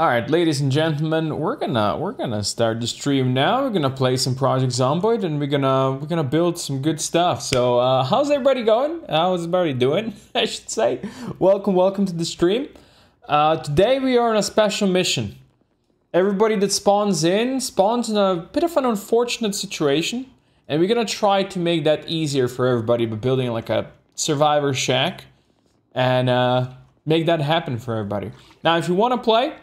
All right, ladies and gentlemen, we're gonna we're gonna start the stream now. We're gonna play some Project Zomboid, and we're gonna we're gonna build some good stuff. So, uh, how's everybody going? How's everybody doing? I should say. Welcome, welcome to the stream. Uh, today we are on a special mission. Everybody that spawns in spawns in a bit of an unfortunate situation, and we're gonna try to make that easier for everybody by building like a survivor shack, and uh, make that happen for everybody. Now, if you want to play.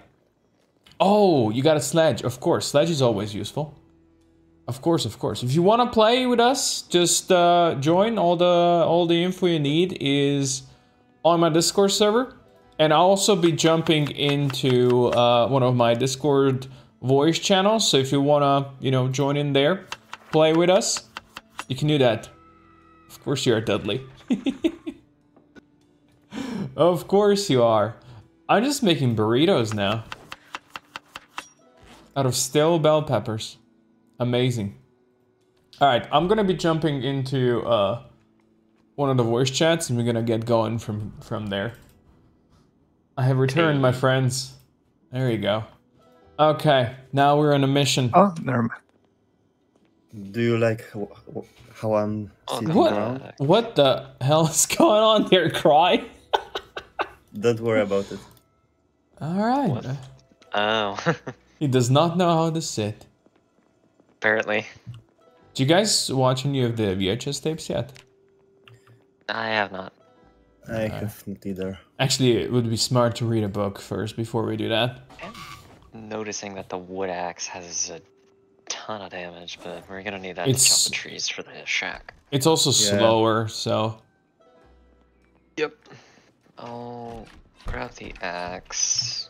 Oh, you got a sledge. Of course, sledge is always useful. Of course, of course. If you want to play with us, just uh, join. All the all the info you need is on my Discord server, and I'll also be jumping into uh, one of my Discord voice channels. So if you wanna, you know, join in there, play with us, you can do that. Of course, you are Dudley. of course you are. I'm just making burritos now out of stale bell peppers. Amazing. All right, I'm gonna be jumping into uh, one of the voice chats, and we're gonna get going from from there. I have returned, my friends. There you go. Okay, now we're on a mission. Oh, never mind. Do you like wh- wh- how I'm sitting What? around? What the hell is going on here, Cry? Don't worry about it. All right. What? Oh, He does not know how to sit. apparently. Do you guys watch any of the VHS tapes yet? I have not. I haven't either. Actually, it would be smart to read a book first before we do that. Noticing that the wood axe has a ton of damage, but we're gonna need that It's- to chop the trees for the shack. It's also Yeah. slower, so Yep. I'll grab the axe.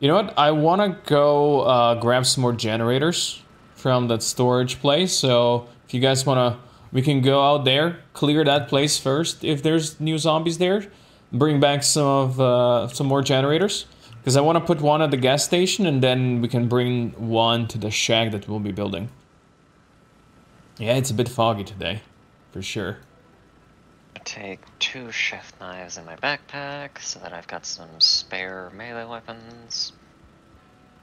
You know what? I want to go uh, grab some more generators from that storage place. So if you guys want to, we can go out there, clear that place first. If there's new zombies there, bring back some of uh, some more generators. Because I want to put one at the gas station, and then we can bring one to the shack that we'll be building. Yeah, it's a bit foggy today, for sure. Take two chef knives in my backpack so that I've got some spare melee weapons.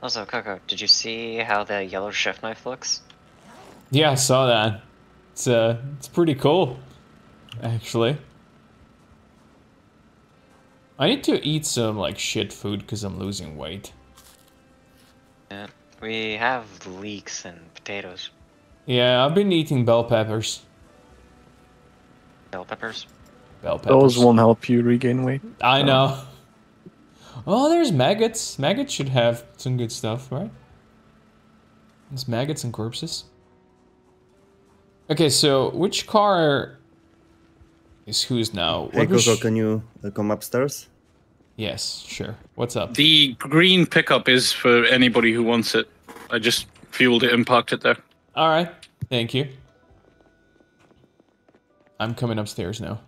Also, Koko, did you see how the yellow chef knife looks? Yeah, I saw that. It's uh, it's pretty cool, actually. I need to eat some like shit food because I'm losing weight. Yeah. We have leeks and potatoes. Yeah, I've been eating bell peppers. Bell peppers. Bell peppers. Those won't help you regain weight. I know. Oh, there's maggots. Maggots should have some good stuff, right? There's maggots and corpses. Okay, so which car is whose now? Hey What was Koko, sh- can you uh, come upstairs? Yes, sure. What's up? The green pickup is for anybody who wants it. I just fueled it and parked it there. All right. Thank you. I'm coming upstairs now.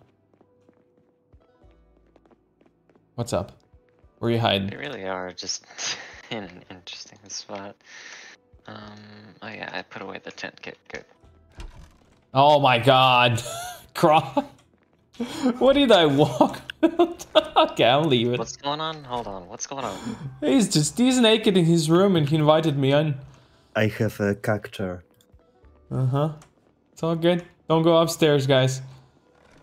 What's up? Where are you They hiding? really are just in an interesting spot. Um, oh yeah, I put away the tent kit. Good. Oh my god. Craw. What did I walk? okay, I'll leave it. What's going on? Hold on. What's going on? He's just, he's naked in his room and he invited me in. I have a cacture. Uh huh. It's all good. Don't go upstairs, guys.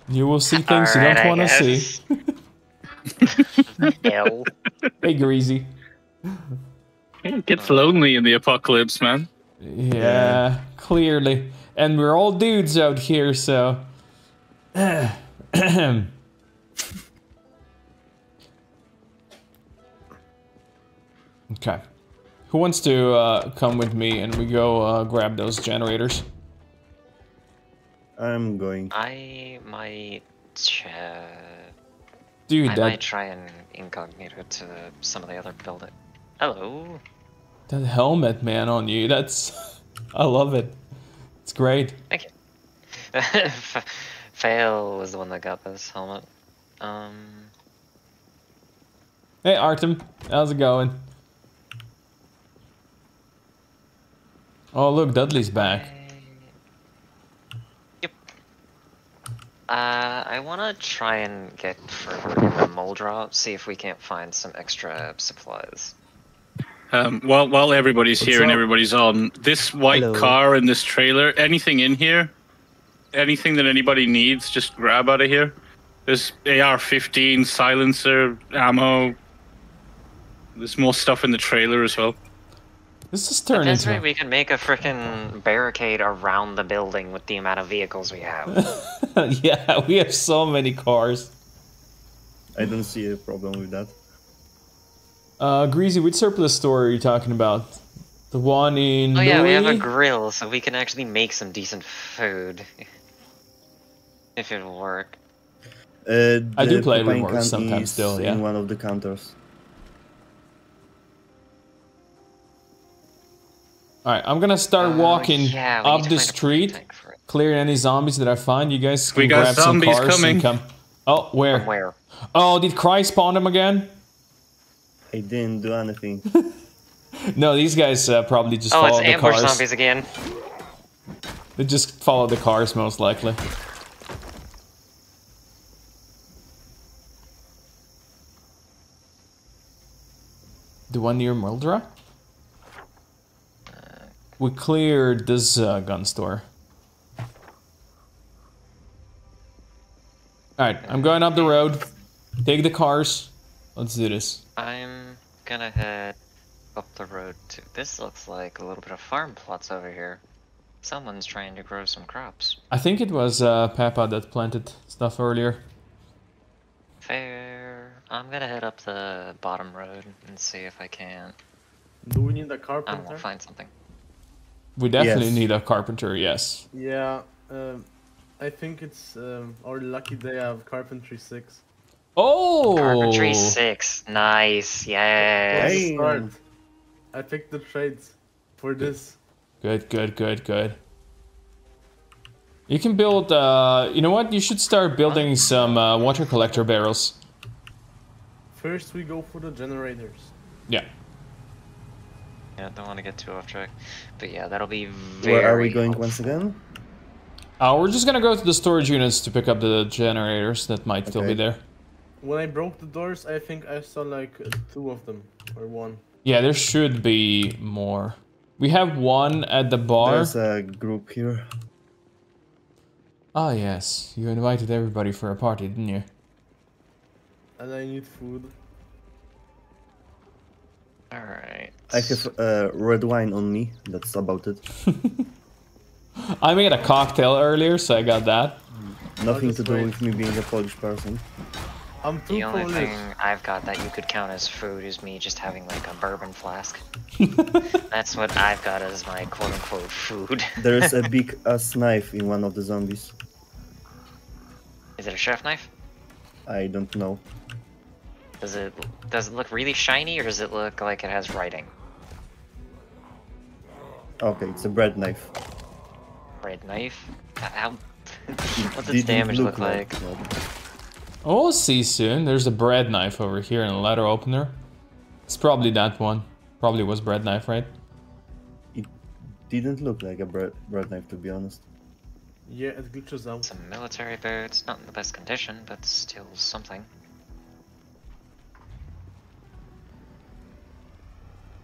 You will see things you Alright, don't want to see. Guess. L. Hey, Greasy. It gets lonely in the apocalypse, man. Yeah, clearly. And we're all dudes out here, so. okay. Who wants to uh, come with me and we go uh, grab those generators? I'm going. I might. Uh, Dude, I that, might try and incognito to some of the other building. Hello. that helmet, man, on you, that's. I love it. It's great. Thank you. Fail was the one that got this helmet. Um. Hey, Artem, how's it going? Oh, look, Dudley's back. Uh, I want to try and get further in the mole drop, see if we can't find some extra supplies. Um, while while everybody's What's here and everybody's on, this white Hello. car and this trailer, anything in here, anything that anybody needs, just grab out of here. There's AR-15, silencer, ammo. There's more stuff in the trailer as well. This is At turning this rate, into. we can make a freaking barricade around the building with the amount of vehicles we have. yeah, we have so many cars. I don't see a problem with that. Uh, Greasy, which surplus store are you talking about? The one in oh yeah, we have a grill, so we can actually make some decent food. If it'll work. Uh, I do play propane Remorse can sometimes still, yeah. In one of the counters. Alright, I'm gonna start Uh, walking yeah, up the find a propane street, tank for it. clear any zombies that I find. You guys can We got grab some cars coming. and come. Oh, where? From where? Oh, did Cry spawn them again? I didn't do anything. No, these guys uh, probably just Oh, follow it's the ambush cars. zombies again. They just follow the cars most likely. The one near Muldraugh? We cleared this uh, gun store. Alright, I'm going up the road. Take the cars. Let's do this. I'm gonna head up the road too. This looks like a little bit of farm plots over here. Someone's trying to grow some crops. I think it was uh, Peppa that planted stuff earlier. Fair. I'm gonna head up the bottom road and see if I can. Do we need a I carpenter? I will find something. We definitely Yes. need a carpenter, yes. Yeah, um, I think it's um, our lucky day I have carpentry six. Oh! Carpentry six. Nice. Yes. Let's start. I picked the trades for this. Good, good, good, good. You can build, uh, you know what? You should start building some uh, water collector barrels. First, we go for the generators. Yeah. Yeah, don't want to get too off track. But yeah, that'll be very. Where are we going once again? Uh, we're just gonna go to the storage units to pick up the generators that might still be there. When I broke the doors, I think I saw like uh, two of them or one. Yeah, there should be more. We have one at the bar. There's a group here. Ah, yes. You invited everybody for a party, didn't you? And I need food. Alright. I have uh, red wine on me. That's about it. I made a cocktail earlier, so I got that. Nothing to do wait. with me being a Polish person. I'm too The only Polish. thing I've got that you could count as food is me just having like a bourbon flask. That's what I've got as my quote unquote food. There's a big ass knife in one of the zombies. Is it a chef knife? I don't know. Does it does it look really shiny or does it look like it has writing? Okay, it's a bread knife. Bread knife? H- How what's its damage look like? no. Oh, we'll see soon. There's a bread knife over here and a letter opener. It's probably that one. Probably was bread knife, right? It didn't look like a bread, bread knife, to be honest. Yeah, it glitches out. Some military boots, not in the best condition, but still something.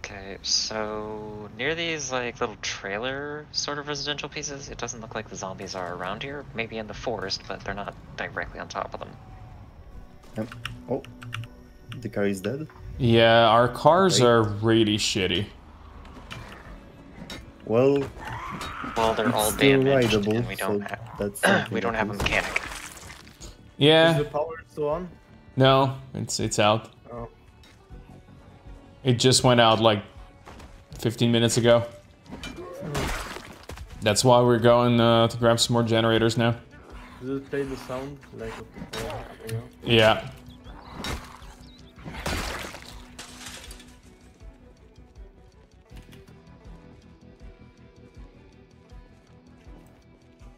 Okay, so near these like little trailer sort of residential pieces, it doesn't look like the zombies are around here. Maybe in the forest, but they're not directly on top of them. Um, oh, the car is dead. Yeah, our cars Okay. are really shitty. Well, Well, they're all still damaged, rideable, and we don't so have that's we don't have a least. mechanic. Is Yeah, the power still on? no, it's it's out. It just went out like 15 minutes ago. That's why we're going uh, to grab some more generators now. Does it play the sound like of the power coming out? Yeah.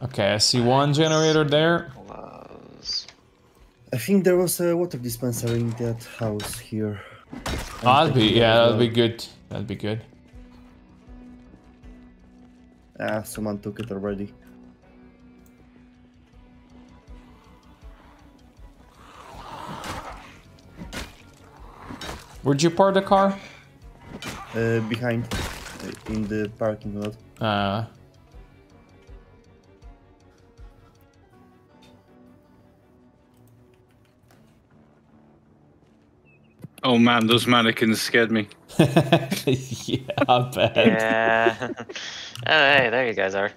Okay, I see one generator there. I think there was a water dispenser in that house here. Oh, that'd be yeah, as that'd be good. That'd be good. Ah, someone took it already. Where'd you park the car? Uh, behind, uh, in the parking lot. Uh, Oh man, those mannequins scared me. yeah, I bet. Yeah. oh, hey, there you guys are.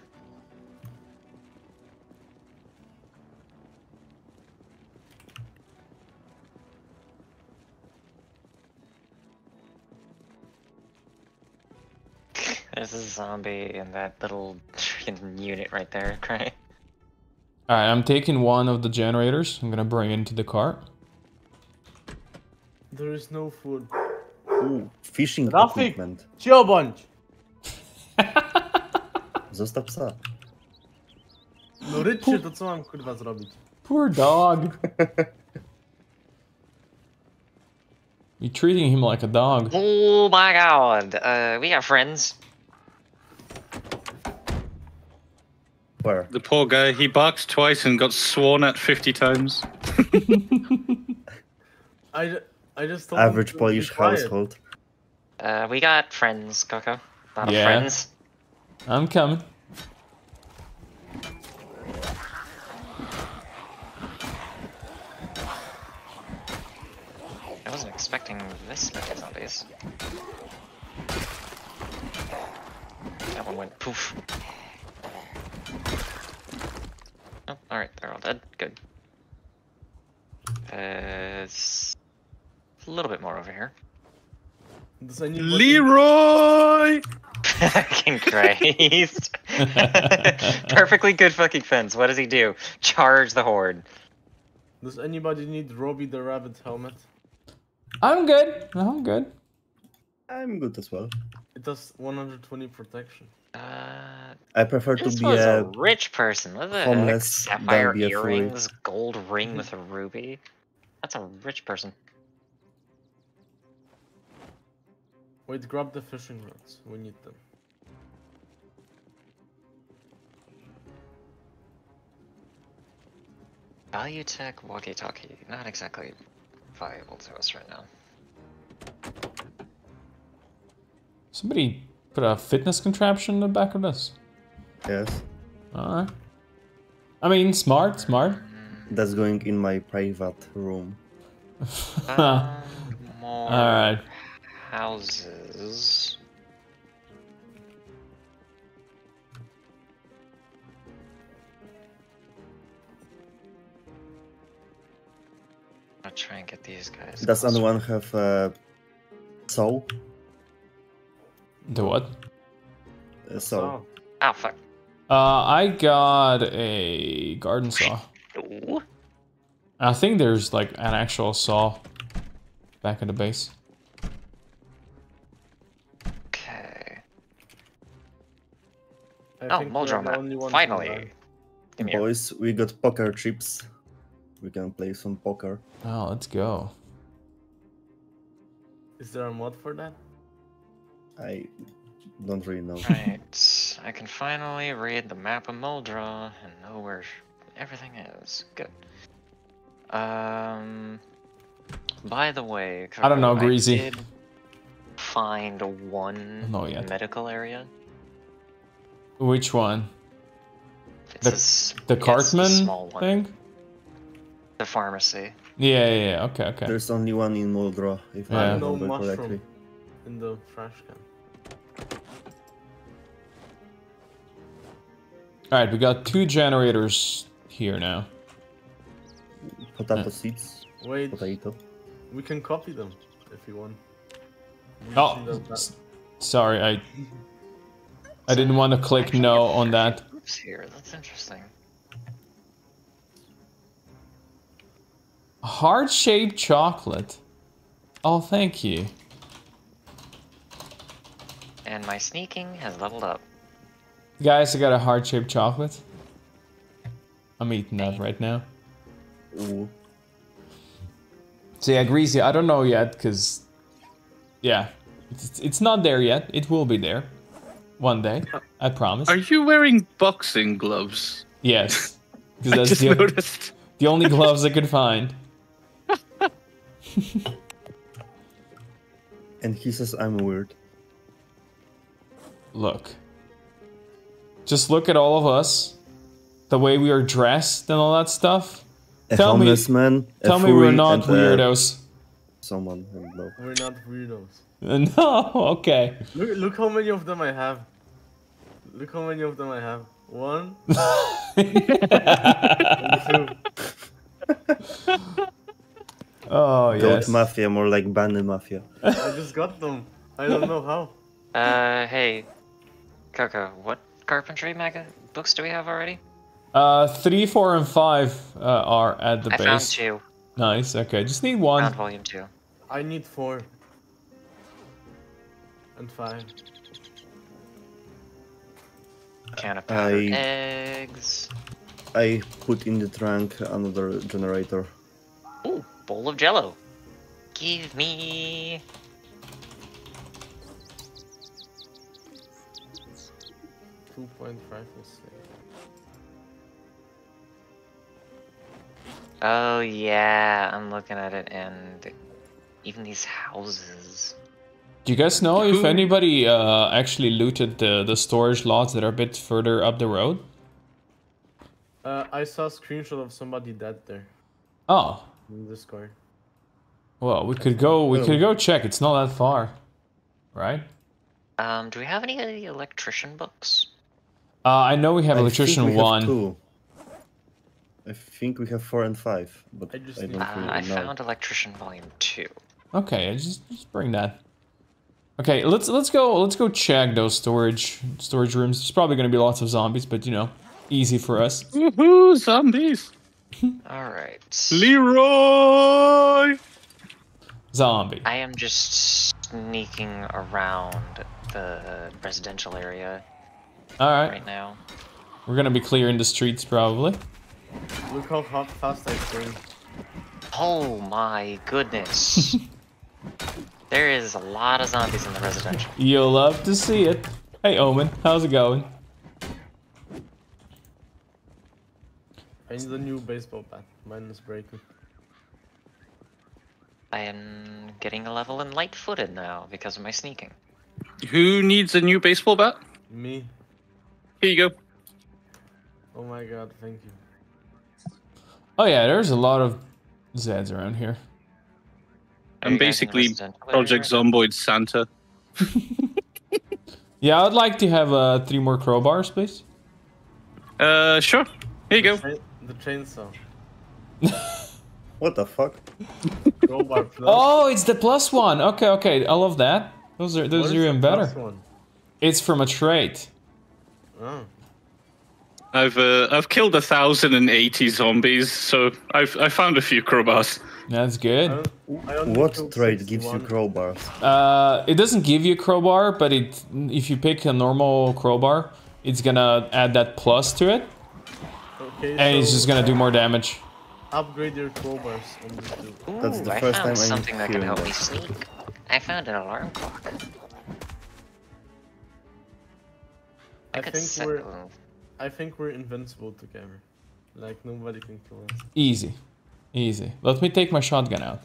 There's a zombie in that little freaking unit right there, crying. Alright, I'm taking one of the generators. I'm gonna bring it into the cart. There is no food. Ooh, fishing Rafik! equipment. Cio bądź! Zostaw psa. No ryczy, to co mam kurwa zrobić? Poor dog. You're treating him like a dog. Oh my god, uh, we got friends. Where? The poor guy, he barked twice and got sworn at 50 times. I, ju- I just told him Average Polish household. Uh, we got friends, Koko. A lot Yeah. of friends. I'm coming. I wasn't expecting this many zombies. That one went poof. Oh, alright, they're all dead. Good. Uh, it's a little bit more over here. Does anybody, Leroy! Fucking Christ. Perfectly good fucking fence. What does he do? Charge the horde. does anybody need Robbie the Rabbit helmet? I'm good. I'm good. I'm good as well. It does 120 protection. Uh, I prefer to be a a rich person. What the heck? homeless than Sapphire be a earrings, gold ring with a ruby. That's a rich person. Wait, grab the fishing rods. We need them. ValuTech walkie-talkie. Not exactly viable to us right now. Somebody put a fitness contraption in the back of this. yes. Alright. I mean, smart, smart. That's going in my private room. Um, Alright. Houses. I'll try and get these guys. Does closer. anyone have uh, a saw? The what? Uh, a saw. Oh, Oh fuck. Uh, I got a garden saw. Ooh. I think there's like an actual saw back at the base. I Oh, think we're the Moldroma. only ones Finally. alive. Give me a- Boys, we got poker chips. We can play some poker. Oh, let's go. Is there a mod for that? I don't really know. Right. I can finally read the map of Muldraugh and know where everything is. Good. Um. By the way, I don't know, Koko, Greasy. did find one Not yet. medical area. Which one? It's The- a s- The yes, Cartman small one. thing? The pharmacy. Yeah, yeah, yeah. Okay, okay. There's only one in Muldraugh, if Yeah. I No remember mushroom. correctly. In the trash can. Alright, we got two generators here now. Potato seeds. Wait, Potato. we can copy them if you want. Oh, Does that- s- sorry, I I didn't want to click no on that. Oops, here. That's interesting. Heart-shaped chocolate. Oh, thank you. And my sneaking has leveled up. Guys, I got a heart-shaped chocolate. I'm eating that right now. Ooh. So yeah, Greasy, I don't know yet, because... Yeah, it's, it's not there yet. It will be there. One day, I promise. Are you wearing boxing gloves? Yes. Because I that's just the, noticed. the only gloves I could find. And he says I'm weird. look. Just look at all of us, the way we are dressed and all that stuff. A Tell me- man. Tell me we're not and, uh, weirdos. someone. I don't. We're not weirdos. No, okay. Look, look how many of them I have. Look how many of them I have. One, and two. Oh Goat yes. mafia, more like Bunny mafia. I just got them. I don't know how. Uh, hey, Koko, what carpentry mega books do we have already? Uh, three, four, and five uh, are at the I base. found two. Nice. Okay, just need Found one. volume two. I need four. And five. Can of powdered I- eggs. I put in the trunk another generator. Ooh, bowl of jello. Give me. Two point five will save. Oh yeah, I'm looking at it, and even these houses. Do you guys know if anybody uh, actually looted the, the storage lots that are a bit further up the road? Uh, I saw a screenshot of somebody dead there Oh, in Discord. well, we could go. We could go check. It's not that far, right? Um, do we have any of the electrician books? Uh, I know we have I think electrician we have one. two. I think we have four and five, but I I, just don't need- Uh, really I know. found electrician volume two. Okay, just just bring that. Okay, let's let's go let's go check those storage storage rooms. There's probably gonna be lots of zombies, but you know, easy for us. Woohoo, zombies! All right. Leroy! Zombie. I am just sneaking around the residential area All right, right now. we're gonna be clearing the streets probably. Look how hot, fast I swing. Oh my goodness. there is a lot of zombies in the residential. You'll love to see it. Hey Omen, how's it going? I need a new baseball bat. Mine is breaking. I am getting a level in light footed now because of my sneaking. Who needs a new baseball bat? Me. Here you go. Oh my god, thank you. Oh yeah, there's a lot of Zeds around here. Are I'm you guys in the basically Project Zomboid Santa. Yeah, I'd like to have uh, three more crowbars, please. Uh, sure. Here you go. Chain- the chainsaw. What the fuck? Oh, it's the plus one. Okay, okay, I love that. Those are those is are even better. One? It's from a trait. Oh. I've uh, I've killed a thousand and eighty zombies, so I've I found a few crowbars. That's I good. don't- I only What trade gives you crowbars? Uh, it doesn't give you a crowbar, but it if you pick a normal crowbar, it's gonna add that plus to it, Okay, and it's just gonna do more damage. upgrade your crowbars on the two. Ooh, That's the I first found time I'm something that can hearing help me sneak. I found an alarm clock. I, I could think set we're them. I think we're invincible together. Like nobody can kill us. Easy, easy. Let me take my shotgun out.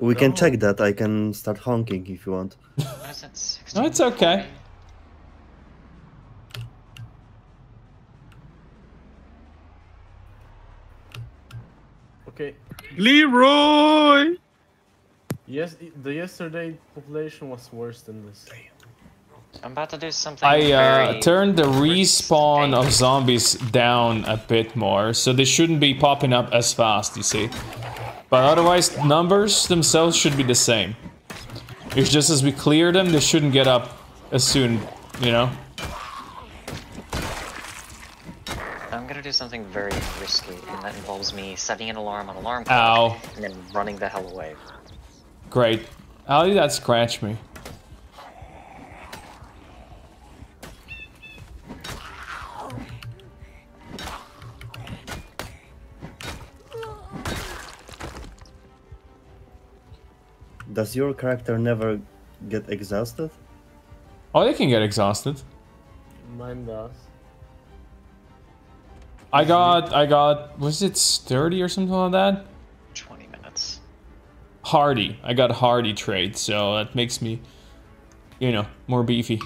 We can No. check that. I can start honking if you want. What is it? 16? No, it's okay. Okay. Leroy. Yes, the yesterday population was worse than this. I'm about to do something. I uh, turned the respawn of zombies down a bit more, so they shouldn't be popping up as fast. You see, but otherwise numbers themselves should be the same. It's just as we clear them, they shouldn't get up as soon. You know. I'm gonna do something very risky, and that involves me setting an alarm on alarm Ow. clock and then running the hell away. Great. How did that scratch me? Does your character never get exhausted? Oh, they can get exhausted. Mine does. I got, I got, was it sturdy or something like that? 20 minutes. Hardy. I got hardy trade, so that makes me, you know, more beefy.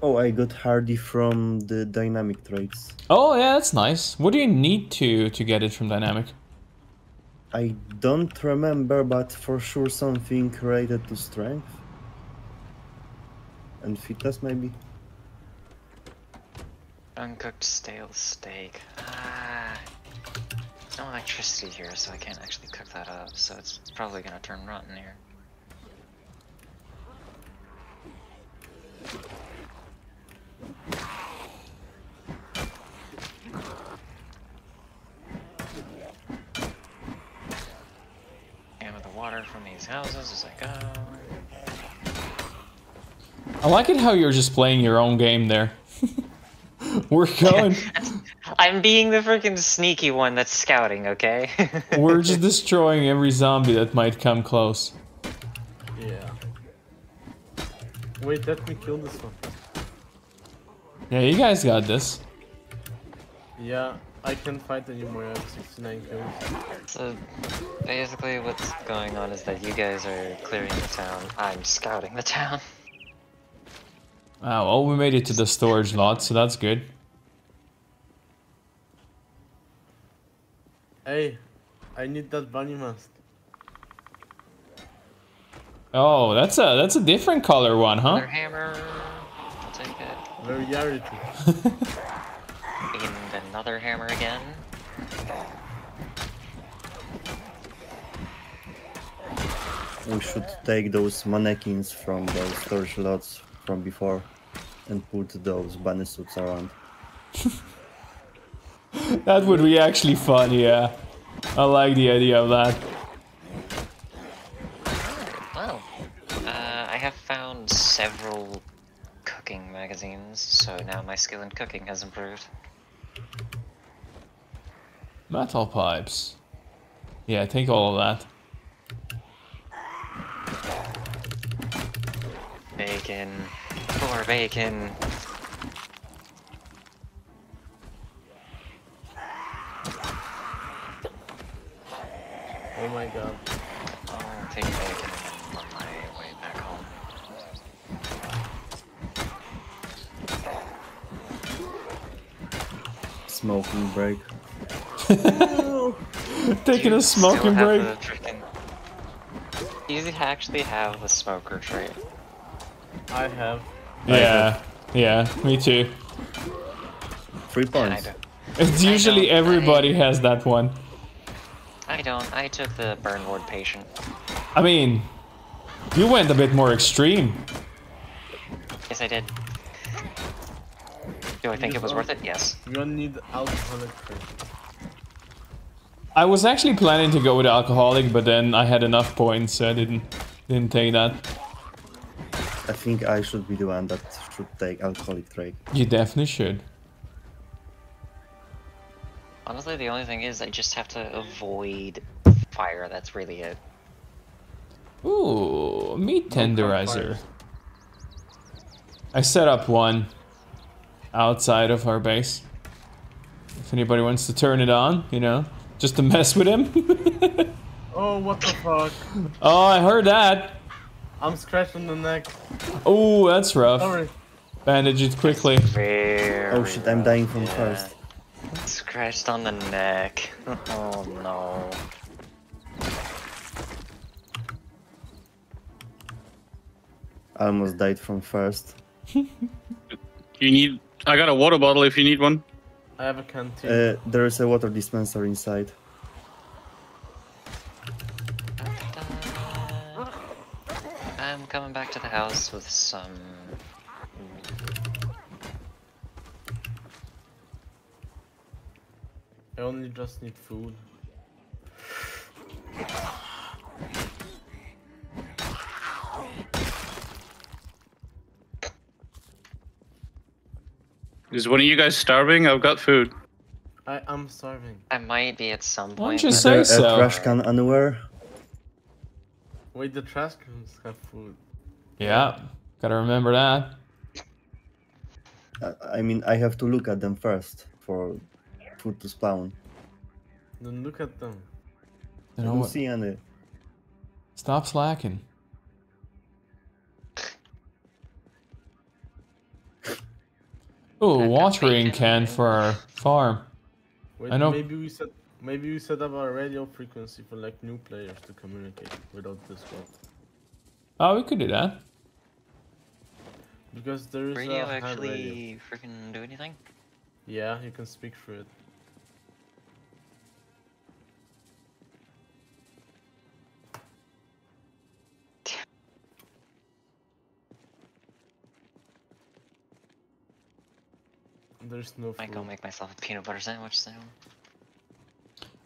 Oh, I got Hardy from the dynamic traits. Oh yeah, that's nice. What do you need to to get it from dynamic? I don't remember, but for sure something related to strength and fitness, maybe. Uncooked stale steak. Ah. No electricity here, so I can't actually cook that up, so it's probably gonna turn rotten here. Hammer the water from these houses as I go. I like it how you're just playing your own game there. We're going. I'm being the freaking sneaky one that's scouting, okay? We're just destroying every zombie that might come close. Yeah. Wait, let me kill this one. Yeah, you guys got this. Yeah, I can't fight anymore. I have 69 kills. So basically, what's going on is that you guys are clearing the town. I'm scouting the town. Oh, well, we made it to the storage lot, so that's good. Hey, I need that bunny mask. Oh, that's a that's a different color one, Another huh? hammer. I'll take it. Very rarity. And another hammer again. We should take those mannequins from those storage lots from before and put those bunny suits around. That would be actually fun, yeah. I like the idea of that. Well, uh, I have found several cooking magazines, so now my skill in cooking has improved. Metal pipes. Yeah, take all of that. Bacon. More bacon. Oh my god. I'll take bacon on my way back home. Smoking break. Taking a You still smoking break. the frickin- You actually have the smoker trait. I have. Yeah, yeah, me too. Three points. It's usually everybody I- has that one. I don't. I took the burn ward patient. I mean, you went a bit more extreme. Yes, I did. Do I think it was worth it? Yes. You don't need alcoholic drink. I was actually planning to go with alcoholic, but then I had enough points, so I didn't didn't take that. I think I should be the one that should take alcoholic trait. You definitely should. Honestly, the only thing is I just have to avoid fire. That's really it. Ooh, meat tenderizer. campfires. I set up one outside of our base. If anybody wants to turn it on, you know, just to mess with him. Oh, what the fuck? oh, I heard that. I'm scratching the neck. Oh, that's rough. Sorry. Bandage it quickly. Very. Oh shit, I'm dying from yeah. first. Scratched on the neck. Oh no. I almost died from first. You need. I got a water bottle if you need one. I have a canteen. Uh, there is a water dispenser inside. Uh, I'm coming back to the house with some. I only just need food. Is one of you guys starving? I've got food. I am starving. I might be at some Why point. don't you Is say there a so? trash can anywhere? Wait, the trash cans have food. Yeah, gotta remember that. I- I mean, I have to look at them first for food to spawn. Then look at them. I You know don't what? see any. Stop slacking. Oh, got watering can for our farm. Wait, I know- Maybe we set maybe we set up our radio frequency for like new players to communicate without Discord. Oh, we could do that. Because there is Radio a high radio. actually freaking do anything? Yeah, you can speak through it. There's no Might go make myself a peanut butter sandwich soon.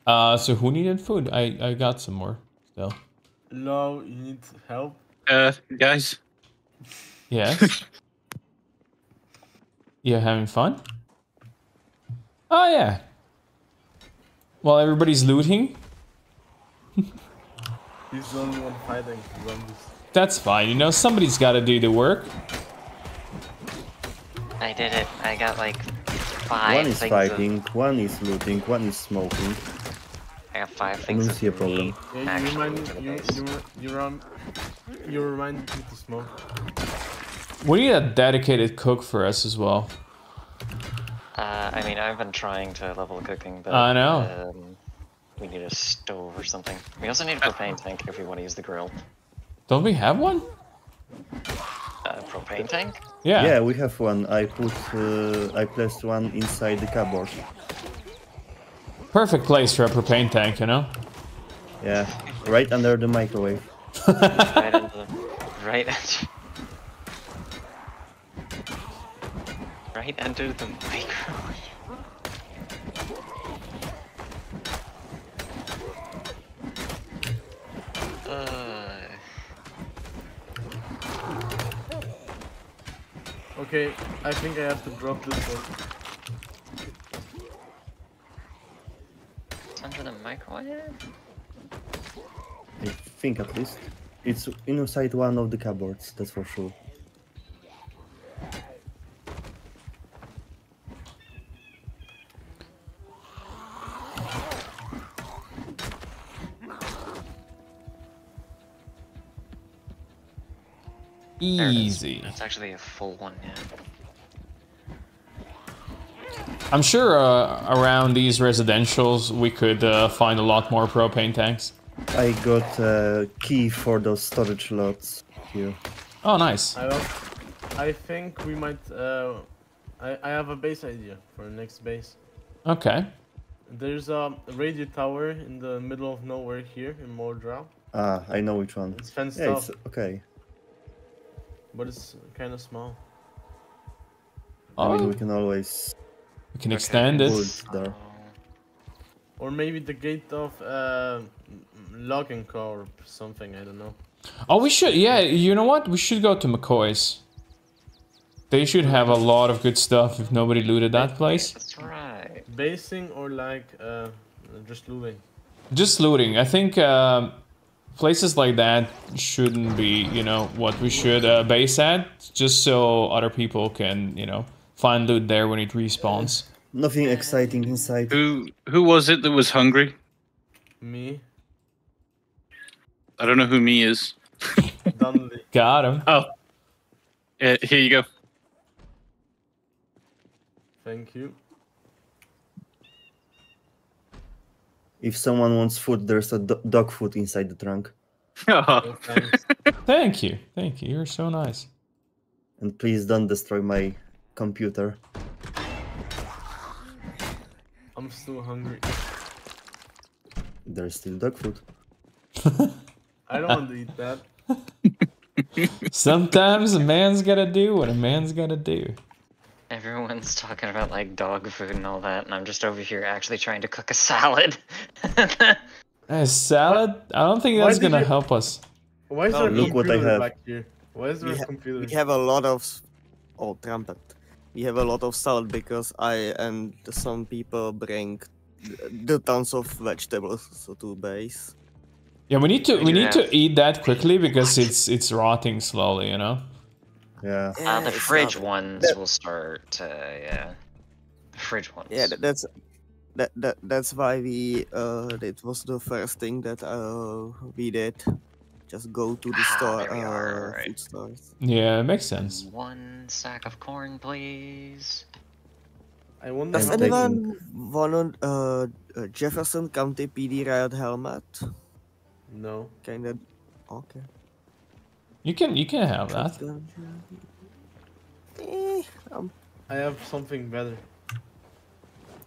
Uh, so who needed food? I I got some more still. Lo, you need help? Uh, guys, Yes. you having fun? Oh yeah. While everybody's looting, He's the only one fighting zombies. that's fine. You know, somebody's got to do the work. I did it. I got like five One is things fighting, Of, one is looting, one is smoking. I got five things I things don't see a problem. meat Yeah, you remind you you you, rem, you remind me to smoke. We need a dedicated cook for us as well. Uh, I mean, I've been trying to level cooking, but I know. Um, we need a stove or something. We also need a propane tank if we want to use the grill. Don't we have one? Uh, propane tank? Yeah. Yeah, we have one. I put, uh, I placed one inside the cupboard. Perfect place for a propane tank, you know? Yeah, right under the microwave. right under the, right into, right into the microwave. Uh, Okay, I think I have to drop this one. it's under the microwave? I think at least. It's inside one of the cupboards, that's for sure. Easy. It's actually a full one, yeah. I'm sure uh, around these residentials we could uh, find a lot more propane tanks. I got a key for those storage lots here. Oh, nice. I I think we might. Uh, I I have a base idea for the next base. Okay. There's a radio tower in the middle of nowhere here in Muldraugh. Ah, I know which one. It's fenced Yeah, off, it's okay. But it's kind of small. I mean, Oh, we can always we can extend it. put there. Or maybe the gate of uh, logging corp, something I don't know. Oh, we should. Yeah, you know what? We should go to McCoy's. They should have a lot of good stuff if nobody looted that place. That's right. Basing or like uh, just looting. Just looting. I think um, places like that shouldn't be, you know, what we should uh, base at, just so other people can, you know, find loot there when it respawns. Nothing exciting inside. who who was it that was hungry? Me, I don't know who me is. Got him. Oh, uh, here you go. Thank you. If someone wants food, there's a do- dog food inside the trunk. Oh. Thank you. Thank you. You're so nice. And please don't destroy my computer. I'm still hungry. There's still dog food. I don't want to eat that. Sometimes a man's gotta do what a man's gotta do. Everyone's talking about like dog food and all that, and I'm just over here actually trying to cook a salad. A salad? I don't think that's gonna you- help us. Why is Oh, there a look what I computer have. back here? Why is there We, a computer? we have a lot of s- oh trumpet. We have a lot of salad because I and some people bring the tons of vegetables to base. Yeah, we need to We we do need to eat that quickly because it's it's rotting slowly, you know. Yeah. uh, the it's fridge not- ones that- will start. Uh, yeah, the fridge ones. Yeah, that, that's that, that that's why we uh it was the first thing that uh we did. Just go to the Ah, store there are, uh alright. food stores. Yeah, it makes sense. One sack of corn, please. I wonder Does how taking- anyone want a uh, uh, Jefferson County PD riot helmet? No. Kinda. Okay. You can you can have that. Eh, um, I have something better.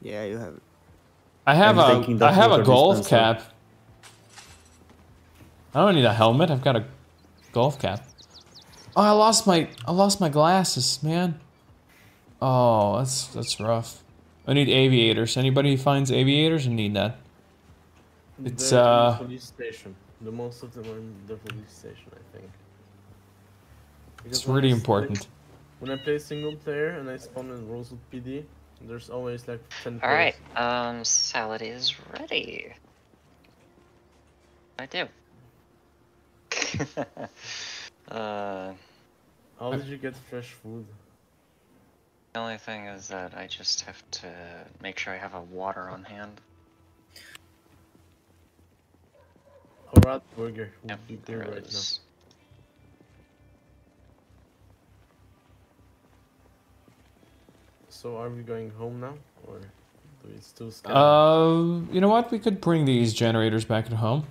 yeah, you have it. I have I'm thinking a have a golf dispenser. cap. I don't need a helmet. I've got a golf cap. Oh, I lost my I lost my glasses, man. Oh, that's that's rough. I need aviators. Anybody who finds aviators, I need that. It's, They're uh, police station. The most of them are in the police station, I think. Because It's really s- important. When I play single player and I spawn in Rosewood PD, there's always like 10 All right, players. um, salad is ready. I do. uh, How did you get fresh food? the only thing is that I just have to make sure I have a water on hand. A rat burger would Yep, be there right now. So are we going home now? Or do we still skip? Uh, you know what? We could bring these generators back at home.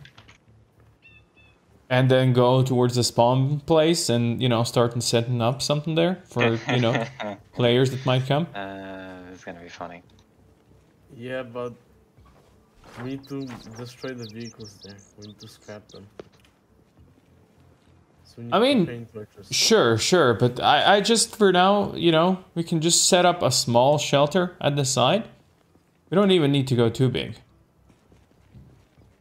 And then go towards the spawn place and, you know, start and setting up something there for, you know, players that might come. uh, it's gonna be funny. yeah, but we need to destroy the vehicles there. We need to scrap them. So we need I mean. Sure, sure, but I, I just for now, you know, we can just set up a small shelter at the side. We don't even need to go too big.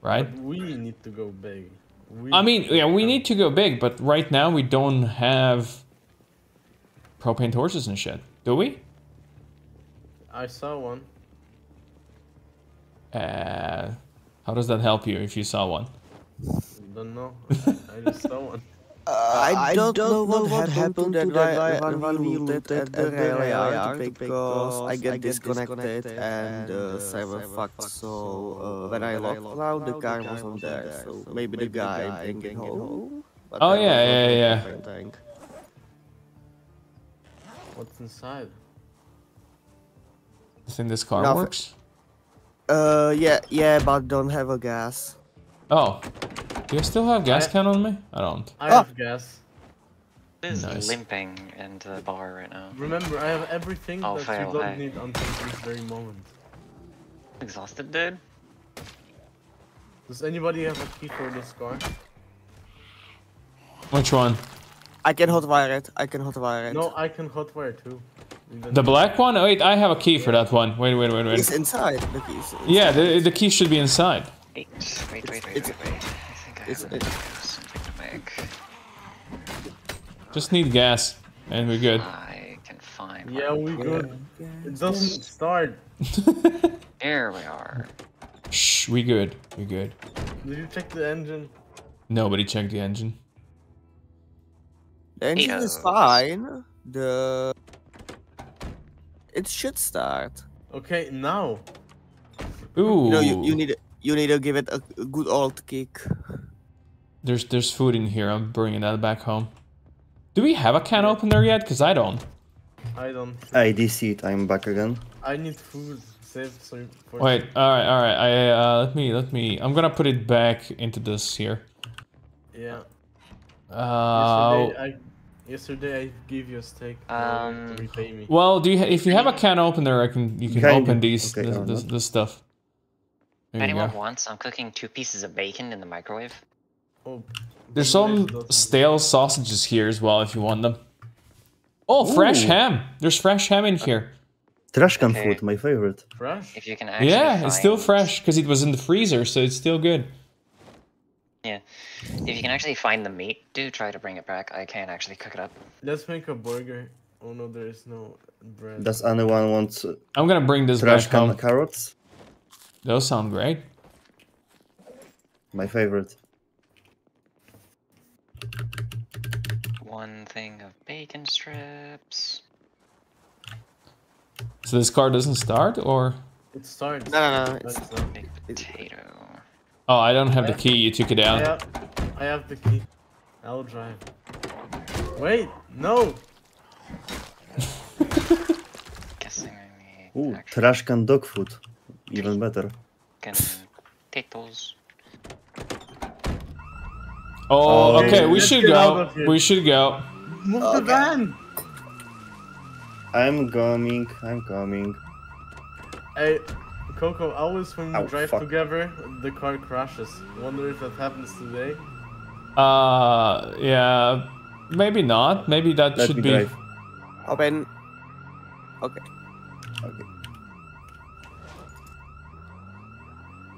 Right? But we need to go big. We I mean, yeah, we need to go big, but right now we don't have propane torches and shit, do we? I saw one. Uh, how does that help you if you saw one? Don't know. I just saw one. Uh, I, don't know what, happened to that guy when we looted at the rail yard because I get disconnected and the server fucked. So uh, when I logged out, the car wasn't there. So maybe the guy bringing home. Oh, yeah, yeah, yeah. different. What's inside? I think this car Nothing. works. Uh, yeah, yeah, but don't have a gas. Oh, do you still have gas I- can on me? I don't. I Ah. have gas. It is Nice. limping into the bar right now. Remember, I have everything Oh, that fail, you don't hey. need until this very moment. Exhausted, dude? Does anybody have a key for this car? Which one? I can hotwire it. I can hotwire it. No, I can hotwire too. We don't The black one? Oh, wait, I have a key for that one. Wait, wait, wait, wait. It's inside the keys. Yeah, the, the key should be inside. Wait, wait, wait, wait, wait, wait. I think I it's- have it's- something to make. Just need gas, and we're good. I can find Yeah, one. we good. It doesn't start. Here we are. Shh, we good. We good. Did you check the engine? Nobody checked the engine. The engine is fine. The it should start. Okay, now. Ooh, No, you, you need you need to give it a, a good old kick. There's there's food in here. I'm bringing that back home. Do we have a can opener yet? Cause I don't. I don't. I DC it, I'm back again. I need food. Save so. Wait, all right, all right. I uh, let me let me. I'm gonna put it back into this here. Yeah. Uh, Yesterday I, yesterday I gave you a steak. uh, Um, to repay me. well, do you ha- if you have a can opener, I can you can Can open you? these Okay, this, this, this stuff. If There you anyone go. wants, I'm cooking two pieces of bacon in the microwave. Oh, There's some stale sausages here as well if you want them. Oh, fresh Ooh. ham. There's fresh ham in here. Trash can Okay. food, my favorite. Fresh? If you can actually Yeah, it's still fresh because it was in the freezer, so it's still good. Yeah. If you can actually find the meat, do try to bring it back. I can't actually cook it up. Let's make a burger. Oh no, there is no bread. Does anyone want uh, I'm gonna bring this trash back can home. carrots? Those sound great. My favorite. One thing of bacon strips. So this car doesn't start, or It starts. No, no, no. That's It's, not- Big potato. oh, I don't have the key. You took it I out. have, I have the key. I'll drive. Wait, no. Guessing I need Ooh, trash can dog food. Even better. Can potatoes. Oh, okay, we let's should go. We should go. Move the van! I'm coming, I'm coming. Hey, Koko, always when we Oh, drive fuck. together, the car crashes. Wonder if that happens today. Uh, yeah, maybe not. Maybe that Let should be. drive. Open. Okay. Okay.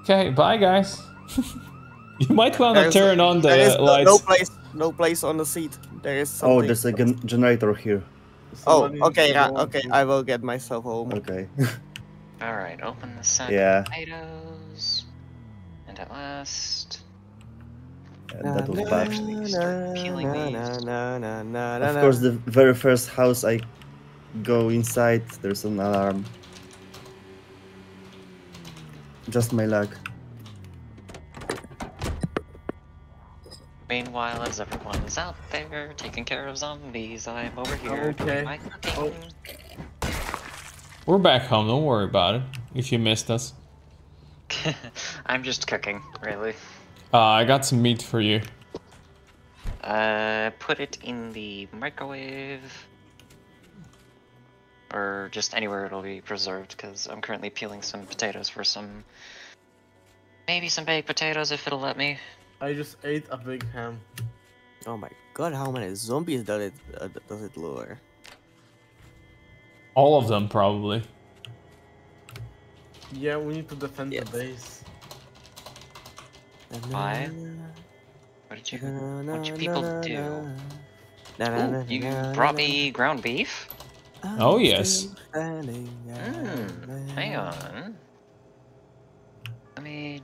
Okay, bye guys. you might want to turn on the there is lights. No place. No place on the seat. There is oh, something. Oh, there's a gen- generator here. Oh, okay, should ra- go on okay. to- I will get myself home. Okay. Alright, open the sack Yeah. of potatoes. And at last. And that was Na, bad. Of course, the very first house I go inside, there's an alarm. Just my luck. Meanwhile, as everyone is out there taking care of zombies, I'm over here Okay. doing my cooking. Oh. We're back home. Don't worry about it. If you missed us, I'm just cooking, really. uh, I got some meat for you. Uh, put it in the microwave. Or just anywhere it'll be preserved, because I'm currently peeling some potatoes for some. Maybe some baked potatoes if it'll let me. I just ate a big ham. Oh my god, how many zombies does it uh, does it lure? All of them, probably. Yeah, we need to defend Yes. the base. Why? What did you? What did you people do? Ooh, you brought me ground beef? Oh, yes. Hmm, hang on. Let me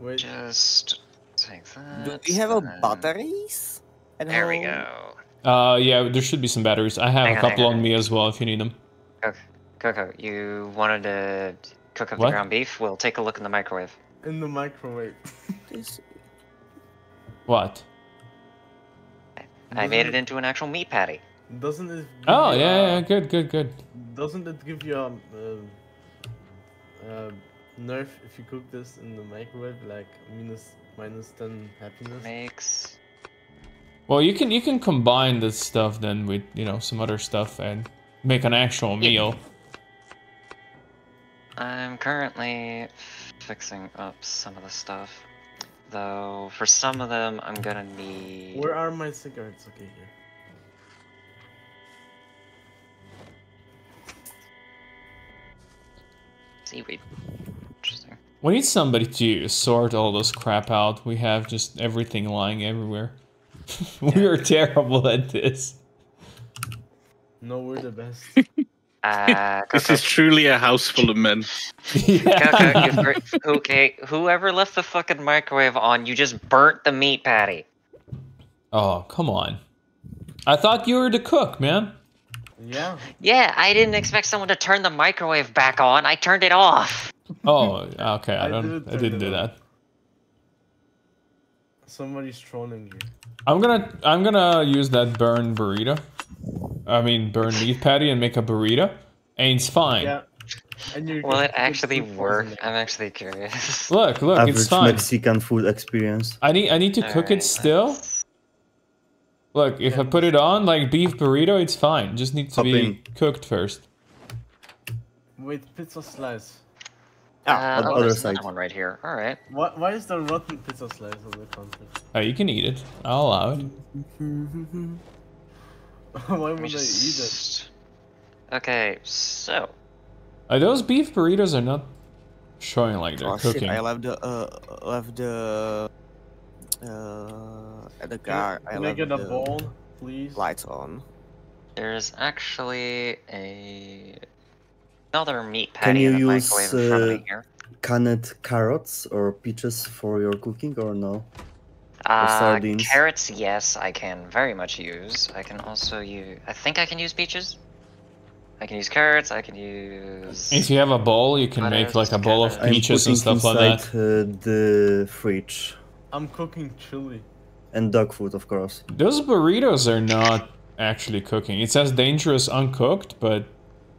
Wait, just take that. Do we have a and- batteries? at There we go. Uh, yeah, there should be some batteries. I have Hang a on, couple on on. me as well if you need them. Koko, you wanted to cook up What? the ground beef? We'll take a look in the microwave. in the microwave. This- What? I made it into an actual meat patty. Doesn't it? Oh, yeah, a- yeah, good, good, good. Doesn't it give you a um, uh, nerf if you cook this in the microwave, like minus minus ten happiness? Makes Well, you can you can combine this stuff then with you know some other stuff and make an actual Yeah. meal. I'm currently fixing up some of the stuff. Though for some of them I'm gonna need Where are my cigarettes? Okay, here. seaweed. Interesting. We need somebody to sort all this crap out. We have just everything lying everywhere. we are terrible at this. No, we're the best. Uh, This is truly a house full of men. Yeah. okay, whoever left the fucking microwave on, you just burnt the meat patty. oh, come on. I thought you were the cook, man. yeah. Yeah, I didn't expect someone to turn the microwave back on. I turned it off. Oh, okay. I I don't. did I didn't do that. Somebody's trolling you. I'm gonna. I'm gonna use that burn burrito. I mean, burn meat patty and make a burrito, and it's fine. Yeah. And you Will it actually work? I'm actually curious. Look, look, Average it's fine. Mexican food experience. I need. I need to cook it still. let's- Look, if I put it on like beef burrito, it's fine. Just needs to Hop be in. cooked first. With pizza slice. Uh, on the oh, other side. another one right here. All right. Why, why is there rotten pizza slice on the content? Uh, you can eat it. I'll allow it. why would me I eat it? Okay, so Uh, those beef burritos are not showing like they're Oh shit! cooking. I left the uh left the uh at the car. I Can I left get a the bowl, please? lights on. there's actually a another meat Can you in the use, microwave in front of me uh, here. Canned carrots or peaches for your cooking or no? Uh, sardines? carrots, yes, I can very much use. I can also use. I think I can use peaches. I can use carrots. I can use. If you have a bowl, you can make like a bowl of can I- I'm peaches and putting stuff like that. uh, the fridge I'm cooking chili. and dog food, of course. Those burritos are not actually cooking. It says dangerous uncooked, but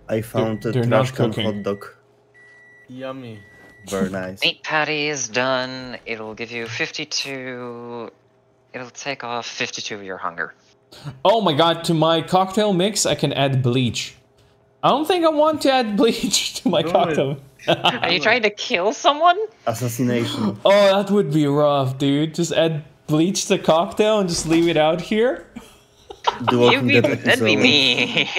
I found a they're trash can hot dog. Yummy. Very nice. Meat patty is done. It'll give you 52. It'll take off 52 of your hunger. Oh my god, to my cocktail mix, I can add bleach. I don't think I want to add bleach to my Do cocktail. Are you trying to kill someone? Assassination. oh, that would be rough, dude. Just add bleach to cocktail and just leave it out here? The You Walking be, Dead that'd be me.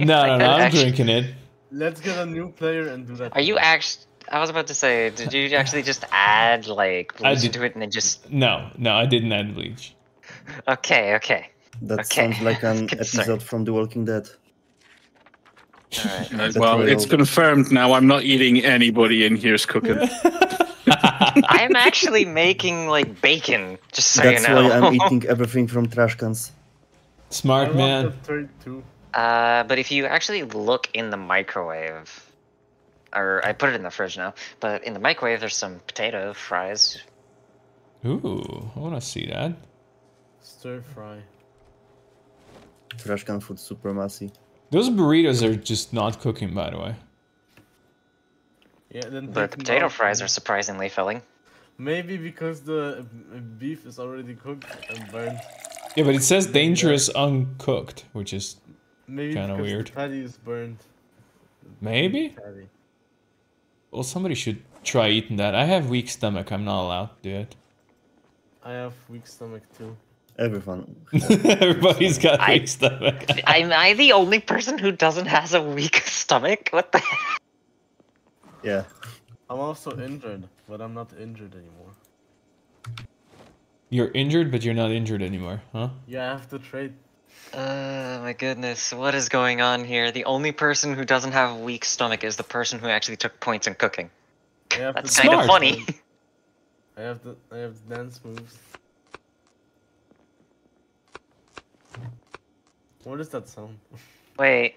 No, no, no, I'm Actually- drinking it. Let's get a new player and do that. Are you actually? I was about to say, did you actually just add like I bleach did- into it and then just? No, no, I didn't add bleach. Okay, okay. That Okay. sounds like an episode from The Walking Dead. All right. Well, it's confirmed now. I'm not eating anybody in here's cooking. I'm actually making like bacon, just so That's you know. why I'm eating everything from trash cans. I Smart want man. the third too. Uh, but if you actually look in the microwave, or I put it in the fridge now, but in the microwave there's some potato fries. Ooh, I wanna see that. Stir fry. Trash can food supremacy. Those burritos are just not cooking, by the way. Yeah, then But the potato out. fries are surprisingly filling. Maybe because the uh, beef is already cooked and burned. Yeah, but it says dangerous uncooked, which is Kinda weird. the patty is burned. maybe. Patty. Well, somebody should try eating that. I have weak stomach. I'm not allowed to do it. I have weak stomach too. Everyone. Everybody's got I- weak stomach. Am I the only person who doesn't has a weak stomach? What the? heck? Yeah. I'm also injured, but I'm not injured anymore. You're injured, but you're not injured anymore, huh? Yeah, I have to trade. Uh, my goodness, what is going on here? The only person who doesn't have a weak stomach is the person who actually took points in cooking. That's kind of funny. I have the I have the dance moves. What is that sound? wait,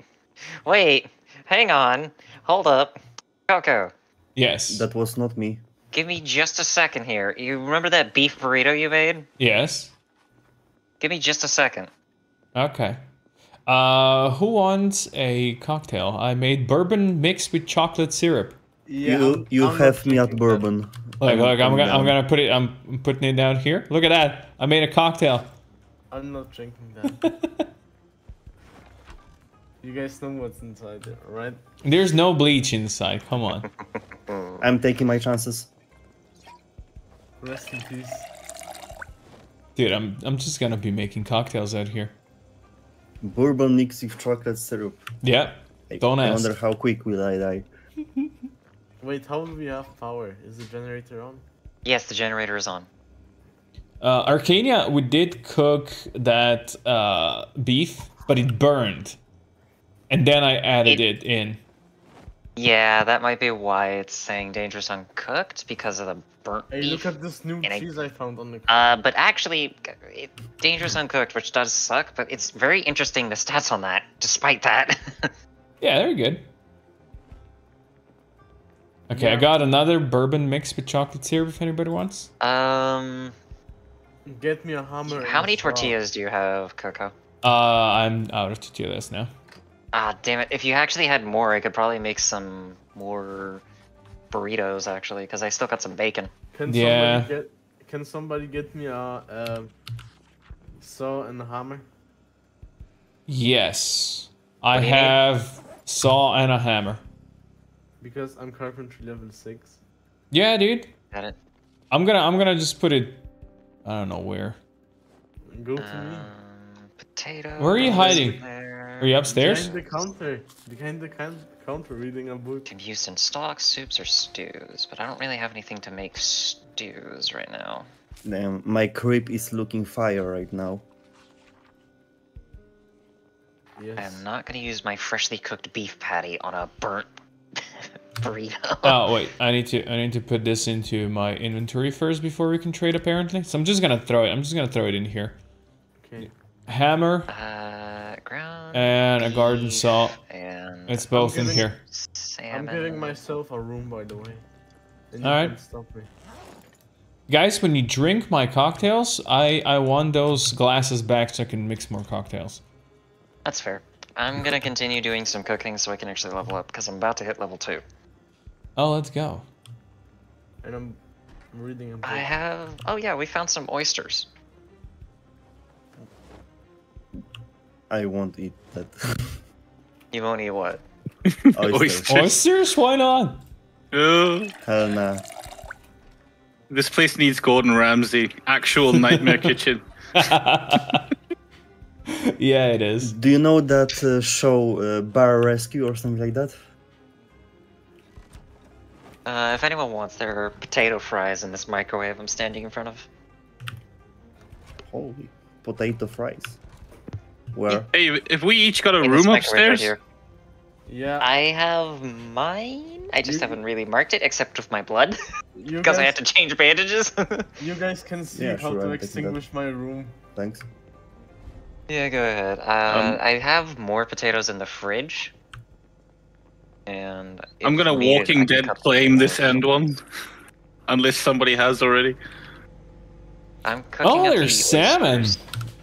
wait, hang on, hold up, Koko. Yes. That was not me. Give me just a second here. You remember that beef burrito you made? Yes. Give me just a second. Okay. Uh, who wants a cocktail? I made bourbon mixed with chocolate syrup. Yeah, you I'm- you I'm have me at drinking that. bourbon. Look, I'm look, I'm coming gonna, I'm gonna put it. I'm putting it down here. Look at that. I made a cocktail. I'm not drinking that. you guys know what's inside it, right? There's no bleach inside. Come on. I'm taking my chances. Rest in peace. Dude, I'm I'm just gonna be making cocktails out here. Bourbon mixed with chocolate syrup. Yeah. I, Don't I ask. wonder how quick will I die. Wait, how do we have power? Is the generator on? Yes, the generator is on. Uh, Arcania, we did cook that uh, beef, but it burned, and then I added it, in. Yeah, that might be why it's saying dangerous uncooked because of the burnt Hey, beef. look at this new and cheese I found on the. Uh, but actually, it, dangerous uncooked, which does suck, but it's very interesting the stats on that. Despite that, Yeah, they're good. Okay, I got another bourbon mixed with chocolate syrup. If anybody wants. um, Get me a hammer. how many straw. tortillas do you have, Koko? Uh, I'm out of tortillas now. Ah, damn it! If you actually had more, I could probably make some more burritos actually, because I still got some bacon. Can Yeah. somebody get? Can somebody get me a um, saw and a hammer? Yes, I What do you need? have saw and a hammer. Because I'm carpentry level six. Yeah, dude. Got it. I'm gonna I'm gonna just put it. I don't know where. Go to me. Um, potato. Where are you hiding? There. Are you upstairs? Behind the counter. Behind the can- counter, reading a book. Can be used in stocks, soups, or stews, but I don't really have anything to make stews right now. Damn, my crib is looking fire right now. Yes. I'm not gonna use my freshly cooked beef patty on a burnt burrito. Oh wait, I need to I need to put this into my inventory first before we can trade. Apparently, so I'm just gonna throw it. I'm just gonna throw it in here. Okay. Hammer Uh, ground. And a garden beef saw. And It's both in getting- here. I'm salmon. getting myself a room, by the way. Alright. stop me. Guys, when you drink my cocktails, I I want those glasses back so I can mix more cocktails. That's fair. I'm gonna continue doing some cooking so I can actually level up because I'm about to hit level two. Oh, let's go. And I'm I'm reading a book. I have. Oh yeah, we found some oysters. I won't eat that. You won't eat what? Oysters. Oysters. Oysters? Why not? Uh, Hell nah. this place needs Gordon Ramsay. Actual nightmare kitchen. yeah, it is. Do you know that uh, show uh, Bar Rescue or something like that? Uh, if anyone wants, there are potato fries in this microwave I'm standing in front of. Holy potato fries. Where? Hey, if we each got a In room microwave right upstairs. Yeah. I have mine. I just You- haven't really marked it, except with my blood, you because I had to change bandages. You guys can see Yeah, how sure, to I'm extinguish my room. Thanks. yeah, go ahead. Uh, Um, I have more potatoes in the fridge. And I'm gonna needed, I Walking Dead claim this end one. Unless somebody has already. I'm cooking Oh, there's the salmon oysters.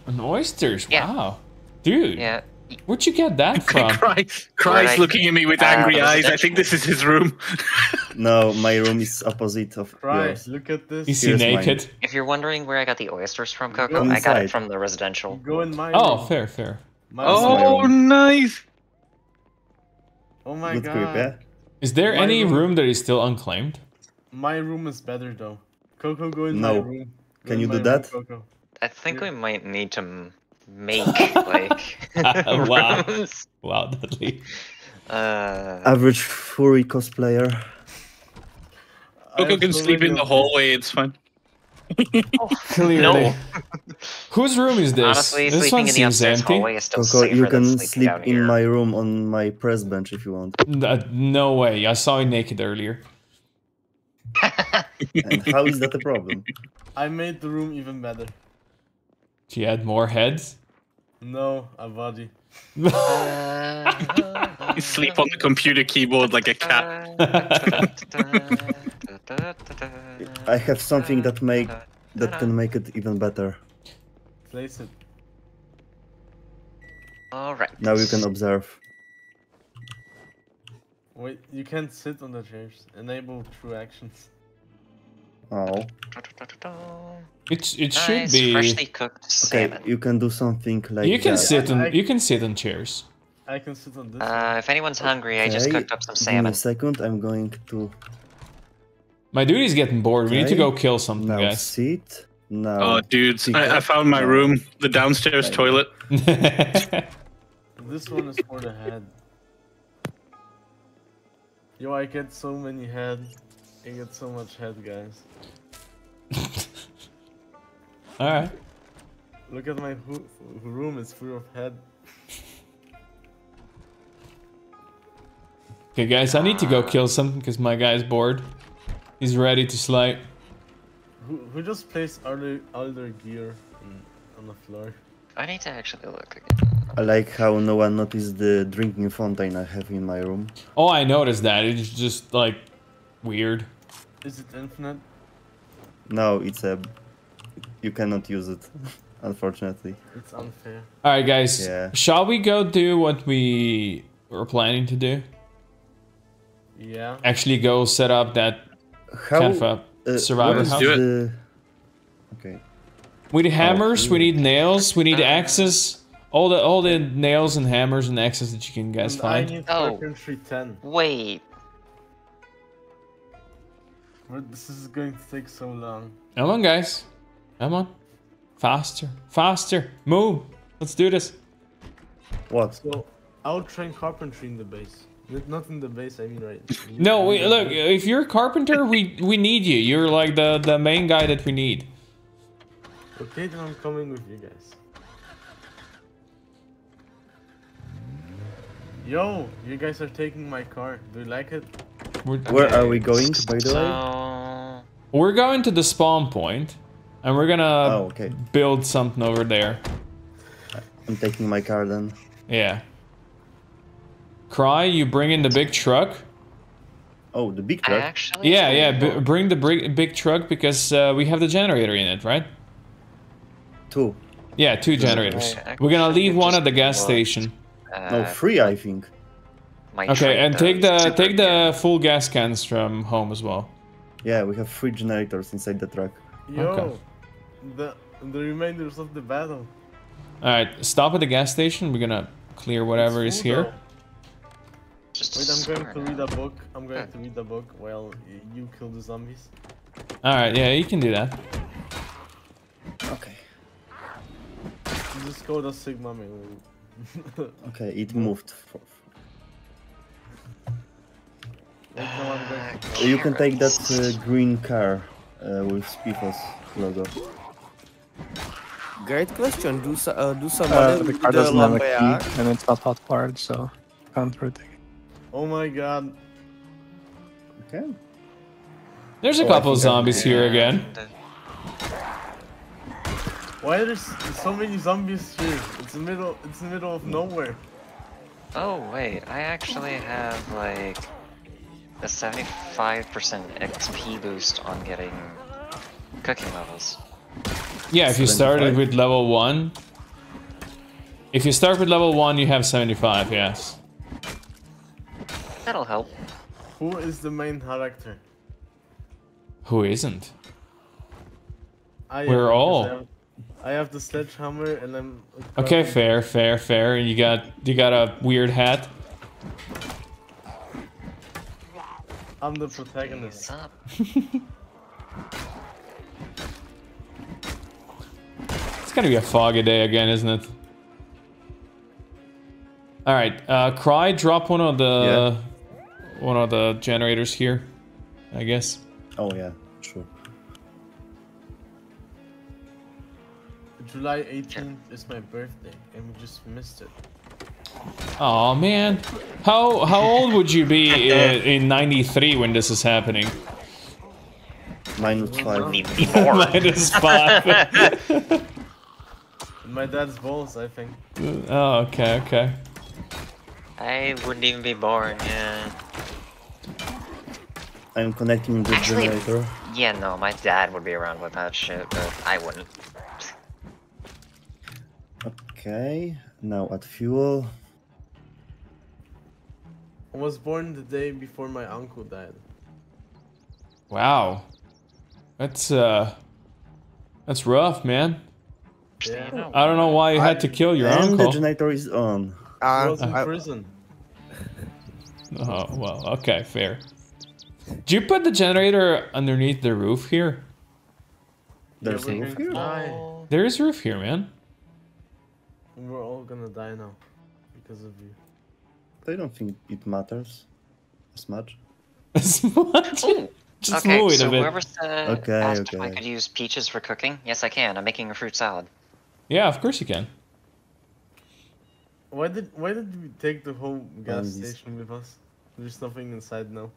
and oysters. Yeah. Wow, dude, Yeah, where'd you get that from? Cry's, Cry's Right. looking at me with Uh, angry the eyes. I think this is his room. No, my room is opposite of Right, yours. look at this. Is he Here's mine. naked? if you're wondering where I got the oysters from, Koko, I got it from the residential. Go in my Oh, room. fair, fair. My Oh, room. nice. oh my Good god. creep, yeah? Is there My any room- room that is still unclaimed? My room is better though. Koko, go in No. my room. Go Can in you my do room, that? Koko. I think Yeah. we might need to m- make like Wow. rooms. Wow, Dudley. Uh, Average furry cosplayer. I Koko can sleep in the hallway. It's fine. Clearly. No. Whose room is this? honestly, this sleeping one in the seems upstairs empty. hallway is still Koko, safer you can sleep in here. my room on my press bench if you want. Uh, no way. I saw you naked earlier. And how is that a problem? I made the room even better. She had more heads. No, a body. You sleep on the computer keyboard like a cat. I have something that make that can make it even better. Place it. All right. Now you can observe. Wait, you can't sit on the chairs. Enable true actions. Oh. It it should be. freshly cooked Okay, you can do something like You can that. sit I- on. You can sit on chairs. I can sit on this. Uh, if anyone's hungry, I just cooked up some Give me salmon. a second, I'm going to My duty's getting bored. We need to go kill something, now guys. sit. Now Oh, dudes, I, I found my room. The downstairs Right. toilet. This one is for the head. Yo, I get so many head. I get so much head, guys. All right. Look at my room, it's full of head. Okay, guys, I need to go kill something because my guy's bored. He's ready to slide. Who, who just placed all their, all their gear in, on the floor? I need to actually look again. I like how no one noticed the drinking fountain I have in my room. Oh, I noticed that. It's just like weird. Is it infinite? No, it's a you cannot use it, unfortunately. It's unfair. All right, guys. Yeah. Shall we go do what we were planning to do? Yeah. Actually, go set up that How kind of a uh, survivor what is house. Do it. the- Okay. We need hammers. We need nails. We need axes. All the all the nails and hammers and axes that you can guys find. I need Oh. 10. Wait, But this is going to take so long. Come on, guys. Come on. Faster. Faster. Move. Let's do this. What? So, I'll train carpentry in the base. Not- Not in the base, I mean right. No, we, look. If you're a carpenter, we we need you. You're like the the main guy that we need. Okay, then I'm coming with you guys. Yo, you guys are taking my car. Do you like it? We're, Where are we going, by the way? we're going to the spawn point, and we're gonna Oh, okay. build something over there. I'm taking my car then. Yeah. Cry, you bring in the big truck. Oh, the big I truck. actually Yeah, yeah. B- bring the big, big truck because uh, we have the generator in it, right? Two. Yeah, two generators. I We're gonna leave one at the gas looked station. no, Uh, three, I think. Might Okay, and take the take the full gas cans from home as well. Yeah, we have three generators inside the truck. Yo, Okay. the the remainders of the battle. All right, stop at the gas station. We're gonna clear whatever is here. though. Just Wait, I'm going to read now. a book. I'm going to read a book while you kill the zombies. All right, yeah, you can do that. Okay. Just go to Sigma mail. Okay, it moved. You can take that uh, green car uh, with Spiffo's logo. Great question. Do so, uh, do Uh, the car doesn't have a key and it's not hotwired, so can't rotate. Oh my god. Okay. There's a Oh, couple think I- zombies here again. Uh, Why are there so many zombies here? It's the middle. It's the middle of nowhere. Oh wait, I actually have like a 75% XP boost on getting cooking levels. Yeah, if you started with level one. If you start with level one, you have 75. Yes. That'll help. Who is the main character? Who isn't? I We're am, all. I have, I have the sledgehammer and I'm. Okay, fair, fair, fair. You got you got a weird hat. I'm the protagonist. What's up? It's gonna be a foggy day again, isn't it? All right, uh, Cry, drop one of the one of the generators here. I guess. Oh yeah, sure. July 18th is my birthday, and we just missed it. Oh man, how how old would you be in, in '93 when this is happening? Minus five. Need to be more. Minus five. My dad's balls, I think. oh, okay, okay. I wouldn't even be born, yeah. I'm connecting the Actually- generator. Yeah, no, my dad would be around with that shit, but I wouldn't. Okay, now add fuel. I was born the day before my uncle died. Wow, that's uh, that's rough, man. Actually, you know, I don't know why you had to kill your and the generator is on. I Uh, was in I- prison. Oh well, okay, fair. Did you put the generator underneath the roof here? There's yeah, a roof here. die. There is roof here, man. We're all gonna die now because of you. I don't think it matters as much. Smudge. Ooh, Just okay, move it so a bit. whoever said Okay, asked if I could use peaches for cooking, yes I can. I'm making a fruit salad. Yeah, of course you can. Why did Why did we take the whole gas Um, station with us? There's nothing inside now.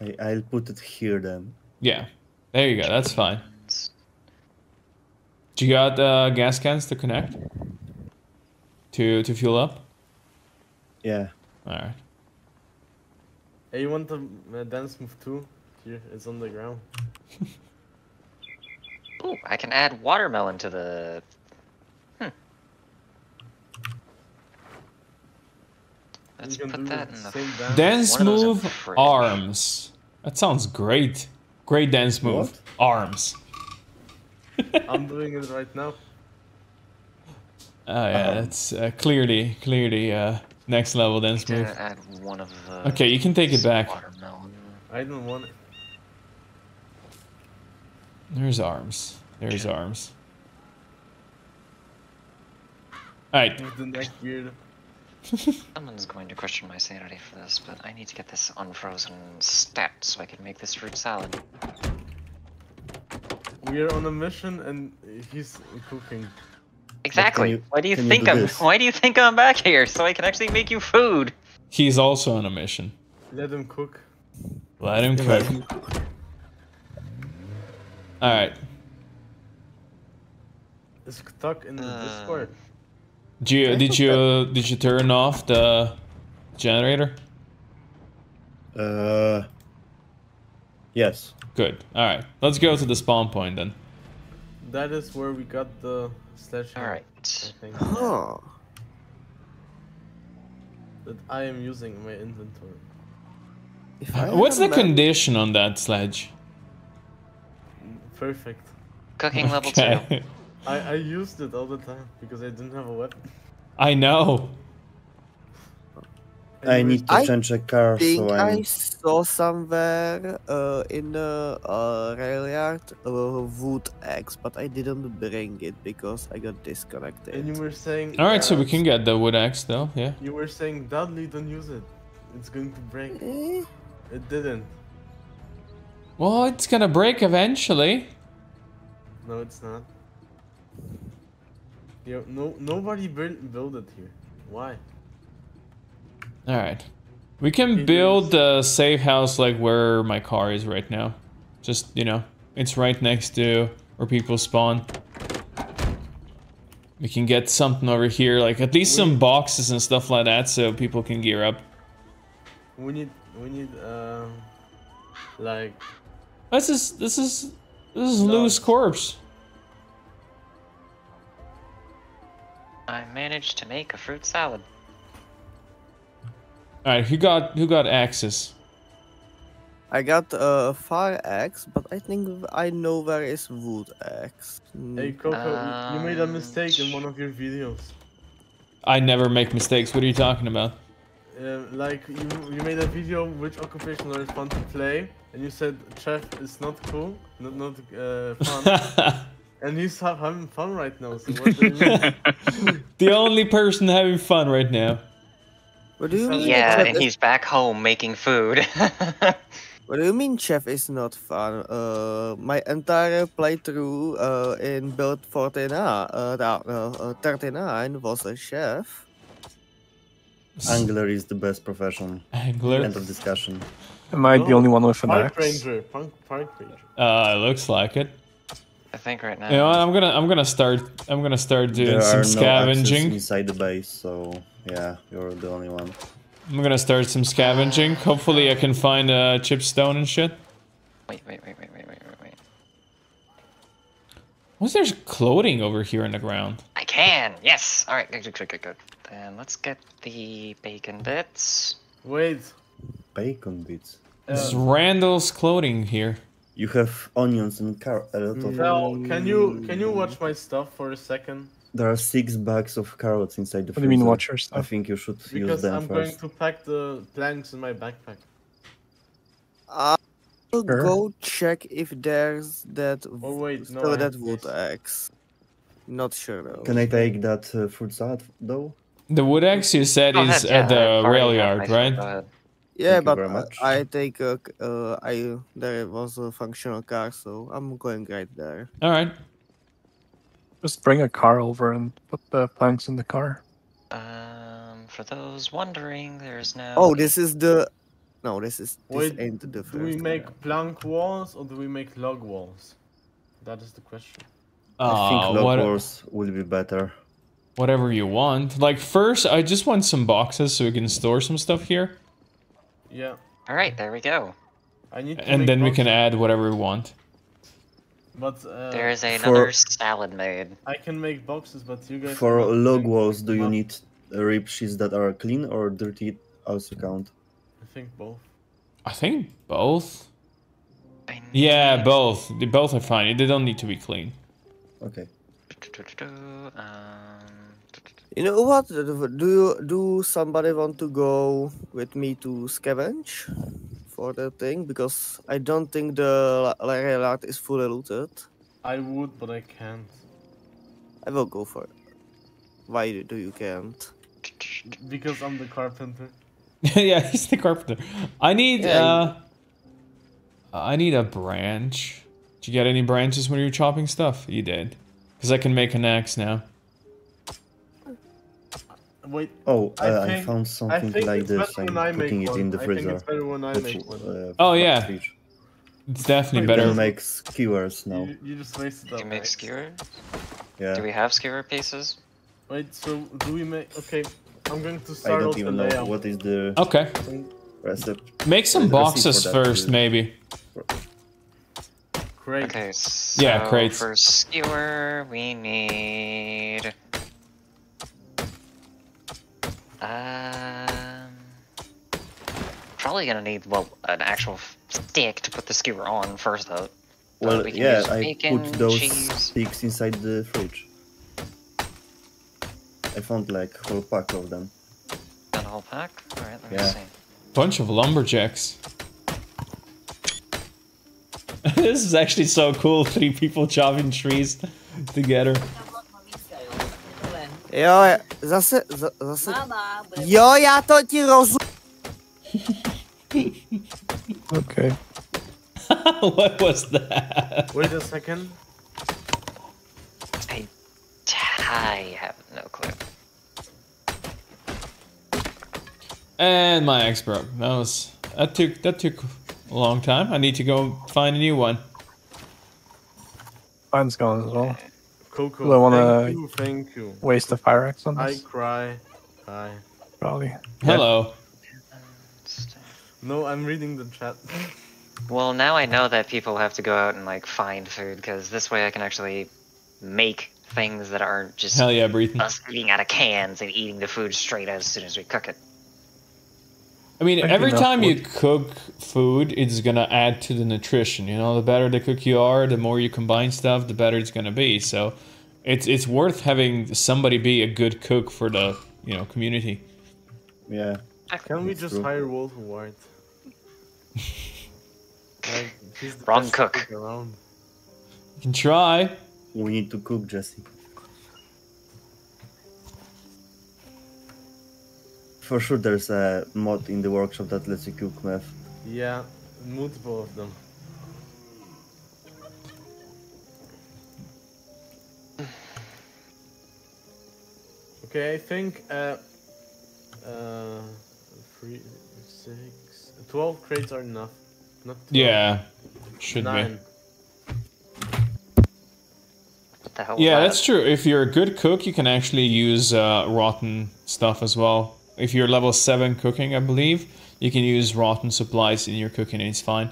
Okay, I'll put it here then. Yeah, there you go. That's fine. Do you got uh, gas cans to connect? To to fuel up? Yeah. All right. Hey, you want the uh, dance move too? Here, it's on the ground. Ooh, I can add watermelon to the. Hmm. Let's put that in the. dance. Dance One of those in move arms. That sounds great. Great dance move. What? Arms. I'm doing it right now. Oh yeah, that's uh, clearly clearly uh, next level then smooth. add one of the. Okay, you can take it back. Watermelon. I don't want it. There's arms. There's arms. Alright, With the neck beard. Someone's going to question my sanity for this, but I need to get this unfrozen stat so I can make this fruit salad. We are on a mission and he's cooking. Exactly. you- why do you can you think do I'm? this? Why do you think I'm back here so I can actually make you food? he's also on a mission. Let him cook. Let him cook. Alright. It's stuck in the Uh, Discord. Did you did you did you turn off the generator? Uh. Yes. Good. Alright. Let's go to the spawn point then. That is where we got the sledgehammer. All right. I. Huh. that I am using in my inventory. If uh, I What's the condition on that sledge? Perfect. Cooking level two. I, I used it all the time because I didn't have a weapon. I know. I need to I change a car, think so I I'm. saw somewhere uh, in the uh, rail yard a wood axe, but I didn't bring it because I got disconnected. And you were saying. All right, so we can get the wood axe though. Yeah. You were saying, Dudley, don't use it. It's going to break. Eh, It didn't. Well, it's gonna break eventually. No, it's not. Yo, no, nobody built build it here. Why? All right. We can It build a safe house like where my car is right now. Just, you know, it's right next to where people spawn. We can get something over here, like at least some boxes and stuff like that so people can gear up. We need, we need, uh, like, This is this is this is loose corpse. I managed to make a fruit salad. Alright, who got who got axes? I got a fire axe, but I think I know where is wood axe. Hey Koko, you- you made a Um, mistake in one of your videos. I never make mistakes. What are you talking about? Uh, like you, you made a video which occupation are fun to play, and you said chef is not cool, not not uh, fun, and he's ha- having fun right now. So what do you mean? the only person having fun right now. What do you mean? Yeah, chef and is- he's back home making food. What do you mean, chef is not fun? Uh, my entire playthrough uh, in build 49, uh, no, no, uh, 39 was a chef. Angler is the best profession. Angler. End of discussion. Am I the No, only one with an Park axe? ranger, punk, park ranger. Uh, looks like it. I think right now. You know? I'm gonna I'm gonna start I'm gonna start doing There some are no scavenging. inside the base, so yeah, you're the only one. I'm gonna start some scavenging. Hopefully, I can find uh, chipstone and shit. Wait, wait, wait, wait, wait, wait, wait, wait. What's there clothing over here in the ground? I can. Yes. All right. Good, good, good, good, good. Then let's get the bacon bits. Wait, Bacon bits. This is uh, Randall's clothing here. You have onions and car a lot of. Val, can you can you watch my stuff for a second? There are six bags of carrots inside the What do you mean freezer. watch your I think you should use Because them I'm going to pack the planks in my backpack. I'll Sure. go check if there's that, Oh, wait, no, still that wood axe. Not sure though. Can I take that uh, fruit salad though? The wood axe you said Go is ahead, yeah, at the rail yard, my food, right? Go ahead. Yeah, Thank but very uh, much. I take a, c- uh, I there was a functional car, so I'm going right there. All right. Just bring a car over and put the planks in the car. Um, for those wondering, there's no. Oh, this is the. No, this is this Wait, ain't the first. do we make one. plank walls or do we make log walls? That is the question. I think Uh, log what, wars will be better. whatever you want. Like first, I just want some boxes so we can store some stuff here, Yeah, All right, there we go. I need. To and make then we can add whatever we want. But uh, There is for- another salad made. I can make boxes, but you guys. For log walls, do you need uh, rib sheets that are clean or dirty also count? I think both. I think both. I Yeah, both. They both are fine. They don't need to be clean. Okay. Um, You know what? Do you do somebody want to go with me to scavenge for the thing? Because I don't think the la- rail is fully looted. I would, but I can't. I will go for it. Why do you can't? Because I'm the carpenter. yeah, he's the carpenter. I need Yeah, uh I need a branch. Did you get any branches when you were chopping stuff? You did. Because I can make an axe now. Wait, Oh, I uh, I, found something think like this. I'm I putting it one. in the I think freezer. it's better when I Which, make one. uh, Oh, yeah. fish. It's definitely You better. can make skewers now. You, you just wasted do that. you make right? skewers? Yeah. Do we have skewer pieces? Wait, so do we make? Okay, I'm going to start I don't even know layout. what is the Okay. recipe. Make some There's a receipt boxes first, too. maybe. Great. Okay, so Yeah, crates. for skewer, we need... Uh, Probably gonna need well an actual stick to put the skewer on first though. Well, we can yeah, use I bacon, put those cheese. sticks inside the fridge. I found like whole pack of them. Got a whole pack. All right, let me Yeah. see. Bunch of lumberjacks. this is actually so cool. Three people chopping trees together. Jo, zase, za- zase... Jo, já to ti rozumím. Okay. what was that? Wait a second. I, I have no clue. And my axe broke. That was that took that took a long time. I need to go find a new one. Mine's gone as well. Koko, Do I wanna- thank you, thank you. Waste the fire axe on this. I cry. Cry. Probably. Hello. No, I'm reading the chat. Well, now I know that people have to go out and like find food because this way I can actually make things that aren't just Hell yeah, Breathen. us eating out of cans and eating the food straight as soon as we cook it. I mean, every enough time you cook food, it's gonna add to the nutrition. You know, the better the cook you are, the more you combine stuff, the better it's gonna be. So, it's it's worth having somebody be a good cook for the you know community. Yeah. Can we just true. hire Walter White? like, he's the Wrong best cook. around. You can try. We need to cook, Jesse. For sure, there's a mod in the workshop that lets you cook meth. Yeah, multiple of them. Okay, I think uh, uh, three, six, twelve crates are enough. Not 12, Yeah, should nine. What the hell? be. Yeah, was that's true. If you're a good cook, you can actually use uh, rotten stuff as well. If you're level seven cooking, I believe, you can use rotten supplies in your cooking, and it's fine.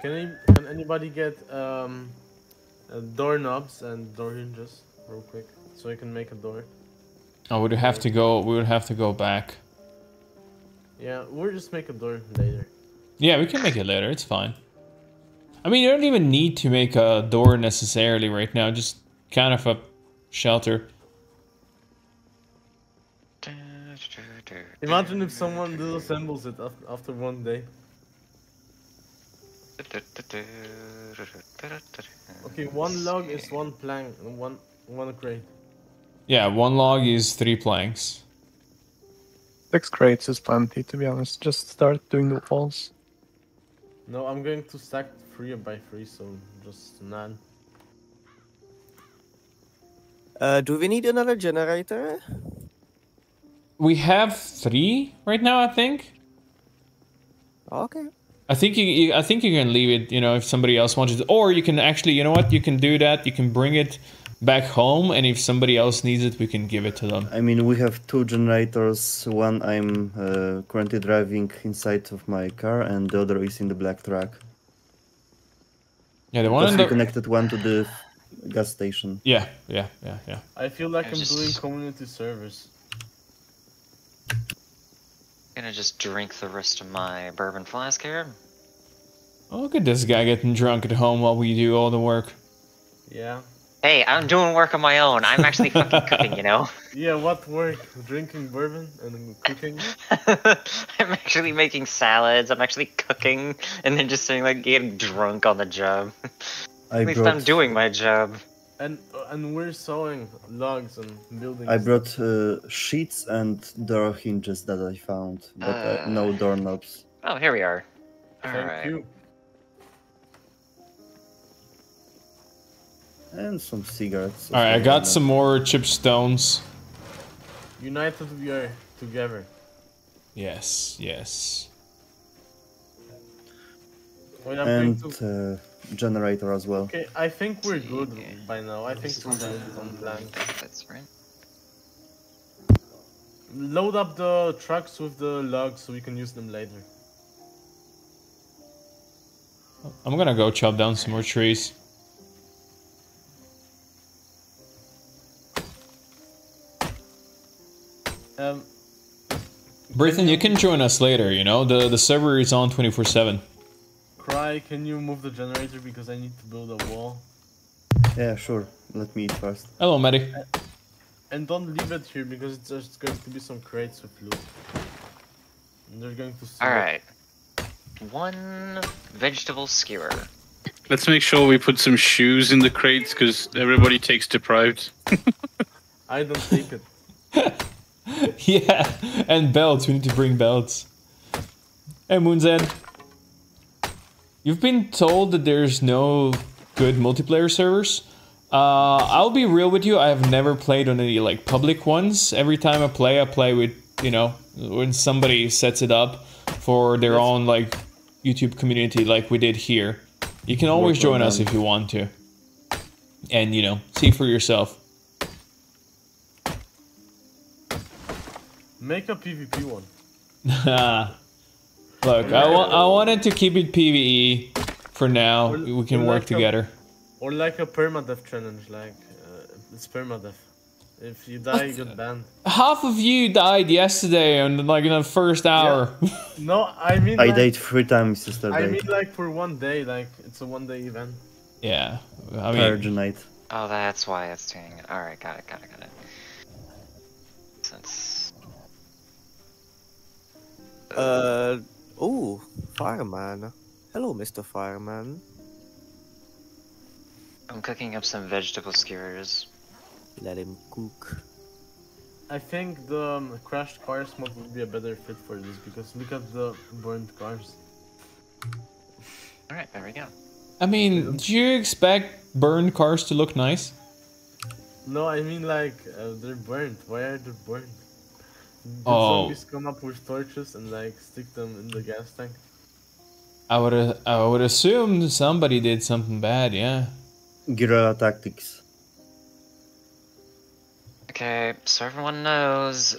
Can, any, can anybody get um, uh, doorknobs and door hinges real quick so I can make a door? Oh, would have to go. We would have to go back. Yeah, we'll just make a door later. Yeah, we can make it later. It's fine. I mean, you don't even need to make a door necessarily right now. Just kind of a shelter. Imagine if someone disassembles it after one day. Okay, one log is one plank, and one one crate. Yeah, one log is three planks. Six crates is plenty, to be honest. Just start doing the walls. No, I'm going to stack three by three, so just none. Uh, do we need another generator? We have three right now, I think. Okay. I think you, you. I think you can leave it. You know, if somebody else wants it, or you can actually. You know what? You can do that. You can bring it back home, and if somebody else needs it, we can give it to them. I mean, we have two generators. One I'm uh, currently driving inside of my car, and the other is in the black truck. Yeah, the one Because in we the. connected one to the gas station. Yeah, yeah, yeah, yeah. I feel like I I'm just- doing community service. Gonna just drink the rest of my bourbon flask here. Oh, look at this guy getting drunk at home while we do all the work. Yeah. Hey, I'm doing work on my own. I'm actually fucking cooking, you know? Yeah, what work? Drinking bourbon and cooking? I'm actually making salads, I'm actually cooking, and then just saying like getting drunk on the job. I At least brought, I'm doing my job. And and we're sawing logs and building. I brought uh, sheets and door hinges that I found, but uh, no Uh. doorknobs. Oh, here we are. Thank Alright. you. And some cigarettes. All right, I got no. some more chip stones. United we are together. Yes, yes. Wait, I'm going And to. uh, generator as well. Okay, I think we're good Yeah. by now. I think we're on plan. That's right. Load up the trucks with the logs so we can use them later. I'm gonna go chop down some more trees. Um, Britton, you can join us later. You know the the server is on twenty four seven. Cry, can you move the generator because I need to build a wall? Yeah, sure. Let me eat first. Hello, Matty. And don't leave it here because it's just going to be some crates with loot. And they're going to steal it. Alright. One vegetable skewer. Let's make sure we put some shoes in the crates because everybody takes deprived. I don't take it. yeah, and belts. We need to bring belts. Hey, Moonzen. You've been told that there's no good multiplayer servers. Uh, I'll be real with you. I have never played on any like public ones. Every time I play, I play with you know when somebody sets it up for their Yes. own like YouTube community, like we did here. You can always Work well join us if you want to, and you know see for yourself. Make a PvP one. Look, I, wa- I wanted to keep it PVE for now. Or- We can work like a- together. Or like a permadeath challenge, like uh, it's permadeath. If you die, you get banned. Half of you died yesterday, and like in the first hour. No, I mean I like, died three times I mean like for one day, like it's a one day event. yeah, I Purge night. Oh, that's why it's doing it. Alright, got it, got it, got it. Since. Uh, oh, fireman. Hello, Mr. Fireman. I'm cooking up some vegetable skewers. Let him cook. I think the um, crashed cars mod would be a better fit for this because look at the burned cars. Alright, there we go. I mean, do you expect burned cars to look nice? No, I mean like uh, they're burned. Why are they burned? Did Oh. zombies come up with torches and like stick them in the gas tank? I would I would assume somebody did something bad. Yeah. Guerrilla tactics. Okay, so everyone knows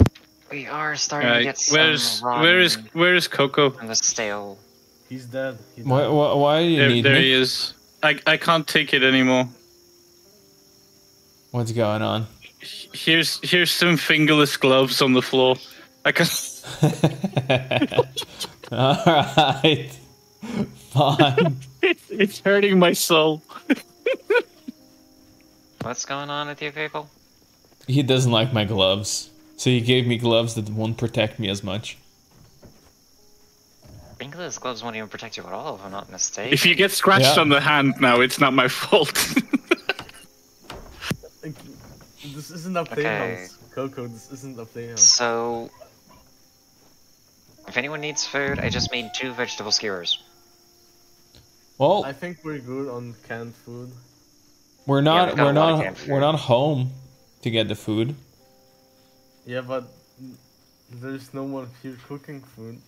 we are starting to get some where's rotten where is where is Koko? from the stale. He's dead. He Why died. why, why do you There, need there me? he is. I I can't take it anymore. What's going on? Here's here's some fingerless gloves on the floor. I can. All right. Fine. It's, it's hurting my soul. What's going on with you people? he doesn't like my gloves, so he gave me gloves that won't protect me as much. Fingerless gloves won't even protect you at all, if I'm not mistaken. If you get scratched Yeah. on the hand now, it's not my fault. Like, This isn't a playhouse, Koko. This isn't a playhouse. So, if anyone needs food, I just made two vegetable skewers. Well, I think we're good on canned food. we're not got we're a lot of not we're not home to get the food. Yeah, but there's no one here cooking food.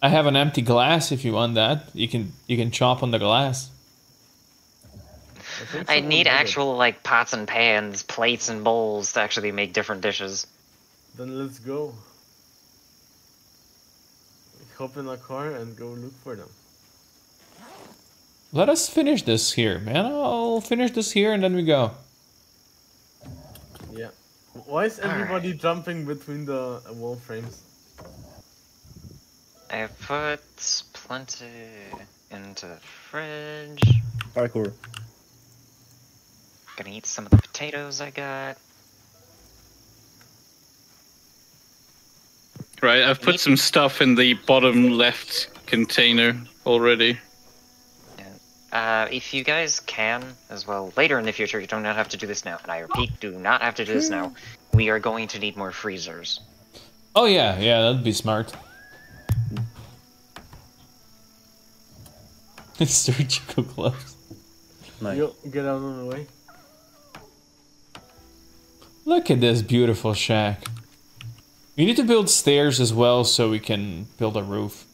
I have an empty glass if you want that. You can you can chop on the glass. I, I need did it. actual, like, pots and pans, plates and bowls to actually make different dishes. Then let's go. Hop in a car and go look for them. Let us finish this here, man. I'll finish this here and then we go. Yeah. Why is Alright. everybody jumping between the uh, wall frames? I put plenty into the fridge. Parkour. Gonna eat some of the potatoes I got. right, I've put some stuff in the bottom left container already. Uh, if you guys can, as well, later in the future, you do not have to do this now. And I repeat, do not have to do this now. We are going to need more freezers. Oh yeah, yeah, that'd be smart. Surgical gloves. Nice. Yo, get out of the way. Look at this beautiful shack. We need to build stairs as well so we can build a roof.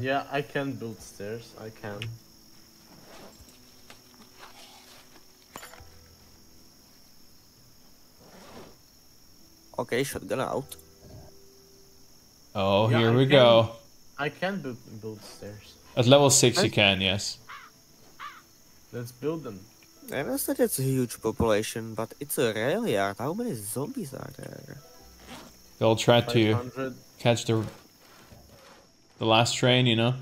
Yeah, I can build stairs. I can. Okay, shotgun out. Oh, Yeah, here I we can. go. I can build build stairs. At level 6 you can, yes. Let's build them. I understand it's a huge population, but it's a rail yard. How many zombies are there? They'll try to catch the the last train, you know.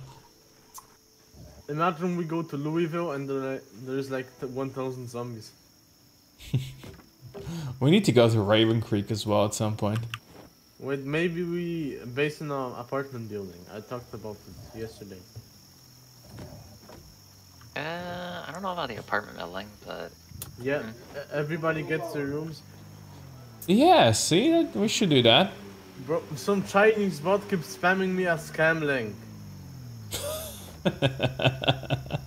Imagine we go to Louisville and there, there's like 1,000 zombies. We need to go to Raven Creek as well at some point. Wait, maybe we based in an apartment building. I talked about it yesterday. Uh, I don't know about the apartment building, but Yeah, Hmm. e- everybody gets their rooms. Yeah, see, we should do that. Bro, some Chinese bot keeps spamming me a scam link.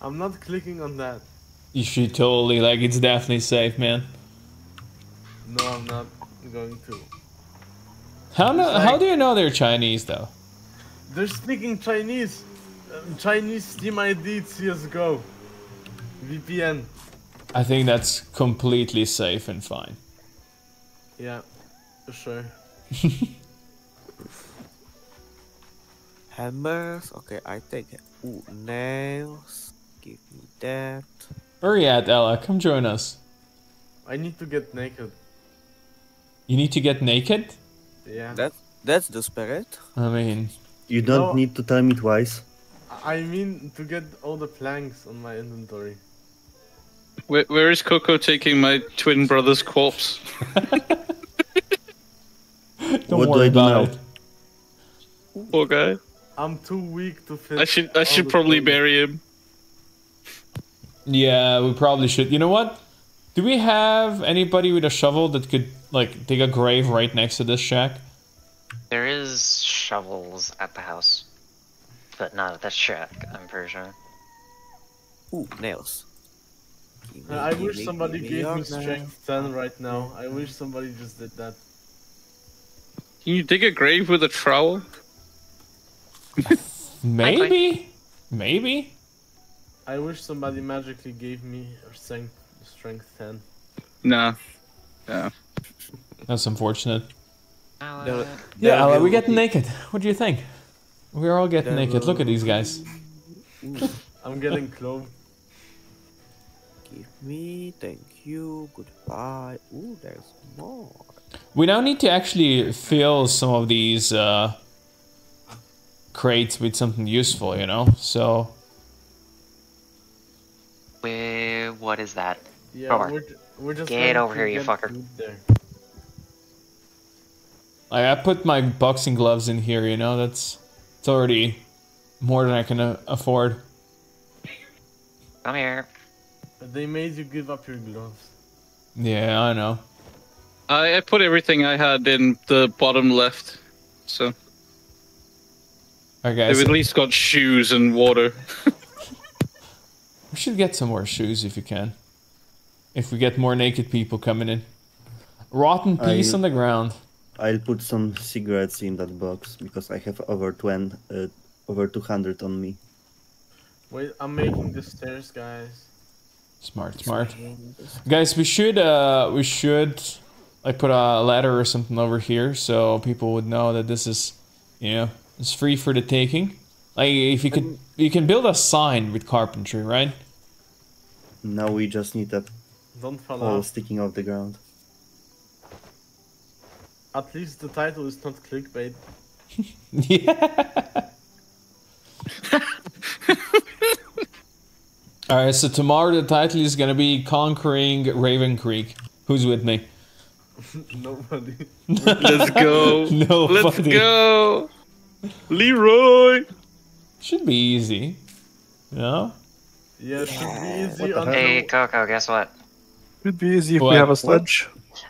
I'm not clicking on that. you should totally like. It's definitely safe, man. No, I'm not going to. How no, It's How do you know they're Chinese though? They're speaking Chinese. Um, Chinese Steam ID CSGO. VPN. I think that's completely safe and fine. Yeah, for sure. Hammers. Okay, I take it. Ooh, nails. Give me that. Where you at, Ella? Come join us. I need to get naked. You need to get naked. Yeah. That that's the spirit. I mean, You don't No. need to tell me twice. I mean to get all the planks on my inventory. Where, where is Koko taking my twin brother's corpse? don't What do worry I do about now? it. Poor guy. I'm too weak to fit. I should I should probably clothes. bury him. Yeah, we probably should. You know what? Do we have anybody with a shovel that could like dig a grave right next to this shack? there is shovels at the house, but not at the shack. I'm pretty sure. Ooh, nails. Me- I wish me- somebody me gave your me strength 10 right now. I wish somebody just did that. Can you dig a grave with a trowel? Maybe, maybe. I wish somebody magically gave me strength strength 10. Nah. Yeah. That's unfortunate. Uh, There- Yeah, there Ella, we get naked. What do you think? We're all getting There naked. Look at these guys. I'm getting clothed. Give me, thank you, goodbye. Ooh, there's more. We now need to actually fill some of these uh, crates with something useful, you know. So we, what is that? Yeah, Over. we're, ju- we're just Get over to here, you fucker. food There. like, I put my boxing gloves in here, you know. That's it's already more than I can uh, afford. Come here. They made you give up your gloves. Yeah, I know. I, I put everything I had in the bottom left. So Alright, guys. they've at least got shoes and water. We should get some more shoes if you can. If we get more naked people coming in. Rotten piece I- on the ground. I'll put some cigarettes in that box because I have over 20, uh, over 200 on me. Wait, I'm making the stairs, guys. Smart, smart. Guys, we should uh we should like put a ladder or something over here so people would know that this is you know it's free for the taking. Like if you could you can build a sign with carpentry, right? Now we just need a Don't fall pole off. sticking off the ground. At least the title is not clickbait. Yeah. Alright, so tomorrow the title is gonna be Conquering Raven Creek. Who's with me? Nobody. Let's go. No, Let's go. Leroy. Should be easy. No? Yeah, it should be easy. What the until- Hey, Koko, guess what? It'd be easy if What? we have a What?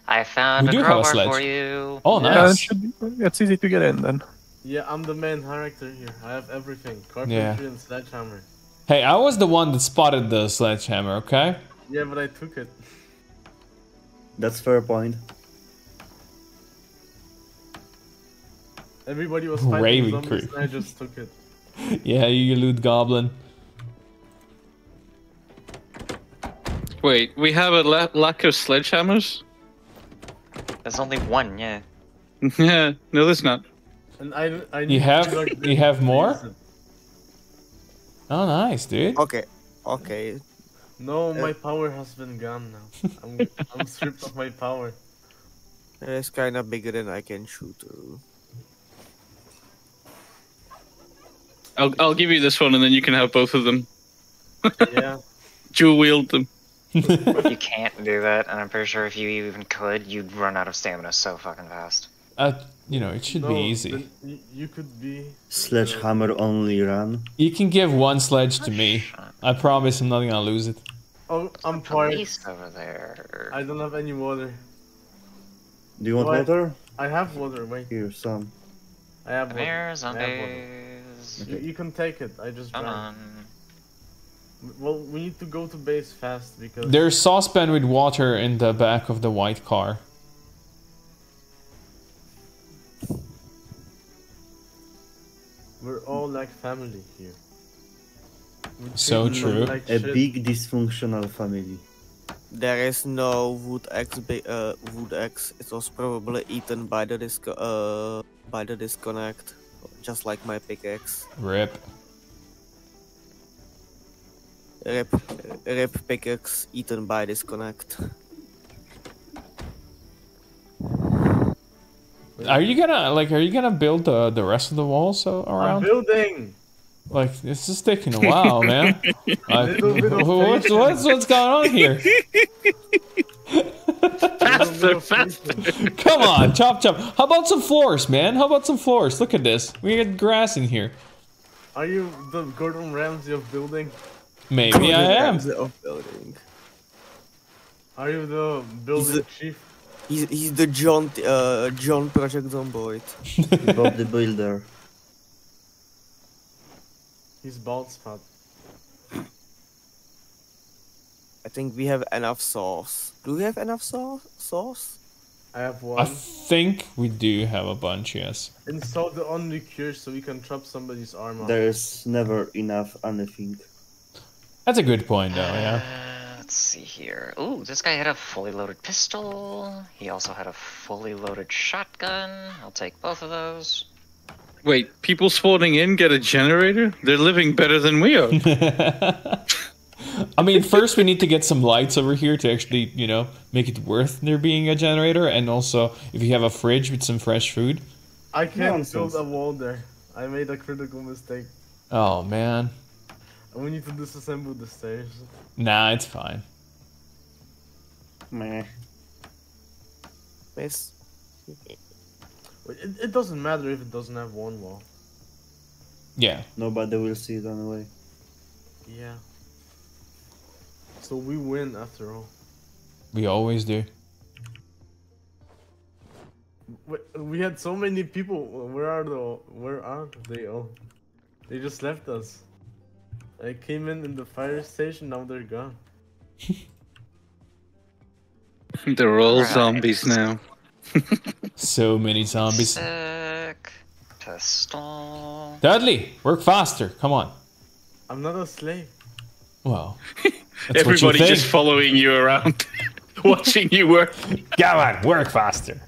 Sledge. I found We a do have a crowbar for you. Oh Yeah, it nice. should be. It's easy to get in then. Yeah, I'm the main character here. I have everything. Carpentry and sledgehammer. Hey, I was the one that spotted the sledgehammer, okay? Yeah, but I took it. That's fair point. Everybody was fighting Raven zombies Creek. and I just took it. Yeah, you loot goblin. Wait, we have a la- lack of sledgehammers? There's only one, yeah. yeah, no, there's not. And I, I You have- like, you have more? Oh, nice, dude. Okay, Okay. No, uh, my power has been gone now. I'm, I'm stripped of my power. It's kinda bigger than I can shoot through. I'll I'll give you this one, and then you can have both of them. Yeah. Dual wield them. You can't do that, and I'm pretty sure if you even could, you'd run out of stamina so fucking fast. Uh, you know, it should no, be easy. then you could be. Sledgehammer only run. You can give one sledge to me. I promise I'm not gonna lose it. Oh, I'm tired. Police over there. I don't have any water. Do you want What? water? I have water. Wait, Here, some. I have Come water. here, I have water. zombies. You, you can take it. I just Come drank. on. Well, we need to go to base fast because There's saucepan with water in the back of the white car. we're all like family here. We So treat each other true. like A shit. big dysfunctional family. There is no wood axe. Uh, wood axe. It was probably eaten by the disco- uh, by the disconnect, just like my pickaxe. Rip. Rip, rip pickaxe eaten by disconnect. Are you gonna like? Are you gonna build the the rest of the walls uh, around? I'm building. Like this is taking a while, man. Like, Little what's what's what's going on here? Faster, faster. Come on, chop chop. How about some floors, man? How about some floors? Look at this. We got grass in here. Are you the Gordon Ramsay of building? Maybe I am. Of building. Are you the building the- chief? He's, he's the John uh, John Project Zomboid. Bob the Builder. He's bald spot. I think we have enough sauce. Do we have enough sauce? Sauce? I have one. I think we do have a bunch, yes. Install the only cure so we can chop somebody's arm off. There's never enough anything. That's a good point, though. Yeah. Uh, let's see here. Ooh, this guy had a fully loaded pistol. He also had a fully loaded shotgun. I'll take both of those. Wait, people spawning in get a generator? They're living better than we are. I mean, first we need to get some lights over here to actually, you know, make it worth there being a generator, and also if you have a fridge with some fresh food. I can't Nonsense. build a wall there. I made a critical mistake. Oh man, And we need to disassemble the stairs. nah, it's fine. Meh. Miss? It, it doesn't matter if it doesn't have one wall. Yeah, Nobody will see it anyway. Yeah. So we win after all. we always do. We, we had so many people. Where are the? Where are they all? They just left us. I came in in the fire station. Now they're gone. They're all Right. zombies now. So many zombies. Sick. Pistol. Dudley, work faster. Come on. I'm not a slave. Well, that's what you Everybody think. just following you around, watching you work. Come on, work faster.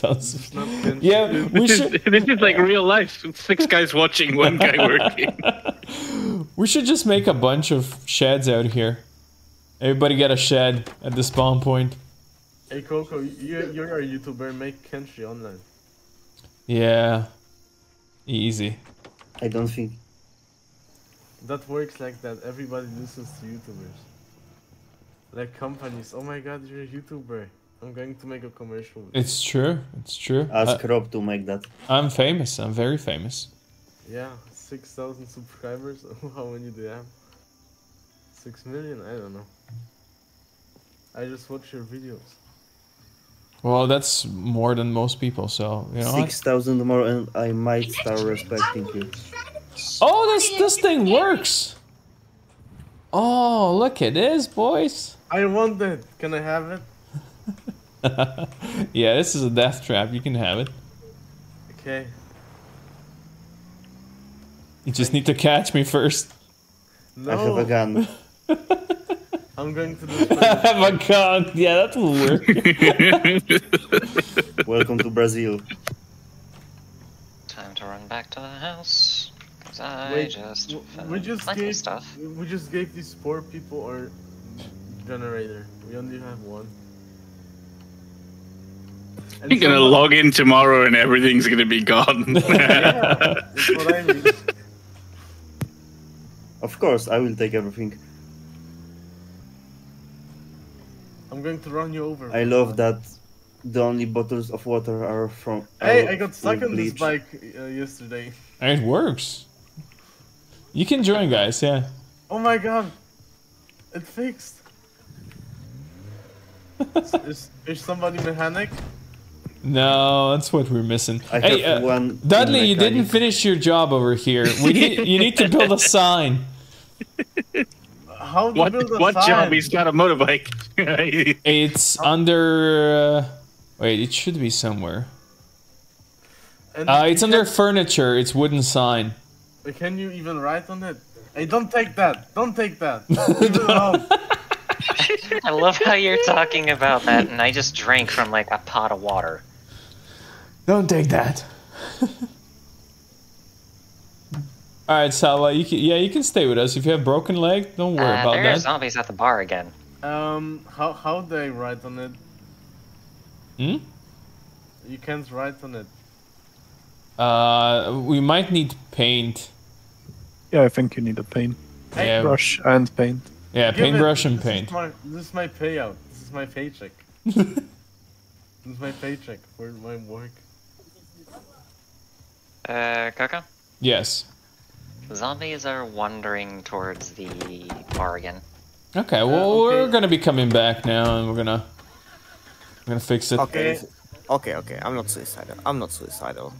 Tons- Not yeah, we This should. is, this is like real life. Six guys watching, one guy working. We should just make a bunch of sheds out here. Everybody get a shed at the spawn point. Hey Koko, you, you're a YouTuber. Make Kenshi online. Yeah. Easy. I don't think. That works like that. Everybody listens to YouTubers. Like companies. Oh my god, you're a YouTuber. I'm going to make a commercial. It's true. It's true. Ask I, Rob to make that. I'm famous. I'm very famous. Yeah, 6,000 subscribers. How many do you have? 6 million? I don't know. I just watch your videos. Well, that's more than most people, so you know. what? Six thousand more, and I might start respecting you. Oh, this this thing works. Oh, look at this, boys. I want it. Can I have it? Yeah, this is a death trap. You can have it. Okay. You just need to catch me first. No, I have a gun. I'm going to destroy I the have a gun. Yeah, that will work. Welcome to Brazil. Time to run back to the house. Because I Wait, just we just gave stuff. we just gave these poor people our generator. We only have one. And You're gonna someone- log in tomorrow and everything's gonna be gone. Yeah, that's what I mean. Of course, I will take everything. I'm going to run you over. I love that the only bottles of water are from. Hey, are I got stuck with on this bike uh, yesterday. It works. You can join, guys. Yeah. Oh my god, it fixed. is, is, is somebody mechanic? No, that's what we're missing. I hey, have uh, one Dudley, you didn't mechanic. finish your job over here. We need, you need to build a sign. How what build a what sign? job? He's got a motorbike. It's under. Uh, wait, it should be somewhere. And Uh, it's under can- furniture. It's wooden sign. Can you even write on it? Hey, don't take that! Don't take that! Leave it alone. I love how you're talking about that, and I just drank from like a pot of water. Don't take that. All right, Salva. You can, yeah, you can stay with us. If you have broken leg, don't worry Uh, about there are that. zombies at the bar again. Um, how how do I write on it? Hmm? You can't write on it. Uh, we might need paint. Yeah, I think you need a paint Yeah, brush and paint. yeah, Give paintbrush and paint. Is my, this is my payout. This is my paycheck. this is my paycheck for my work. Uh, Koko? Yes. Zombies are wandering towards the bar again. Okay. Well, we're gonna be coming back now, and we're gonna we're gonna fix it. Okay. Okay, okay. I'm not suicidal. I'm not suicidal.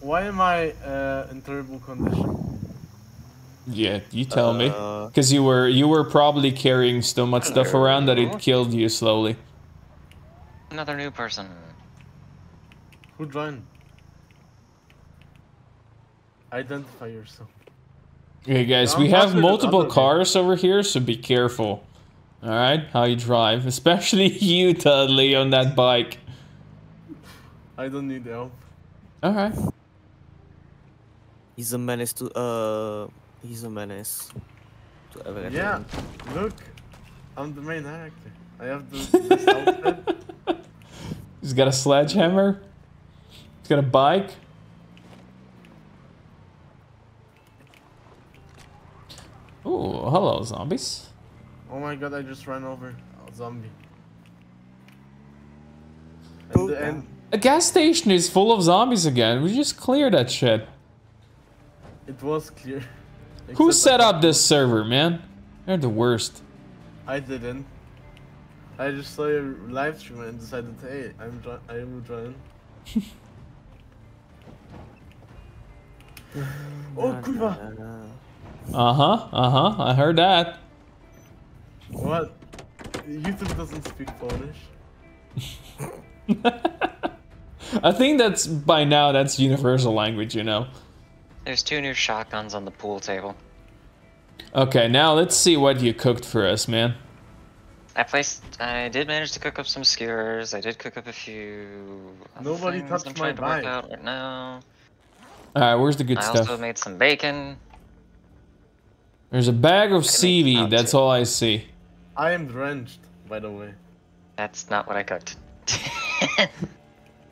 Why am I uh, in terrible condition? Yeah, you tell me. Uh, Because you were you were probably carrying so much stuff around that it killed you slowly. Another new person. Who joined? Identify yourself. Okay, guys, Yeah, we have multiple other cars over here, so be careful. All right, how you drive, especially you, Dudley, on that bike. I don't need help. All right. he's a menace to uh he's a menace to everything. Yeah, look, I'm the main actor. I have the this outfit. He's got a sledgehammer. He's got a bike. Ooh, hello, zombies. Oh my god, I just ran over a zombie. And, and A gas station is full of zombies again. We just clear that shit. it was clear. Who set up this server, man? They're the worst. I didn't. I just saw your live stream and decided, hey, I'm jo- I will join. oh, kurwa! Uh huh. Uh huh. I heard that. What? YouTube doesn't speak Polish. I think that's by now that's universal language, you know. There's two new shotguns on the pool table. Okay, now let's see what you cooked for us, man. I placed. I did manage to cook up some skewers. I did cook up a few. Nobody things touched I'm my trying to work out right now. All right, where's the good I stuff? I also made some bacon. There's a bag of seaweed. That's too. all I see. I am drenched, by the way. That's not what I cooked.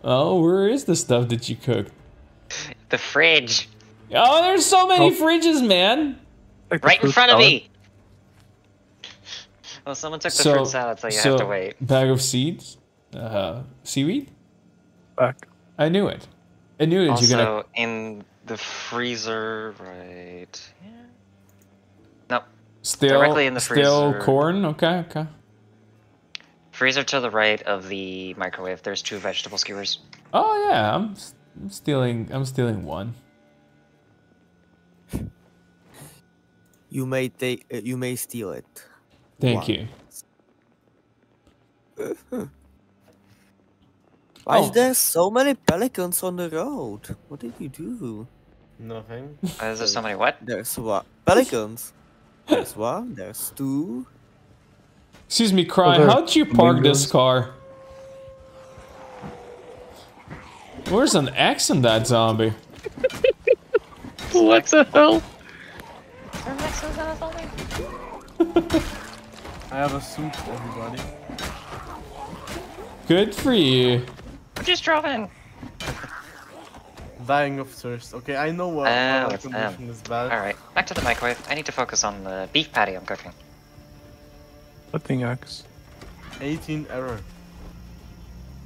Oh, where is the stuff that you cooked? the fridge, Oh, there's so many Oh. fridges, man. Like right in fruit front of me. Well, someone took the So, fruit salad, so you so have to wait. bag of seeds, uh, seaweed. Back. I knew it. I knew it. Also, You're gonna in the freezer, right here. No, still directly in the still corn. Okay, okay. freezer to the right of the microwave. There's two vegetable skewers. Oh yeah, I'm, s- I'm stealing. I'm stealing one. You may take uh, you may steal it. Thank Wow. you. Why Oh. is there so many pelicans on the road? What did you do? Nothing. Uh, is there so many what? There's what? Pelicans. There's one. There's two. Excuse me, Cry. there How'd you park this car? Where's an X in that zombie? What the hell? I have a suit, for everybody. Good for you. Just drove in. Dying of thirst. Okay, I know what my it's them. condition is bad. Alright, back to the microwave. I need to focus on the beef patty I'm cooking. What thing X. 18 error.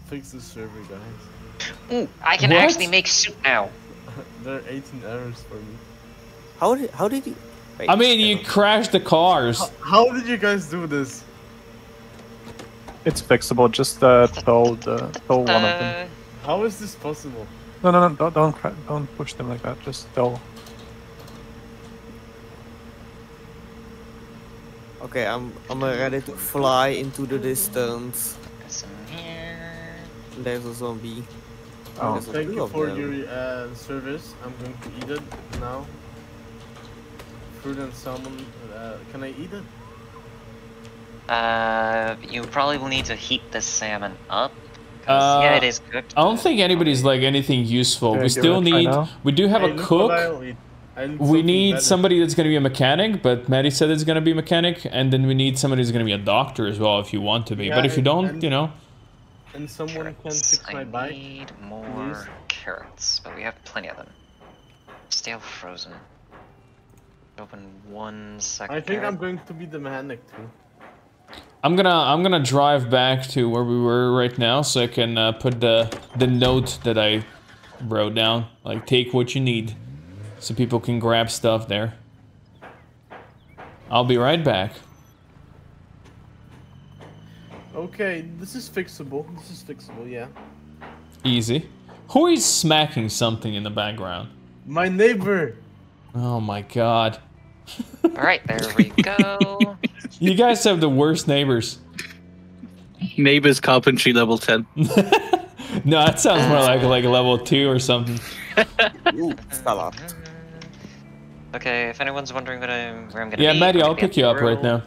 Fix the server, guys. Ooh, I can What? actually make soup now. there are 18 errors for me. How did how did you? Wait, I mean, you crashed the cars. How, how did you guys do this? It's fixable. Just uh, tow the tow one of them. How is this possible? No, no, no! Don't don't, cra- don't push them like that. Just tow. Okay, I'm I'm ready to fly into the distance. this in here. There's a zombie. Oh. Thank you for them. your uh, service. I'm going to eat it now. Fruit and salmon. Uh, can I eat it? Uh, you probably will need to heat the salmon up. 'cause, yeah, Uh, it is cooked. I don't think anybody's like anything useful. Yeah, we still need. We do have Hey, a cook. what I'll eat. I need We need better. somebody that's gonna be a mechanic, but Maddie said it's gonna be a mechanic, and then we need somebody who's gonna be a doctor as well if you want to be. Yeah, but if you don't, and- you know, And someone can fix my bike. I bike. need more please? carrots, but we have plenty of them. Stale frozen. Open one second. I think I'm going to be the mechanic too. I'm gonna I'm gonna drive back to where we were right now, so I can uh, put the the note that I wrote down. Like, take what you need, so people can grab stuff there. I'll be right back. Okay, this is fixable. This is fixable, yeah. Easy. Who is smacking something in the background? My neighbor! Oh my god. Alright, there we go. You guys have the worst neighbors. Neighbors carpentry level 10. No, that sounds more like like level two or something. Ooh, fell off. okay, if anyone's wondering what I'm, where I'm gonna Yeah, be, Maddie, I'm I'll gonna be at pick you the up right now.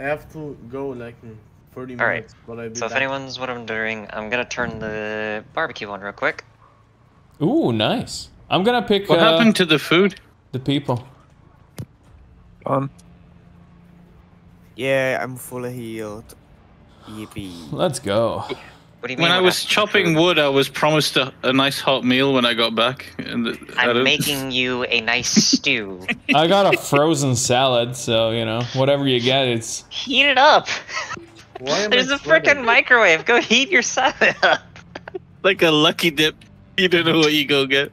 I have to go like in 30 Alright, minutes, but I'll be So if anyone's wondering, I'm doing, I'm gonna turn the barbecue on real quick. Ooh, nice. I'm gonna pick What uh, happened to the food? The people. Um, Yeah, I'm fully healed. Yippee. Let's go. What do you mean? When I was chopping food? wood, I was promised a, a nice hot meal when I got back. And I I'm don't- making you a nice stew. I got a frozen salad, so you know whatever you get, it's Heat it up. Why am I There's a freaking microwave. Go heat your salad up. like a lucky dip. You don't know what you go get.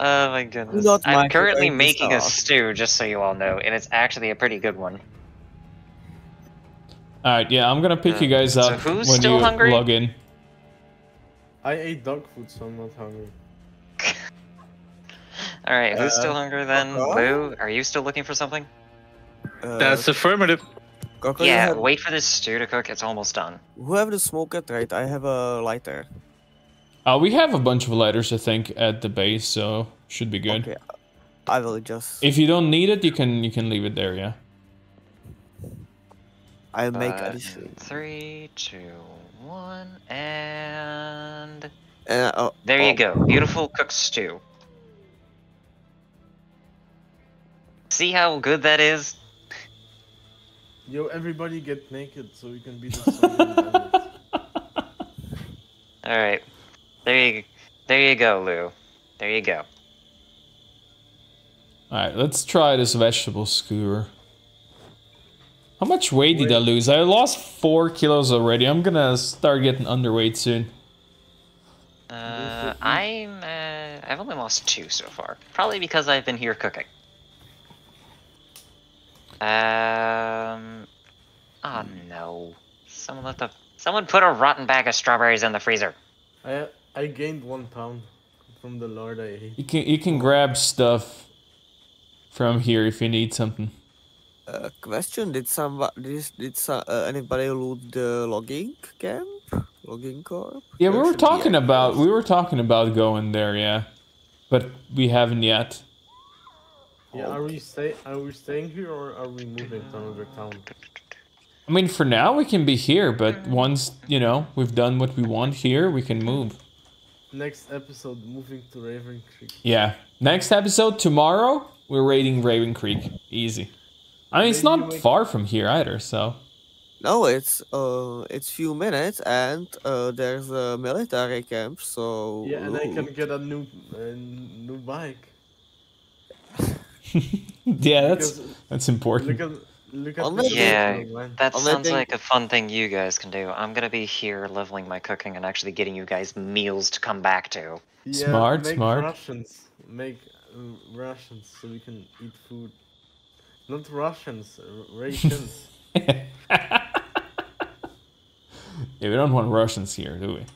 Oh my goodness. not I'm currently making a stew, just so you all know, and it's actually a pretty good one. all right. Yeah, I'm gonna pick you guys So up who's when still you hungry? log in. I ate dog food, so I'm not hungry. Alright, who's Uh, still hungry then? Koko? Lou, are you still looking for something? Uh, That's affirmative. Koko, yeah, have- wait for this stew to cook. It's almost done. Who have the smoker right? I have a lighter. Uh, we have a bunch of letters, I think, at the base, so should be good. Okay. I will just. If you don't need it, you can you can leave it there. Yeah. I'll make Uh, addition. Three, two, one, and Uh, oh, there oh, you go. Beautiful cooked stew. See how good that is? Yo, everybody get naked so we can be the zombie bandits. All right, there you, there you go, Lou. There you go. All right, let's try this vegetable skewer. How much weight did I lose? I lost four kilos already. I'm gonna start getting underweight soon. Uh, I'm, uh, I've only lost two so far. Probably because I've been here cooking. Um, oh no. Someone let the, someone put a rotten bag of strawberries in the freezer. I I gained one pound from the lard I ate. You can you can grab stuff from here if you need something. Uh, question: Did somebody did, did some, uh, anybody loot the logging camp? Logging corp? Yeah, we were talking about we were talking about going there, yeah, but we haven't yet. Yeah, are we stay are we staying here or are we moving to another town? I mean, for now we can be here, but once you know we've done what we want here, we can move. Next episode, moving to Raven Creek. Yeah. Next episode tomorrow, we're raiding Raven Creek. Easy. I mean, it's not far from here either, so. No, it's uh, it's few minutes, and uh, there's a military camp. So Yeah, and I can get a new a new bike. yeah, that's Because that's important. look at look at Unless this Yeah. That Unless sounds they- like a fun thing you guys can do. I'm gonna be here leveling my cooking and actually getting you guys meals to come back to. Yeah, Smart, make smart. Russians make uh, rations so we can eat food. Not Russians, uh, rations. Yeah, we don't want Russians here, do we?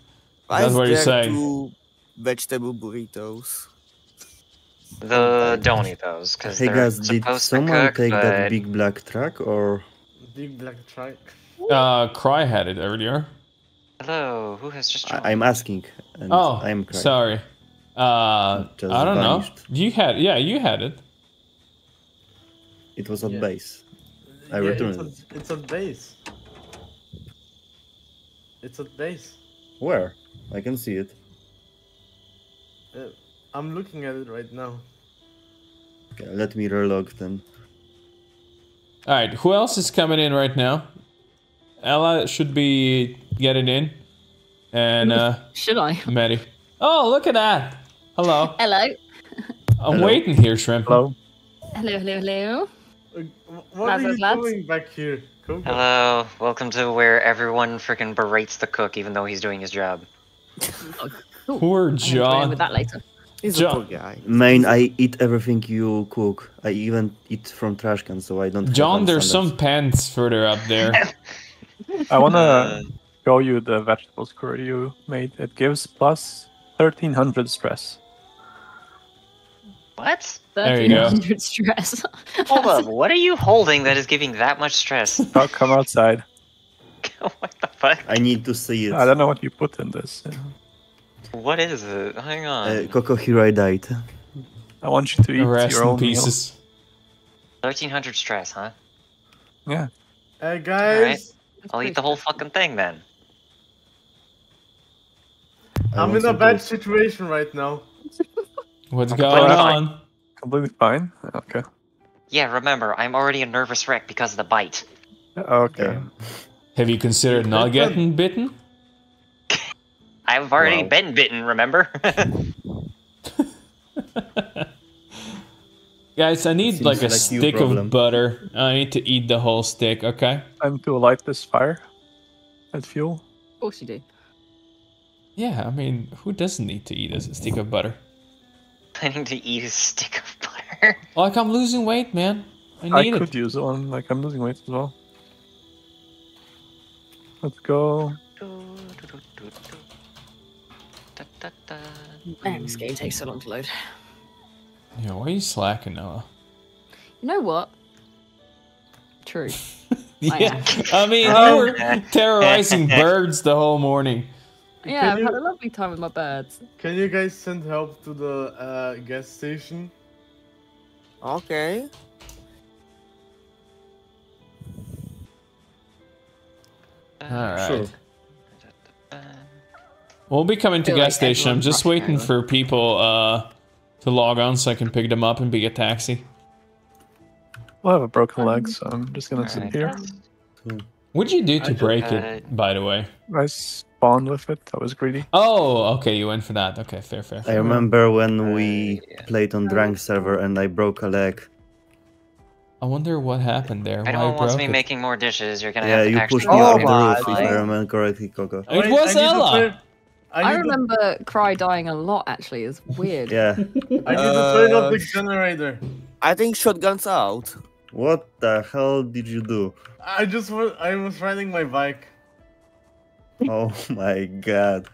Why That's is what you're there saying. two vegetable burritos. The don't eat those because Hey they're guys, did supposed to someone cook, take that big black truck or Big black truck. Uh, Cry had it earlier. hello, who has just joined? I- I'm asking and Oh, I'm crying. sorry. Uh, Just I don't know. You had, yeah, you had it. It was on Yeah. base. I yeah, returned it's at, it's at base. It's at base. Where? I can see it. Uh, I'm looking at it right now. Okay, let me relog then. All right, who else is coming in right now? Ella should be getting in, and uh, Should I? Maddie. Oh, look at that! Hello. Hello. I'm Hello. waiting here, Shrimp. Hello. Hello, hello, hello. Uh, what Lads, are you lads. doing back here, Koko? Hello, welcome to where everyone freaking berates the cook even though he's doing his job. Poor I'm gonna join in John. with that later. He's John. a poor guy. Main, I eat everything you cook. I even eat from trash cans, so I don't. John, any there's some standards. pants further up there. I wanna Uh, show you the vegetables curry you made. It gives plus 1300 stress. what? There you go. 1300 stress. Hold up, what are you holding that is giving that much stress? Oh, come outside. what the fuck? I need to see it. I don't know what you put in this. What is it? Hang on. Uh, Koko, here I died. I want you to eat Rest your own pieces. 1300 stress, huh? Yeah. Hey guys, I'll eat the whole fucking thing then. I I'm in a bad toast. situation right now. What's Okay, going fine. on? Completely fine. Okay. Yeah, remember, I'm already a nervous wreck because of the bite. Okay. Have you considered not getting bitten? I've already Wow. been bitten, remember? Guys, I need like a like stick of butter. I need to eat the whole stick, okay? Time to light this fire. Add fuel. Of course you do. Yeah, I mean, who doesn't need to eat a stick of butter? Planning to eat a stick of butter. Like, I'm losing weight, man. I I need could it. use one. Like I'm losing weight as well. Let's go. Man, this game takes so long to load. Yeah, why are you slacking, Noah? You know what? True. Yeah, I mean, you were terrorizing birds the whole morning. Yeah, I've you- had a lovely time with my birds. Can you guys send help to the uh, gas station? Okay. Alright. Sure. We'll be coming to gas like station. I'm just waiting over. for people uh, to log on so I can pick them up and be a taxi. Well, I have a broken leg, so I'm just gonna sit Alright. here. What'd you do to I break Uh, it, by the way? I spawned with it. I was greedy. Oh, okay, you went for that. Okay, fair, fair. fair. I remember when we Uh, yeah. played on Drunk server and I broke a leg. I wonder what happened there. If Why anyone wants broke me it? making more dishes, you're gonna Yeah, have to you actually pushed me Oh off get the my roof, if I remember correctly, Koko. It was I to Ella. Turn- I, I need remember Cry dying a lot, actually. It's weird. Yeah. I need to turn off Uh, the generator. I think shotgun's out. What the hell did you do? I just wa- I was riding my bike. Oh my god.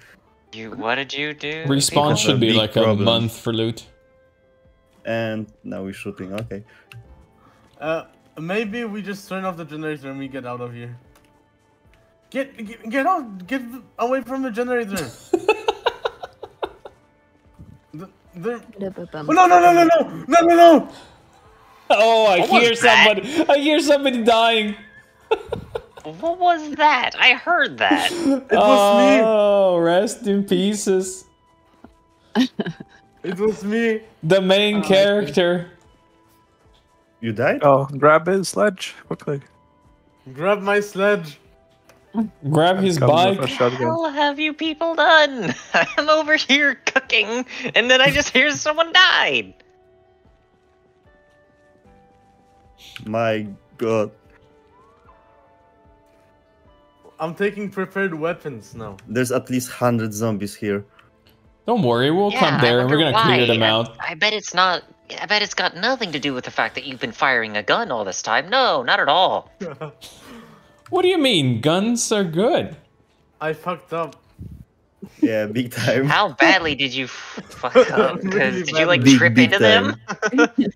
You, what did you do? Respawn should be big like a month for loot. And now we're shooting, okay. Uh, maybe we just turn off the generator and we get out of here. Get get, get out! Get away from the generator! the, the... Oh, no no no no no no no no! Oh, I What was hear that? somebody. I hear somebody dying. What was that? I heard that. It was me. oh, rest in pieces. It was me. The main uh, character. You died? Oh, grab his sledge quickly. Grab my sledge. Grab his bike. What the hell have you people done? I'm over here cooking, and then I just hear someone died. My god. I'm taking prepared weapons now. There's at least 100 zombies here. Don't worry, we'll Yeah, come there and we're gonna clear why. them I- out. I bet it's not. I bet it's got nothing to do with the fact that you've been firing a gun all this time. No, not at all. What do you mean? Guns are good. I fucked up. Yeah, big time. How badly did you fuck up? 'Cause Really did you like Big, trip big into them?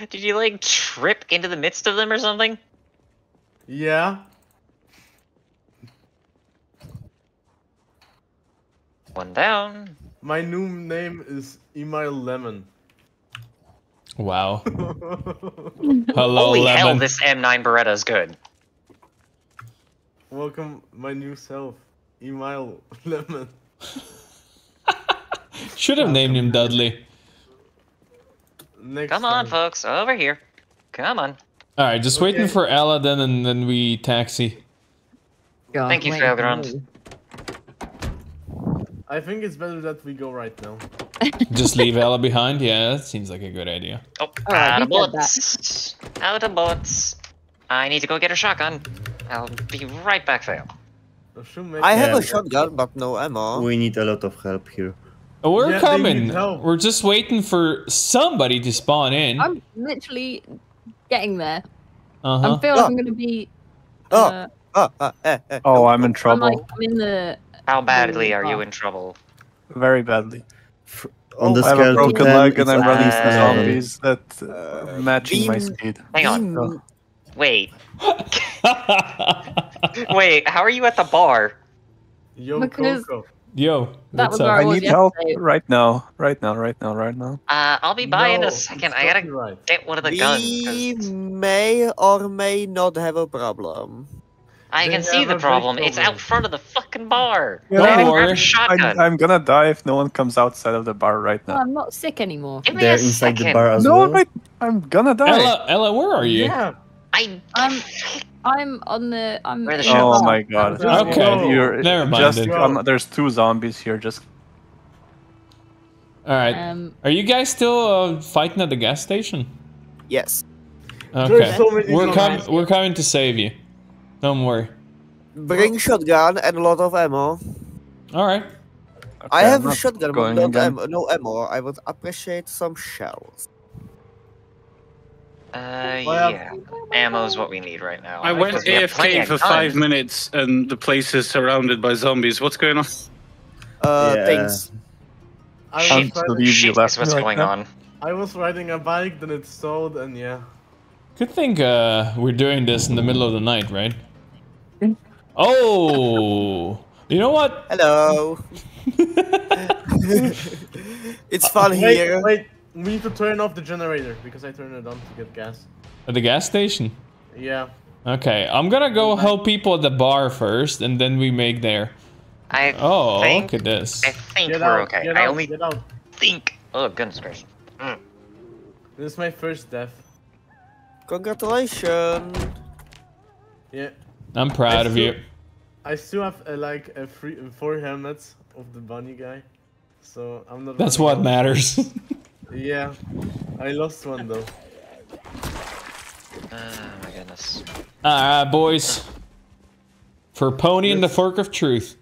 Did you like trip into the midst of them or something? Yeah. One down. My new name is Email Lemon. Wow. Hello, Holy hell, this M9 Beretta is good. Welcome, my new self. Email Lemon. Should have named him Dudley. Next Come on, time. folks, over here. Come on. All right, just waiting for Ella then, and then we taxi. God, Thank you, wait, Fairground. No. I think it's better that we go right now. Just leave Ella behind. Yeah, that seems like a good idea. Oh, Alright, out of we bullets. Out of bullets. I need to go get a shotgun. I'll be right back, Fail. I should make I have Yeah. a shotgun, but no ammo. We need a lot of help here. Oh, we're Yeah, coming. need. We're just waiting for somebody to spawn in. I'm literally getting there. Uh huh. I feel like Oh. I'm gonna be. Oh. Uh, Ah, ah, eh, eh, Oh, no. I'm in trouble. I'm trouble. like I'm in the. How badly are you Oh. in trouble? Very badly. On the scale I have scale a to broken 10, leg and I'm at running least Uh, zombies that uh, matching my speed. Hang on. Beam- Wait. Wait, how are you at the bar? Yo, Because- Koko. Yo, That what's was up? I was need help yesterday. right now. Right now, right now, right now. Uh, I'll be by in a second. I gotta copyright. get one of the We guns. 'cause may or may not have a problem. I They can see the a problem. It's out front of the fucking bar. Yeah, Don't I didn't grab worry. a shotgun. I, I'm gonna die if no one comes outside of the bar right Oh, now. I'm not sick anymore. Give They're a inside the bar as No, well. right, I'm gonna die. Ella, Ella, where are you? Yeah. I. Um, I'm on the. I'm. Where the in Oh my god. Just Okay. You're Never mind Just, um, there's two zombies here. Just All right. Um, Are you guys still uh, fighting at the gas station? Yes. Okay. so we're zombies. coming. We're coming to save you. Don't worry. Bring shotgun and a lot of ammo. All right. I Okay, have I'm a shotgun, but not ammo, no ammo. I would appreciate some shells. Uh, Well, yeah. Ammo's what we need right now. I went because we AFK for five minutes and the place is surrounded by zombies. What's going on? Uh, Yeah. things. I Shit. was, Can't riding, believe you Shit what's me like going that. on. I was riding a bike, then it stalled, and yeah. Good thing uh, we're doing this in the middle of the night, right? Oh, you know what? Hello. it's fun wait, here. wait. We need to turn off the generator because I turned it on to get gas. At the gas station. Yeah. Okay, I'm gonna go help people at the bar first, and then we make there. I Oh, think, look at this. I think Get we're out. okay. Get I out. only Get out. think. Oh goodness gracious. This is my first death. Congratulations. Yeah. I'm proud of you. I still have uh, like a three, four helmets of the bunny guy, so I'm not. That's what out. matters. Yeah, I lost one though. Oh my goodness. Alright, boys. For Pony and the Fork of Truth.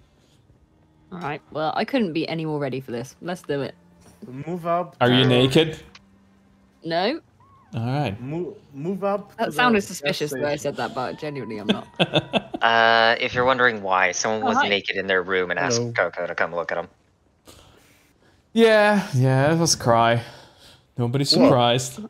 all right. Well, I couldn't be any more ready for this. Let's do it. Move up. Are you naked? No, Alright. Move, move up. that sounded suspicious the way I said that, but genuinely, I'm not. Uh, if you're wondering why, someone Oh, was hi. naked in their room and Hello. asked Koko to come look at him. Yeah, yeah, it was Cry. Nobody's surprised.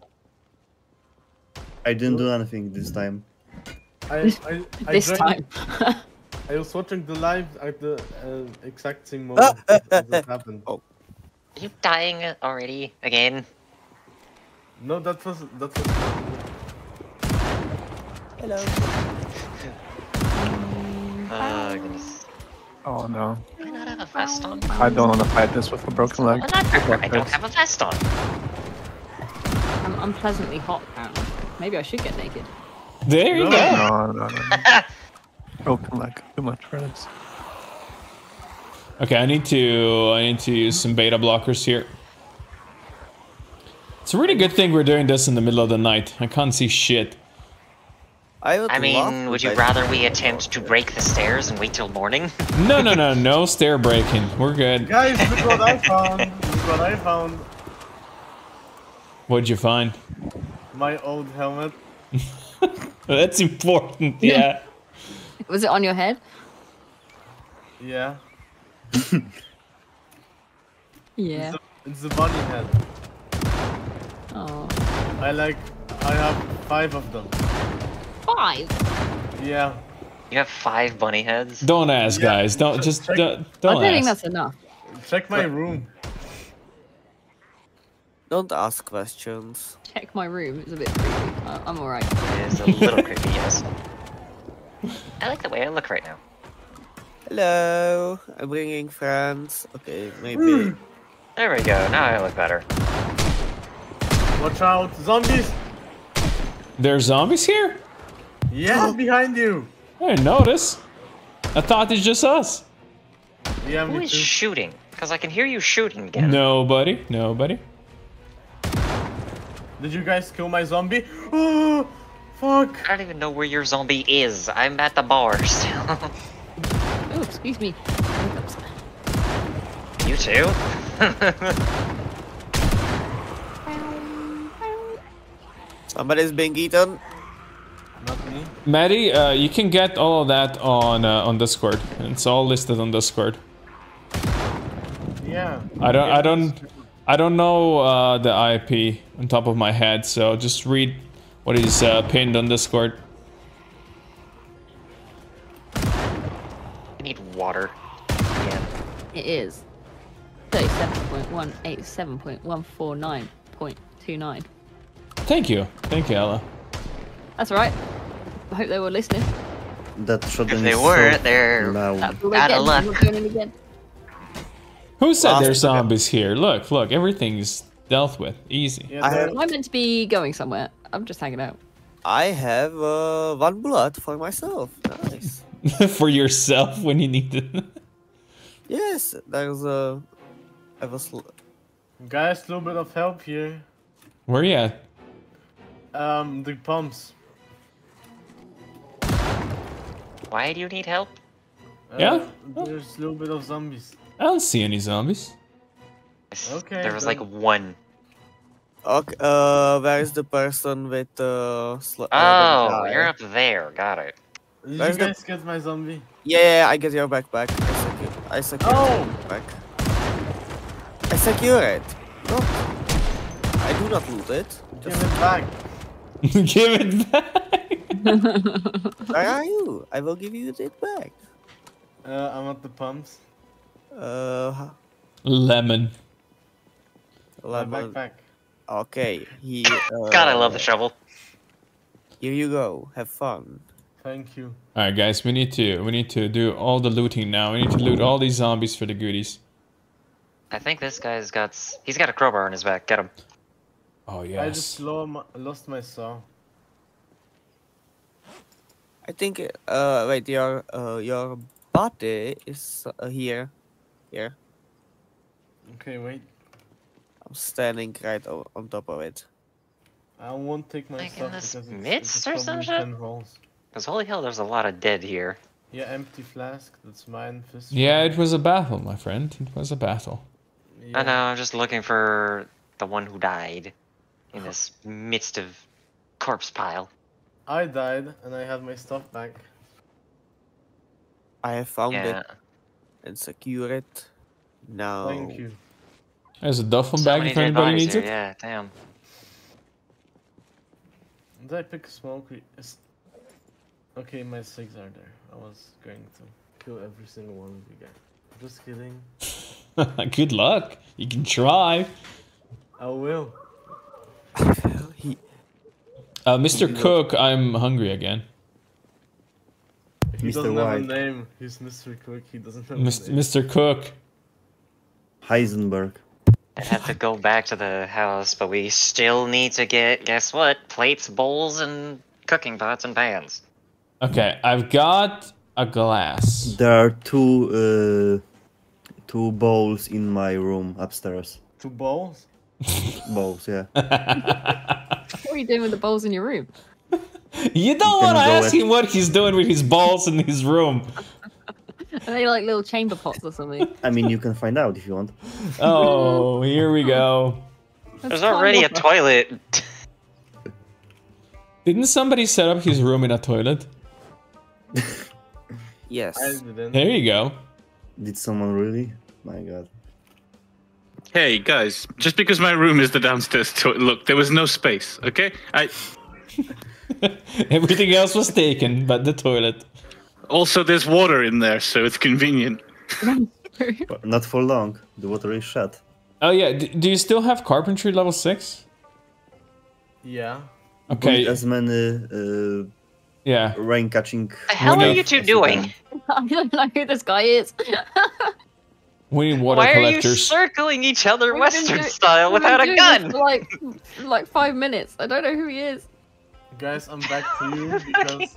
I didn't do anything this time. I, I, I this time. I was watching the live at the uh, exact same ah, moment eh, that eh, that eh. happened. Oh. Are you dying already again? No, that was that was. Hello. Oh goodness. Oh no. Do I not have a vest on? I don't want to fight this with a broken leg. Well, not Good fair. luck, I don't have a vest on. I'm, I'm hot, apparently. Maybe I should get naked. There you No. go. No, no, no. Broken leg. Too much for this. Okay, I need to I need to use some beta blockers here. It's a really good thing we're doing this in the middle of the night. I can't see shit. I I mean, would you rather we attempt to break the stairs and wait till morning? No, no, no, no stair breaking. We're good. Guys, look what I found. Look what I found. What'd you find? My old helmet. That's important. Yeah. Was it on your head? Yeah. Yeah. It's, a, it's the bunny head. I like. I have five of them. Five. Yeah. You have five bunny heads? Don't ask, Yeah, guys. Don't just check- don't, I don't don't think that's enough. Check my room. Don't ask questions. Check my room. It's a bit creepy. I- I'm alright. It is a little creepy, yes. I like the way I look right now. Hello, I'm bringing friends. Okay, maybe. Hmm. There we go, now I look better. Watch out, zombies! There's zombies here? Yeah, oh. behind you. I didn't notice. I thought it's just us. Yeah, Who me is too. shooting? Because I can hear you shooting again. Nobody. Nobody. Did you guys kill my zombie? Oh, fuck. I don't even know where your zombie is. I'm at the bar still. Oh, excuse me. You too? Somebody's being eaten. Not me. Maddie, uh, you can get all of that on uh, on Discord. It's all listed on Discord. Yeah. I don't. I don't. I don't know uh, the IP on top of my head, so just read what is uh, pinned on Discord. I need water. Yeah. It is. 37.187.149.29. Thank you. Thank you, Ella. That's right. I hope they were listening. That shouldn't If they weren't, they're loud. That's all Out of luck. not doing it again. Who said Last- there's zombies here? Look, look, everything's dealt with. Easy. Yeah, I there- have- Am meant to be going somewhere? I'm just hanging out. I have uh, one blood for myself. Nice. For yourself when you need it. yes, there's a. I was. l- Guys, a little bit of help here. Where are you at? Um, the pumps. Why do you need help? Uh, Yeah? There's a little bit of zombies. I don't see any zombies. Okay, There was like one. Okay, uh, where is the person with uh, sl- uh, the Oh, you're up there. Got it. Did Where's you the- guys get my zombie? Yeah, yeah, yeah, I get your backpack. I secure. I secure Oh! your backpack. I secure it. No, I do not loot it. Give Just, it back. Give it back. where are you? I will give you it back. Uh, I'm at the pumps. Uh, Lemon. My lemon. backpack. Okay, he. Uh, God, I love the shovel. Here you go. Have fun. Thank you. All right, guys, we need to we need to do all the looting now. We need to loot all these zombies for the goodies. I think this guy's got. He's got a crowbar on his back. Get him. Oh I just lo- my, lost my saw. I think. Uh, wait. Your uh, your body is uh, here. Here. Okay, wait. I'm standing right on top of it. I won't take my Like in this because midst it's or some shit? Because holy hell, there's a lot of dead here. Yeah, empty flask. That's mine. Fist Yeah, it was a battle, my friend. It was a battle. Yeah. I know, I'm just looking for the one who died in this midst of corpse pile. I died and I had my stuff back. I have found Yeah. it and secure it. Now. Thank you. There's a duffel So bag if anybody needs here, it. Yeah, damn. Did I pick smoke? small cre- is- Okay, my six are there. I was going to kill every single one of you guys. Just kidding. Good luck. You can try. I will. He, Uh, Mr. Cook, I'm hungry again. He Mr. doesn't have a name. He's Mr. Cook. He doesn't have Mis- a name. Mr. Cook. Heisenberg. I have to go back to the house, but we still need to get, guess what? Plates, bowls, and cooking pots and pans. Okay, I've got a glass. There are two uh, two bowls in my room upstairs. Two balls? Bowls, yeah. What are you doing with the balls in your room? You don't want to ask at- him what he's doing with his balls in his room. Are they like little chamber pots or something? I mean, you can find out if you want. Oh, here we go. There's already a toilet. Didn't somebody set up his room in a toilet? Yes. There you go. Did someone really? My god. Hey guys, just because my room is the downstairs toilet, look, there was no space. Okay, I Everything else was taken, but the toilet. also there's water in there, so it's convenient. But not for long. The water is shut. Oh yeah, d- do you still have carpentry level six? Yeah. Okay, Need as many uh, yeah. rain catching. The hell are you two doing? I don't know who this guy is. We need water Why are you circling each other We've Western do- style without a gun? Like, like five minutes. I don't know who he is. Guys, I'm back to you because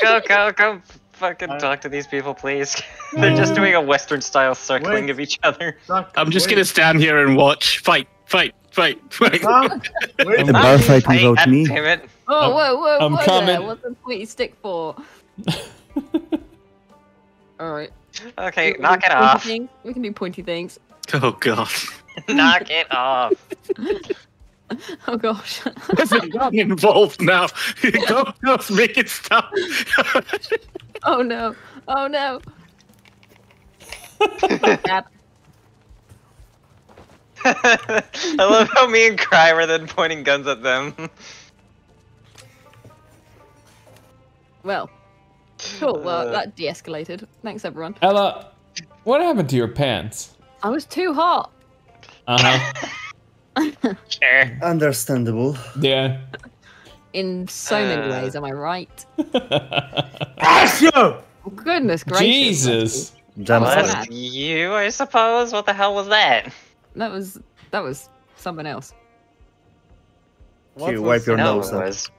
go, go, go! Fucking talk to these people, please. They're just doing a Western style circling Wait. of each other. Suck. I'm just Wait. gonna stand here and watch. Fight, fight, fight, fight. Suck. Wait. A bar fight Hey, without God me. damn it. Oh, I'm- whoa, whoa, I'm whoa coming. there. What's the pointy stick for? Alright. Okay, We knock do it off. things. We can do pointy things. Oh god. knock it off. Oh gosh. There's a gun involved now. go, go, make it stop. oh no. Oh no. I love how me and Cry were then pointing guns at them. Well. Cool. Well, Uh. that de-escalated. Thanks, everyone. Ella, what happened to your pants? I was too hot. Uh huh. Sure. Understandable. yeah. In so many Uh. ways, am I right? Asio! Oh, goodness gracious. Jesus. Jump Well, Well, scare. that's you, I suppose. What the hell was that? That was that was someone else. What Here, wipe your No, nose. was.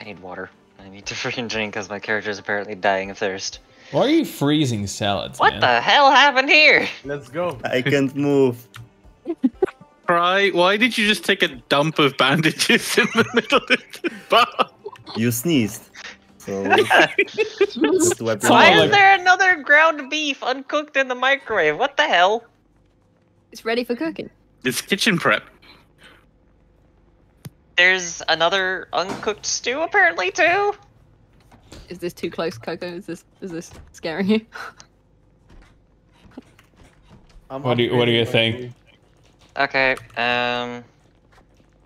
I need water. I need to freaking drink because my character is apparently dying of thirst. Why are you freezing salads, What man? the hell happened here? Let's go. I can't move. Cry, why did you just take a dump of bandages in the middle of the bar? You sneezed. So just wipe your Why Sound is like- there another ground beef uncooked in the microwave? What the hell? It's ready for cooking. It's kitchen prep. There's another uncooked stew apparently too. Is this too close, Koko? Is this is this scaring you? I'm What do you- what do you think? Okay, um.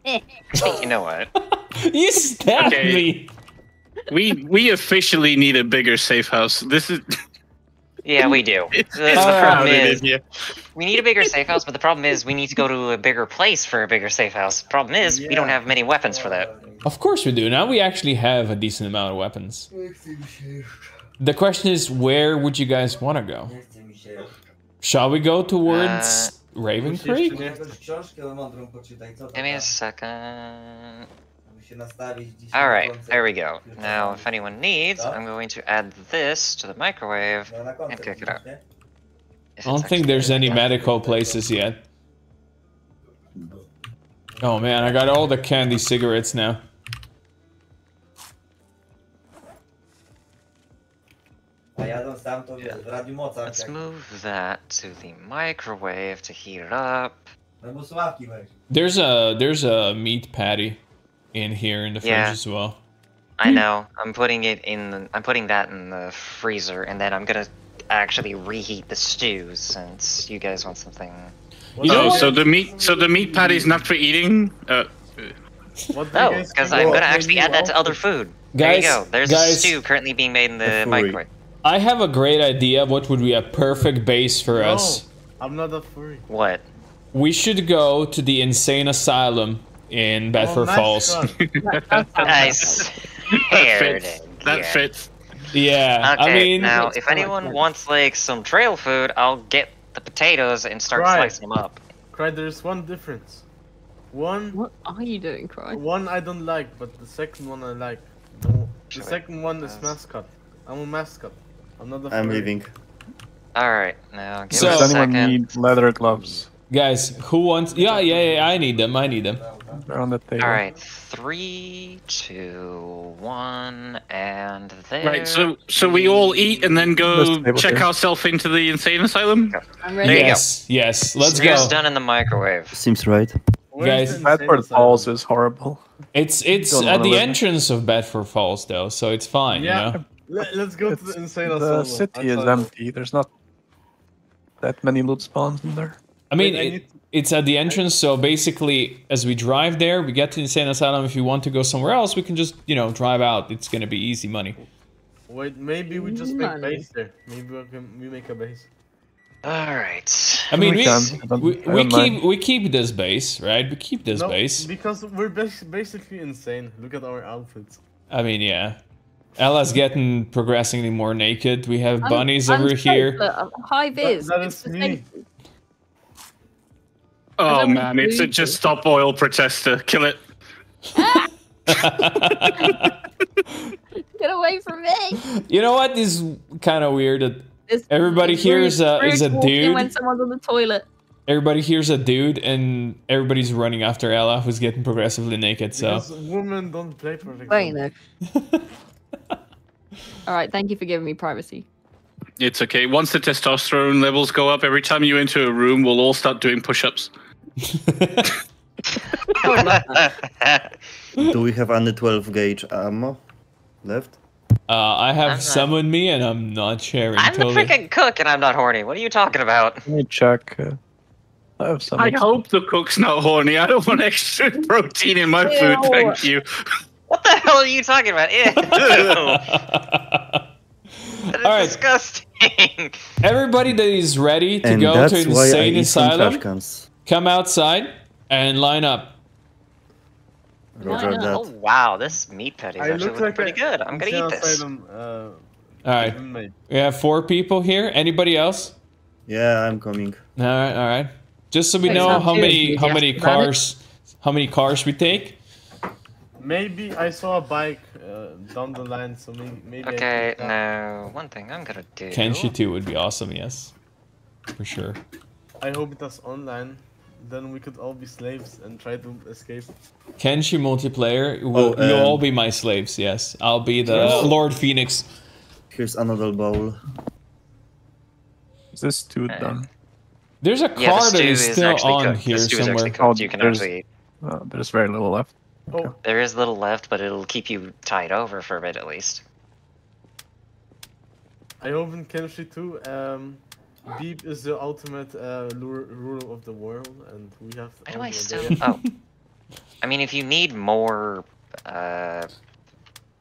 You know what? you stabbed Okay. me. We we officially need a bigger safe house. This is Yeah, we do. it's, The, it's the oh, problem crowded is, we need a bigger safe house, but the problem is, we need to go to a bigger place for a bigger safe house. Problem is, we don't have many weapons for that. Of course we do. Now we actually have a decent amount of weapons. The question is, where would you guys want to go? Shall we go towards uh, Raven Creek? czy nie? Jakąś książkę mądrą poczytaj, co tam Give me a second. Żeby się nastawić dzisiaj All na right, koncert. there we go. Now, if anyone needs, I'm going to add this to the microwave. and na cook it up. I don't think there's any medical places yet. Oh man, I got all the candy cigarettes now. A jadąc tam, to wiesz, w Radiu Mozart, Let's move that to the microwave to heat it up. No bo sławki weź. There's a there's a meat patty in here in the fridge as well. I know. I'm putting it in. The, I'm putting that in the freezer, and then I'm gonna actually reheat the stew since you guys want something. You know Oh, so the meat so the meat patty's not for eating? Uh, What do you Oh, because I'm gonna actually add that to other outfit? food. there you go. There's guys- a stew currently being made in the microwave. I have a great idea. of What would be a perfect base for No, us? I'm not a furry. What? We should go to the insane asylum in Bedford oh, Falls. nice shot. That Nice. that fits. That Yeah. fits. Yeah, Okay, I mean, now if sense. anyone wants like some trail food, I'll get the potatoes and start Right. slicing them up. Cry, there's one difference. One, What are you doing, Cry? one I don't like, but the second one I like. The, the second one is mascot. I'm a mascot. I'm not a I'm leaving. All right, now give So- me a Does anyone need leather gloves? guys, who wants? Yeah, yeah, yeah. I need them. I need them. They're on the table. All right, three, two, one, and there. Right, so so we all eat and then go Just check here. ourselves into the insane asylum. I'm ready. you go. yes, yes. Let's Steer's go. done in the microwave. Seems right. Where's Guys, the Bedford? Falls is horrible. It's it's Don't at the live. entrance of Bedford Falls though, so it's fine. Yeah. You know. Let, let's go to the insane the asylum. city is empty. There's not that many loot spawns in there. I mean, Wait, I need to- it's at the entrance, so basically, as we drive there, we get to insane asylum. If you want to go somewhere else, we can just you know drive out. It's gonna be easy money. Wait, maybe we just make Money. base there. Maybe we, can, we make a base. All right. I mean, We we can. I don't- we, we keep mind. we keep this base, right? We keep this no, base. because we're basically insane. Look at our outfits. I mean, yeah. Ella's getting progressively more naked. We have I'm- bunnies I'm over safe, here. look, I'm High vis. that it's is the me. safety. Oh man, it's a just stop oil protester. Kill it. Get away from me! you know what is kind of weird that This- Everybody it's here rude- uh, is a- is a to walk in dude. When someone's on the toilet. everybody here's a dude and everybody's running after Ella who's getting progressively naked. So Because women don't play Project Wait, Zomboid. no. All right, thank you for giving me privacy. It's okay. Once the testosterone levels go up, every time you enter a room, we'll all start doing push-ups. Do we have any 12 gauge ammo left? uh, I have I'm not- some with me and I'm not sharing. I'm the freaking cook and I'm not horny. What are you talking about? Let me check. Uh, I have some. I hope the cook's not horny. I don't want extra protein in my food. Thank you. What the hell are you talking about? Ew. That is All right. disgusting. Everybody that is ready to and go to insane eat some trash asylum, cans. Come outside and line up. Roger no. that. Oh wow, this meat patty is I actually look looking like pretty a good. I'm gonna eat this. asylum, uh, All right, inmate. we have four people here. Anybody else? Yeah, I'm coming. All right, all right. Just so we Wait, know how good. many how many Enthusiastic about it? cars how many cars we take. Maybe I saw a bike uh, down the line, so maybe. maybe Okay, now one thing I'm gonna do. Kenshi too would be awesome. Yes, for sure. I hope it does online. Then we could all be slaves and try to escape. Kenshi multiplayer. Will, Oh, you'll um, all be my slaves. Yes, I'll be the Yes. Lord Phoenix. Here's another bowl. Is this two Uh, done? There's a Yeah, the car stew that is is still on cooked. here the stew is somewhere. actually cooked. Oh, you can there's- actually eat. Uh, there's very little left. Oh, There is little left, but it'll keep you tied over for a bit at least. I opened in Kenshi too. Um, Beep is the ultimate uh, lure, ruler of the world, and we have. Why do I only still? Oh, I mean, if you need more, uh,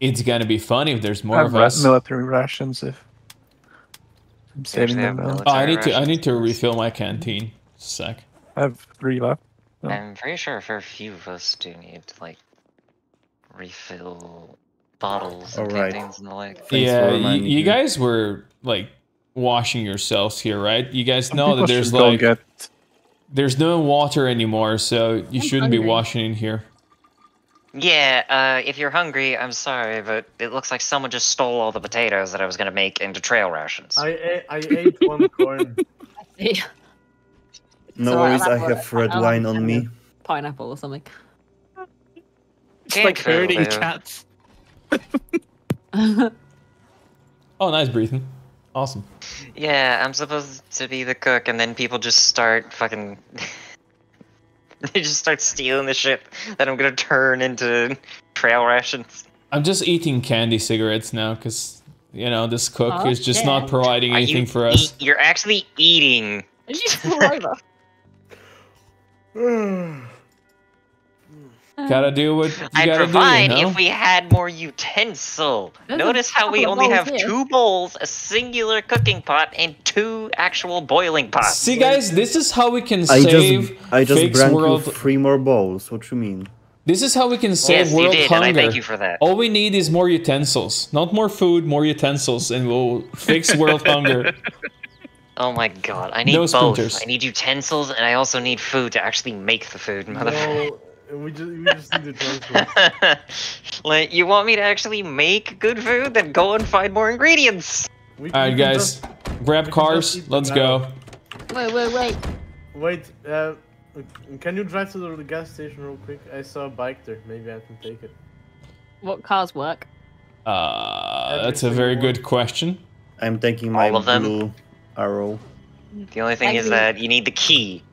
It's gonna be funny if there's I more have of ra- us. military rations if I'm saving them have now. military- Oh, I need to I need to refill my canteen. Sec. I have three left. Oh. I'm pretty sure a fair few of us do need to like refill bottles and Alright. canteens and the like. Thanks yeah, you, you guys were like washing yourselves here, right? You guys know that there's like get there's no water anymore, so you I'm shouldn't be washing in here. Yeah, uh, if you're hungry, I'm sorry, but it looks like someone just stole all the potatoes that I was gonna make into trail rations. I ate, I ate one corn. No So worries, I'll have red I'll wine on me. Pineapple or something. It's like Can't herding cats. Oh, nice breathing. Awesome. Yeah, I'm supposed to be the cook, and then people just start fucking. they just start stealing the shit that I'm gonna turn into trail rations. I'm just eating candy cigarettes now because you know this cook Oh, is just yeah. not providing Are anything for us. eat- you're actually eating. Did you fall over? Gotta do what you I'd gotta provide do. You know? if we had more utensil. There's Notice how we only have here. two bowls, a singular cooking pot, and two actual boiling pots. See, guys, this is how we can I save just I just Fake's drank world. you three more bowls. What you mean? This is how we can save Yes, you world did, hunger. and I thank you for that. All we need is more utensils, not more food, more utensils, and we'll fix world hunger. Oh my god, I need No both. splinters. I need utensils, and I also need food to actually make the food, motherfucker. No, we just we just need the transport. like, you want me to actually make good food? Then go and find more ingredients. We, All right, guys, just- grab we can just cars. Let's go. Wait, wait, wait. Wait, uh, can you drive to the gas station real quick? I saw a bike there. Maybe I can take it. What cars work? Uh, that's a very good question. I'm taking my All of them? blue arrow. The only thing is Actually- that you need the key.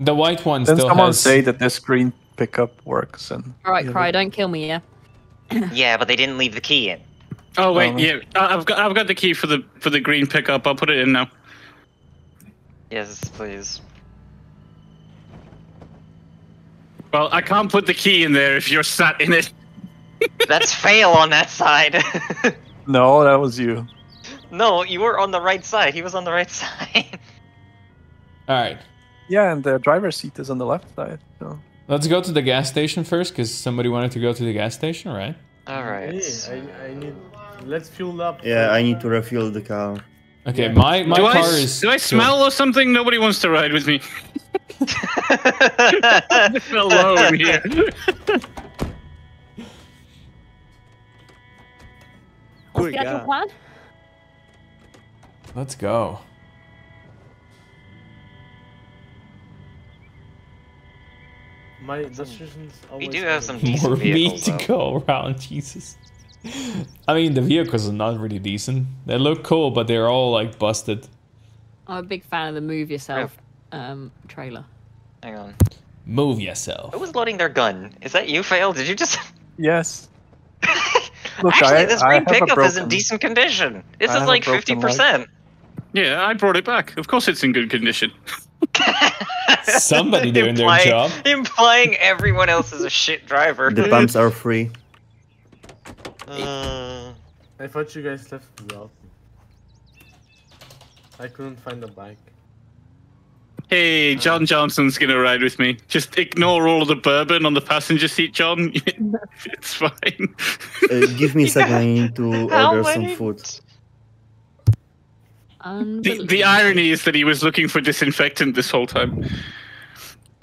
The white one Then still someone has. say that this green pickup works and All right, Yeah, Cry, don't kill me, yeah? Yeah, but they didn't leave the key in. Oh wait, Um, yeah, I- I've got I've got the key for the for the green pickup. I'll put it in now. Yes, please. Well, I can't put the key in there if you're sat in it. That's fail on that side. No, that was you. no, you were on the right side. He was on the right side. All right, Yeah, and the driver's seat is on the left side. So. Let's go to the gas station first, because somebody wanted to go to the gas station, right? All right. Hey, I, I need. Let's fuel up. Yeah, I need to refuel the car. Okay, my my do I car s- is. do I smell or something? Nobody wants to ride with me. Alone here. What's the? Let's go. My decisions we do have some decent More meat vehicles. to go around, Jesus. I mean, the vehicles are not really decent. They look cool, but they're all like busted. I'm a big fan of the Move Yourself um, trailer. Hang on. Move yourself. Who was loading their gun? Is that you, Fail? Did you just? Yes. Look, Actually, I- this I green have a pickup is in decent condition. This I is like fifty percent. Yeah, I brought it back. Of course, it's in good condition. Somebody doing their job. Implying everyone else is a shit driver. The bumps are free. Uh, I thought you guys left without me. I couldn't find a bike. Hey, John Johnson's gonna ride with me. Just ignore all of the bourbon on the passenger seat, John. it's fine. Uh, give me a second, I need to How order some many- food. The, the irony is that he was looking for disinfectant this whole time.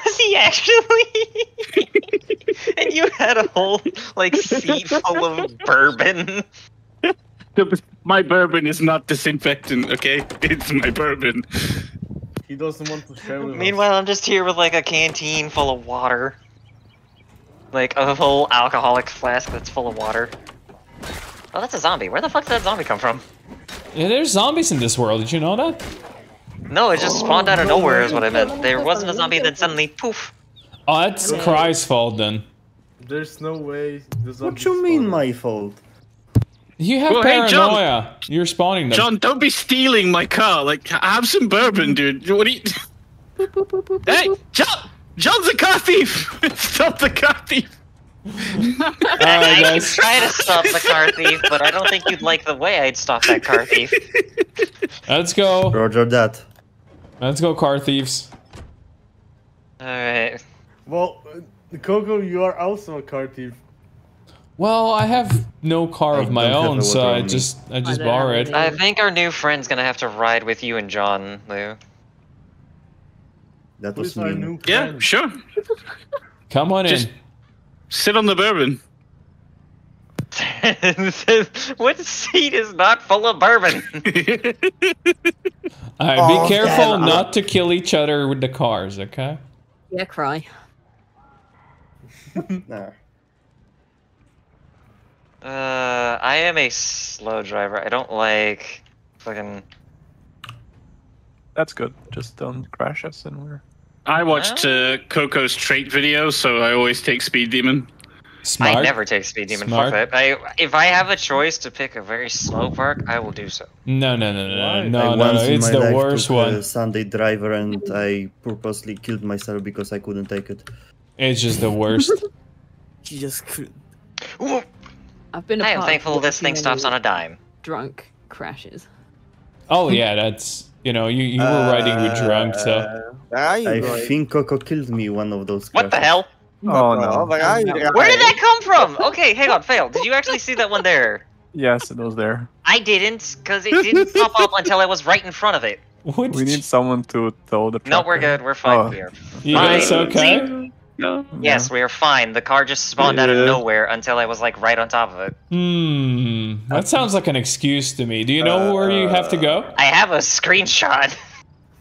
Was he actually? and you had a whole like seat full of bourbon. My bourbon is not disinfectant, okay? It's my bourbon. He doesn't want to share with Meanwhile, I'm just here with like a canteen full of water. Like a whole alcoholic flask that's full of water. Oh, that's a zombie. Where the fuck did that zombie come from? Yeah, there's zombies in this world. Did you know that? No, it just spawned out of oh, nowhere is what I meant. There wasn't a zombie that suddenly poof. Oh, that's Cry's fault then. There's no way the What you mean spawn. my fault? You have Well, hey, John. paranoia. You're spawning them. John, don't be stealing my car. Like, ha- have some bourbon, dude. What are you? hey, John! John's a car thief. Stop the car thief. Alright, I could guys. try to stop the car thief, but I don't think you'd like the way I'd stop that car thief. Let's go. Roger that. Let's go, car thieves. Alright. Well, uh, Koko, you are also a car thief. Well, I have no car I of my own, so I me. just I just don't borrow it. I think our new friend's gonna have to ride with you and John, Lou. That was Who's our mean. new Yeah, sure. Come on Just- in. Sit on the bourbon. what seat is not full of bourbon? Alright, Oh, be careful damn. not to kill each other with the cars, okay? Yeah, Cry. Nah. Uh, I am a slow driver. I don't like fucking. That's good. Just don't crash us and we're. I watched uh, Koko's trait video, so I always take Speed Demon. Smart. I never take speed demon. Smart. Fuck that. I if I have a choice to pick a very slow park, I will do so. No, no, no, no, no, Why? no, I no, no. once in It's my the life worst took one. A Sunday driver and I purposely killed myself because I couldn't take it. It's just the worst. You just cr- Ooh, I've been. a I am thankful this thing stops on a dime. drunk crashes. oh yeah, that's you know you you were riding with drunk, so Uh, Where are you I going? think Koko killed me one of those What the hell? Oh no. Where are? Where did that come from? Okay, hang on, fail. Did you actually see that one there? Yes, it was there. I didn't, because it didn't pop up until I was right in front of it. What? We need someone to tow the truck. No, we're good. We're fine. Oh. We are You guys fine. okay? No. Yes, we are fine. The car just spawned out of nowhere until I was like right on top of it. Hmm. That sounds like an excuse to me. Do you know where you have to go? I have a screenshot.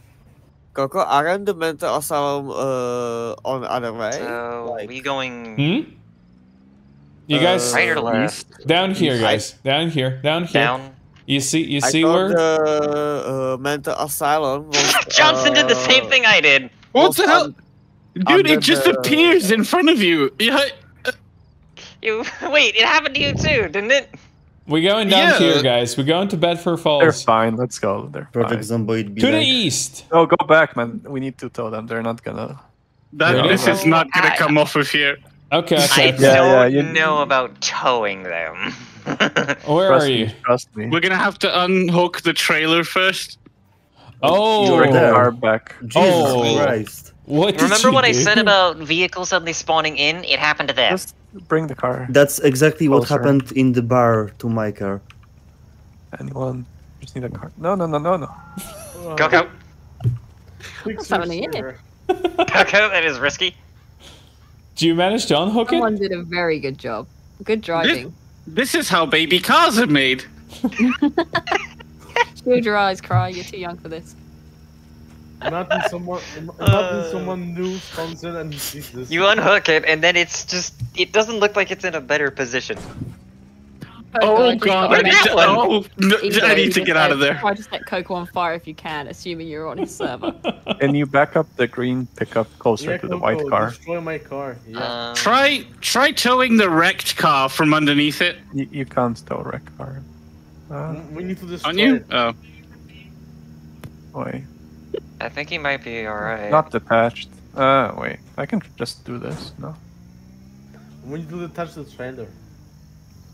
Koko, aren't the mental asylum uh, on the other way? So, Like- we going Hmm. You guys right or Uh, left? down here, guys. Down here. Down here. Down. You see? You I see thought where? the uh, mental asylum was, Johnson did the same uh, thing I did. What the was hell? On- Dude, under it just the- appears in front of you. Yeah. You wait. It happened to you too, didn't it? We're going down Yeah. here, guys. We're going to Bedford Falls. They're fine. Let's go. They're Project fine. Zomboid be To the east. Oh, go back, man. We need to tow them. They're not gonna. That, Really? this is not gonna I- come off of here. Okay, I okay. Yeah, don't yeah, you- know about towing them. Where Trust are me. you? Trust me. We're gonna have to unhook the trailer first. Oh, Bring the there. back. Jesus Oh. Christ. What Remember you what I said about vehicles suddenly spawning in? It happened to them. Just bring the car. That's exactly what happened in the bar to my car. Anyone? Just need a car. No, no, no, no, no. Go go Fix happening your here? server. go go. That is risky. Do you manage to unhook Someone it? did a very good job. Good driving. This is how baby cars are made. Shield your eyes, cry. You're too young for this. Imagine someone, imagine someone new spawns in and sees this. You unhook it, and then it's just. It doesn't look like it's in a better position. Oh just god, I need to, oh, no, I need to get out of there. Try to set Koko on fire if you can, assuming you're on his server. Can you back up the green pickup closer yeah, to the Koko, white car? Destroy my car. Yeah. Um, Try try towing the wrecked car from underneath it. You, you can't tow a wrecked car. Uh, we need to destroy Aren't you? it. Oh. wait. I think he might be alright. Not detached. Uh, wait. I can just do this. No. We need to detach the trailer.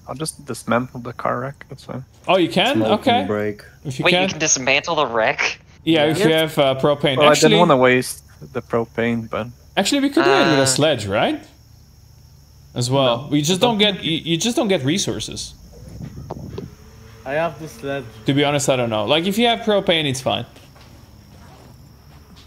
I'll just dismantle the car wreck. That's fine. Oh, you can? Smoking Okay. break. If you Wait, can. you can dismantle the wreck? Yeah, if you have uh, propane. Well, I actually, didn't want to waste the propane, but actually, we could do it with Uh, a sledge, right? As well. No, we just don't get. You, you just don't get resources. I have the sledge. To be honest, I don't know. Like, if you have propane, it's fine.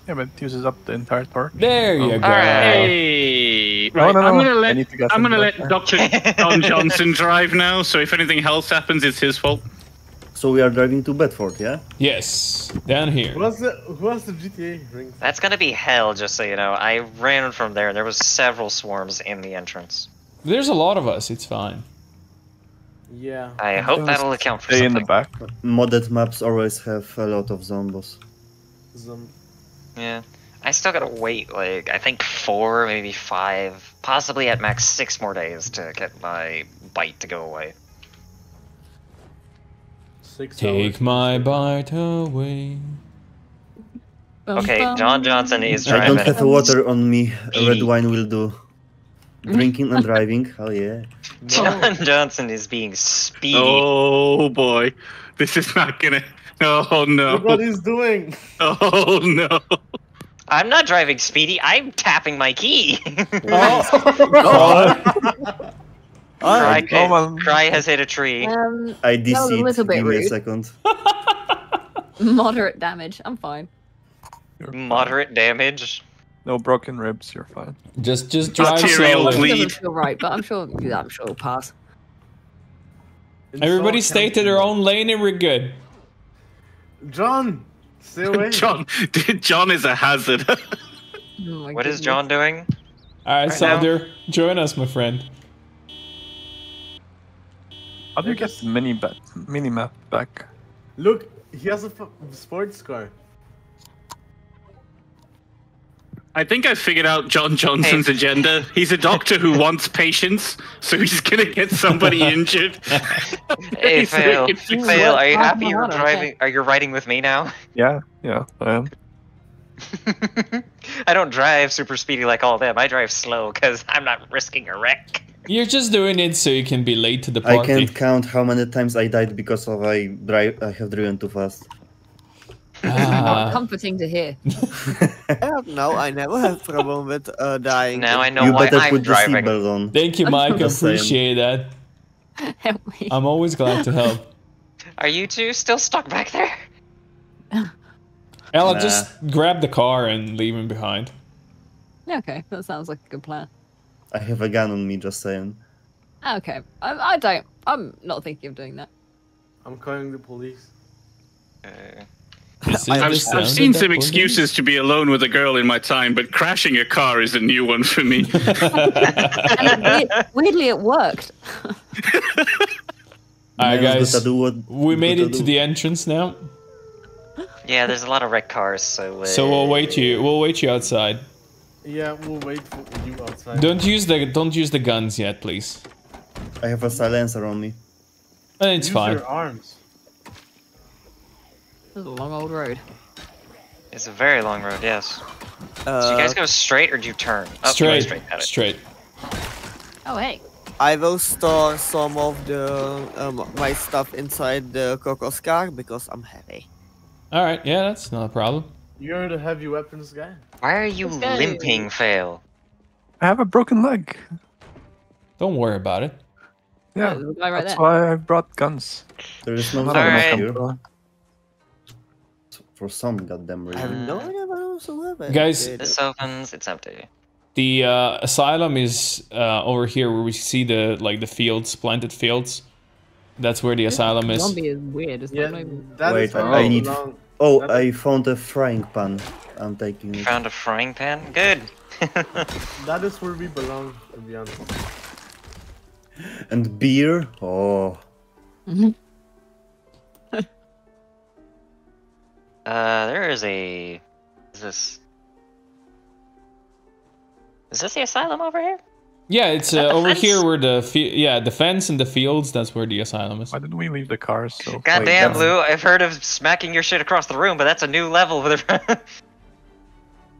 Yeah, but it uses up the entire torque. There you Oh. go. Hey, No, right. no, I'm gonna let to I'm gonna back let. Doctor John Johnson drive now. So if anything else happens, it's his fault. So we are driving to Bedford, yeah? Yes, down here. Who has the Who has the GTA ring? That's gonna be hell, just so you know. I ran from there, there was several swarms in the entrance. There's a lot of us. It's fine. Yeah. I hope that'll account for Stay in the back. Modded maps always have a lot of zombies. Some, Yeah. I still gotta wait, like, I think four, maybe five, possibly at max six more days to get my bite to go away. six Take hours. my bite away. Okay. John Johnson is driving. I don't driving. have water on me. Red wine will do. Drinking and driving, hell yeah. John Johnson is being speedy. Oh boy, this is not gonna. Oh Look what no! he's doing. Oh no! I'm not driving speedy, I'm tapping my key. Cry, Oh, man. Cry has hit a tree. Um, I That was a deceived. little bit Give me a second. moderate damage. I'm fine. You're fine. Moderate damage. No broken ribs. You're fine. Just, just drive Arterial slowly. bleed. Doesn't feel right, but I'm sure. Yeah, I'm sure it'll pass. Everybody stay to their own lane and we're good. John, stay away. John, John is a hazard. Oh my What is goodness. John doing? All right, Right Soldier, join us, my friend. How do you get the mini map back? Look, he has a sports car. I think I figured out John Johnson's agenda. He's a doctor who wants patients, so he's gonna get somebody injured. Hey, So he Fail. Fail, are you happy you're okay. driving? Are you riding with me now? Yeah, yeah, I am. I don't drive super speedy like all them. I drive slow because I'm not risking a wreck. You're just doing it so you can be late to the party. I can't count how many times I died because of I drive. I have driven too fast. Ah. Comforting to hear. No, I never have problem with uh, dying. Now I know you why better I'm put the driving. seatbelt on. Thank you, Mike. I appreciate that. Help me. I'm always glad to help. Are you two still stuck back there? Ella, Nah. just grab the car and leave him behind. Okay, that sounds like a good plan. I have a gun on me, just saying. Okay, I, I don't. I'm not thinking of doing that. I'm calling the police. Uh, This is I've, the I've seen some police. excuses to be alone with a girl in my time, but crashing a car is a new one for me. And weirdly, it worked. Alright, guys. gotta do what We made it to the entrance now, yeah, there's a lot of wrecked cars, so. Uh, so we'll wait you. We'll wait you outside. Yeah, we'll wait for you outside. Don't use the don't use the guns yet, please. I have a silencer on me. Uh, It's Use fine. your arms. This is a long old road. It's a very long road, yes. Uh, so you guys go straight or do you turn? Oh, Straight, straight. Got it. straight. Oh hey, I will store some of the um, my stuff inside the Koko's car because I'm heavy. All right, yeah, that's not a problem. You're the heavy weapons guy. Why are you Let's limping, Fail? I have a broken leg. Don't worry about it. Yeah, there's right that's there. why I brought guns. There is no Not gun Alright. here Umbrella. For some goddamn I have reason. no idea what else to. Guys- This opens, it's empty. The uh, asylum is uh, over here, where we see the like the fields, planted fields. That's where the asylum is. Zombie is weird. It's Yeah, not even. that Wait, is I need- belong. Oh, That's- I found a frying pan. I'm taking it. found a frying pan? Good. That is where we belong, to be honest. And beer. Oh, uh, there is a. Is this. Is this the asylum over here? Yeah, it's uh, over fence? here where the fi- yeah the fence and the fields. That's where the asylum is. Why didn't we leave the cars? So God Wait, damn, that's- Lou, I've heard of smacking your shit across the room, but that's a new level for the.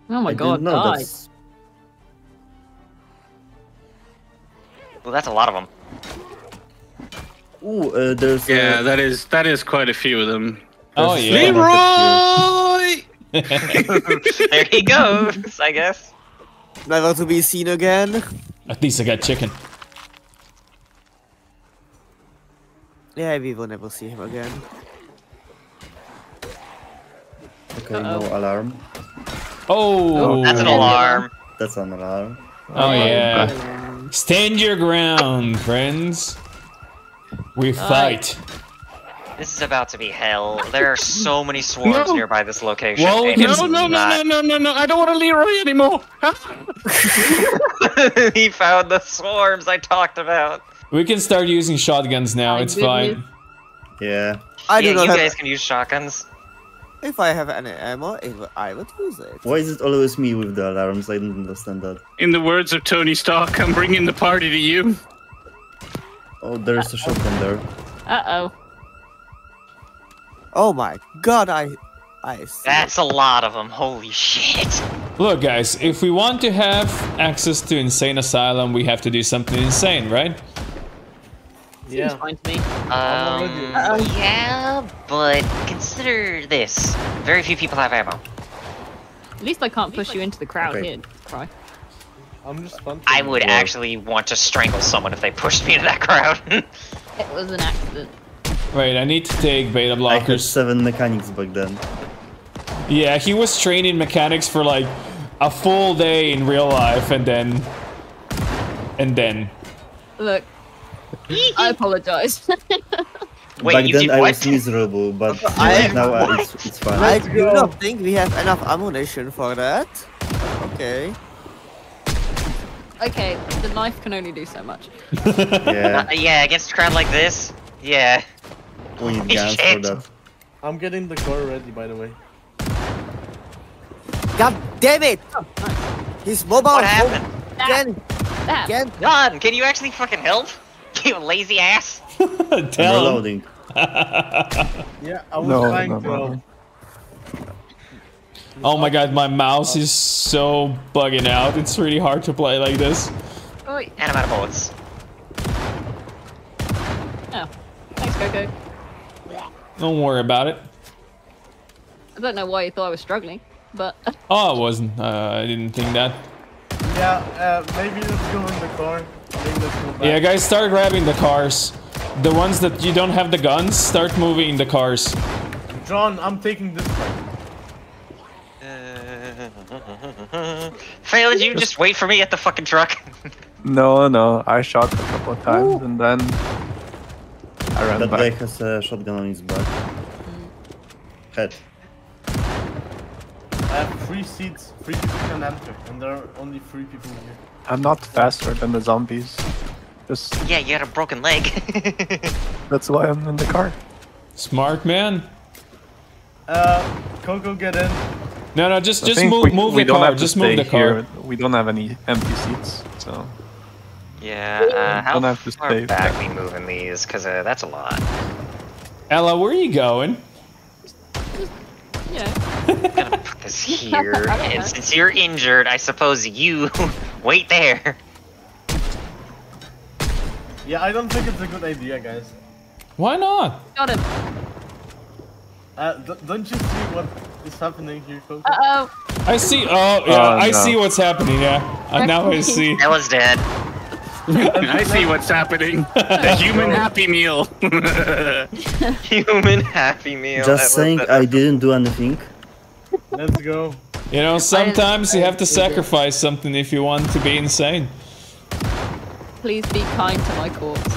Oh my I god, didn't know die. that's. well, that's a lot of them. Ooh, uh, there's. yeah, a... that is that is quite a few of them. Oh yeah. supermarket here. There he goes, I guess. Never to be seen again. At least I got chicken. Yeah, we will never see him again. Okay, no alarm. Oh. oh, That's an alarm. That's an alarm. Oh, oh yeah. Stand your ground, friends. We fight. This is about to be hell. There are so many swarms No. nearby this location. Well, we and can- it's No, no, no, not- no, no, no, no! I don't want to Leroy anymore. he found the swarms I talked about. We can start using shotguns now. My It's goodness. fine. Yeah. I yeah, do not you have. guys can use shotguns. If I have any ammo, I would use it. Why is it always me with the alarms? I don't understand that. In the words of Tony Stark, I'm bringing the party to you. Oh, there's a shotgun there. Uh oh. My god, I, I see. That's a lot of them. Holy shit. Look, guys, if we want to have access to Insane Asylum, we have to do something insane, right? Seems Yeah. fine to me. Um, already- yeah, but consider this. Very few people have ammo. At least I can't push you into the crowd Okay. here. Cry. I'm just. I would actually want to strangle someone if they pushed me into that crowd. It was an accident. Wait, I need to take beta blockers. I had seven mechanics back then. Yeah, he was training mechanics for like a full day in real life, and then, and then. Look. I apologize. Wait, back you then did I what? was miserable, but I- right now uh, it's, it's fine. I do not think we have enough ammunition for that. Okay. okay, the knife can only do so much. Yeah, Uh, yeah, against a crowd like this. Yeah. We need guns for Shit. that. I'm getting the car ready, by the way. God damn it! His mobile What phone happened? again, That. again. God, can you actually fucking help? You lazy ass. I'm Tell reloading. Yeah, I was No, trying no, to. no. Oh my god, my mouse is so bugging out. It's really hard to play like this. Oi. And I'm out of bullets. Oh. Thanks, Koko. Don't worry about it. I don't know why you thought I was struggling, but Oh, I wasn't. Uh, I didn't think that. Yeah, uh, maybe let's go in the car. Maybe let's go back. Yeah, guys, start grabbing the cars. The ones that you don't have the guns, start moving the cars. John, I'm taking this one. Fail, you just wait for me at the fucking truck? No, no, I shot a couple of times and then I ran That guy has a shotgun on his back. Head. I have three seats, three people can enter, and there are only three people here. I'm not faster than the zombies. Just yeah, you had a broken leg. that's why I'm in the car. Smart man. Uh, Koko, get in. No, no, just I just move we, move we the don't car. have to Just move the car. here. We don't have any empty seats, so yeah, uh, how Don't have to far stay back back. we moving these? Because uh, that's a lot. Ella, where are you going? Yeah. I'm gonna put this here, I don't know. and since you're injured, I suppose you wait there. Yeah, I don't think it's a good idea, guys. Why not? Got him. Uh, don't you see what is happening here, Koko? Uh oh. I see. Oh, yeah, Oh, I see what's happening. Yeah, uh, now I see. Ella's dead. I see what's happening. The human happy meal. Human happy meal. I Just saying. I didn't do anything. Let's go. You know, sometimes you have to sacrifice something if you want to be insane. Please be kind to my corpse.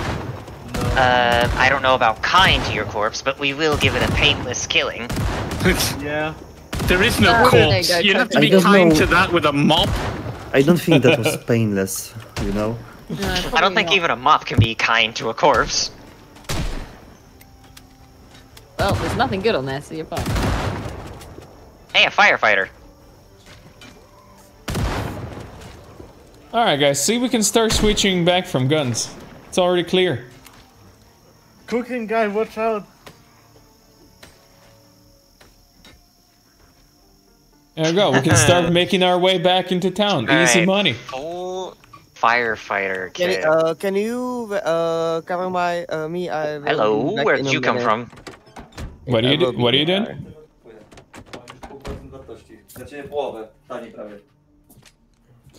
Uh, I don't know about kind to your corpse, but we will give it a painless killing. Yeah. there is no there you corpse. You'd have to be kind know. to that with a mop. I don't think that was painless, you know? No, I don't think not. even a mop can be kind to a corpse. Well, there's nothing good on there, so you're fine. Hey, a firefighter. All right, guys. See, we can start switching back from guns. It's already clear. Cooking guy, watch out. There we go. We can start making our way back into town. Easy Alright, money. Full firefighter Can, kit. you- uh, can you uh, cover my uh, me? I will Hello, where did you come minute. from? What are you do- what are you doing? Pół procent wartości. Znaczy połowę, taniej prawie.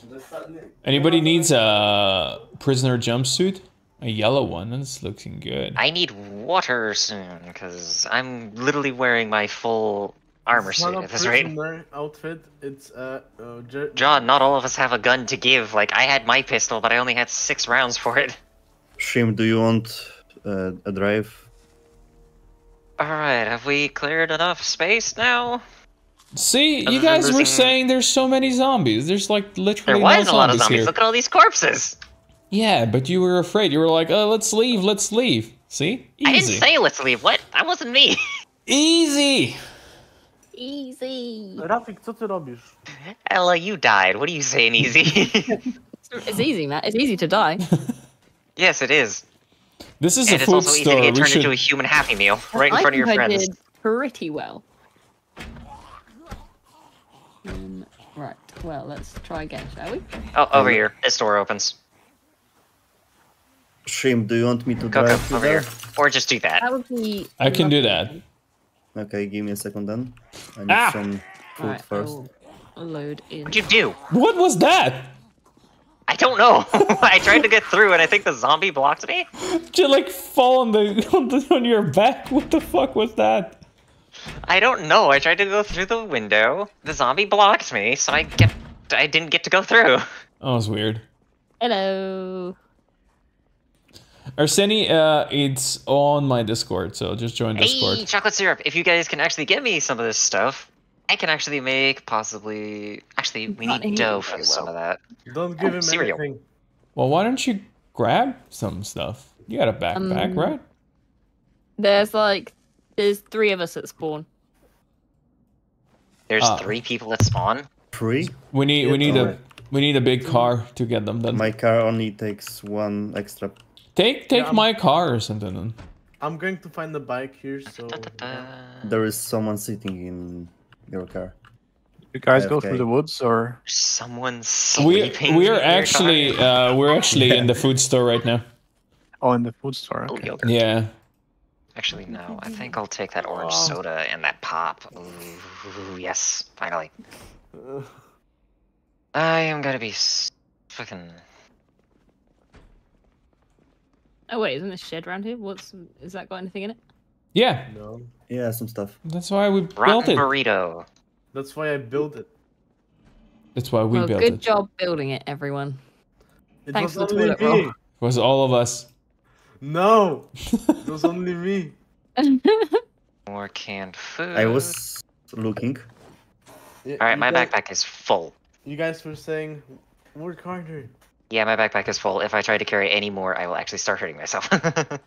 To jest ta- nie- Anybody needs a prisoner jumpsuit? A yellow one. That's looking good. I need water soon, because I'm literally wearing my full armor It's suit a at this rate. outfit. It's uh, uh Jer- John, not all of us have a gun to give. Like, I had my pistol, but I only had six rounds for it. Shim, do you want uh, a drive? Alright, have we cleared enough space now? See, Other you than guys were saying there's so many zombies. There's like literally There literally was no a lot of zombies zombies. here. Look at all these corpses. Yeah, but you were afraid. You were like, "Oh, let's leave. Let's leave." See, I didn't say let's leave. What? That wasn't me. easy. Easy. Rafik, co ty robisz? Ella, you died. What are you saying, easy? It's easy, man. It's easy to die. yes, it is. This is and a it's food also easy to store. get turned should. into a human Happy Meal right in I front of your think I friends. did pretty well. Um, right. Well, let's try again, shall we? Oh, over here. This door opens. Shim, do you want me to Go, go, drive over there? here. Or just do that. That would be. I can do that. Okay, give me a second then. I need Ah! some food Right, first. I'll load in. What'd you do? What was that? I don't know. I tried to get through and I think the zombie blocked me. Did you like fall on the on, the, on your back? What the fuck was that? I don't know. I tried to go through the window. The zombie blocked me, so I get I didn't get to go through. That was weird. Hello. Arseni, uh, it's on my Discord, so just join Discord. Hey, chocolate syrup. If you guys can actually get me some of this stuff, I can actually make possibly. Actually, we Not need dough for some of that. Don't give Oh, him cereal. anything. Well, why don't you grab some stuff? You got a backpack, Um, right? There's like, there's three of us at spawn. There's Ah. three people that spawn. Three? We need we need a alright. we need a big car to get them done. My car only takes one extra. Take take Yeah, my car or something. Then. I'm going to find the bike here, so. There is someone sitting in your car. You guys go Okay. through the woods or Someone We sleeping. we are actually uh we're actually in the food store right now. oh in the food store? Oh, Okay. yogurt. Yeah. Actually, no. I think I'll take that orange Oh. soda and that pop. Ooh, yes, finally. I am gonna be fucking. Oh wait, isn't this shed around here? What's is that got anything in it? Yeah, no. Yeah, some stuff. that's why we built Rotten it. burrito. That's why I built it. That's why we well, built good it. Good job building it, everyone. It Thanks was for the only toilet roll. me. It was all of us. No, it was only me. More canned food. I was looking. Y- Alright, my guys- backpack is full. You guys were saying, work harder. Yeah, my backpack is full. If I try to carry any more, I will actually start hurting myself.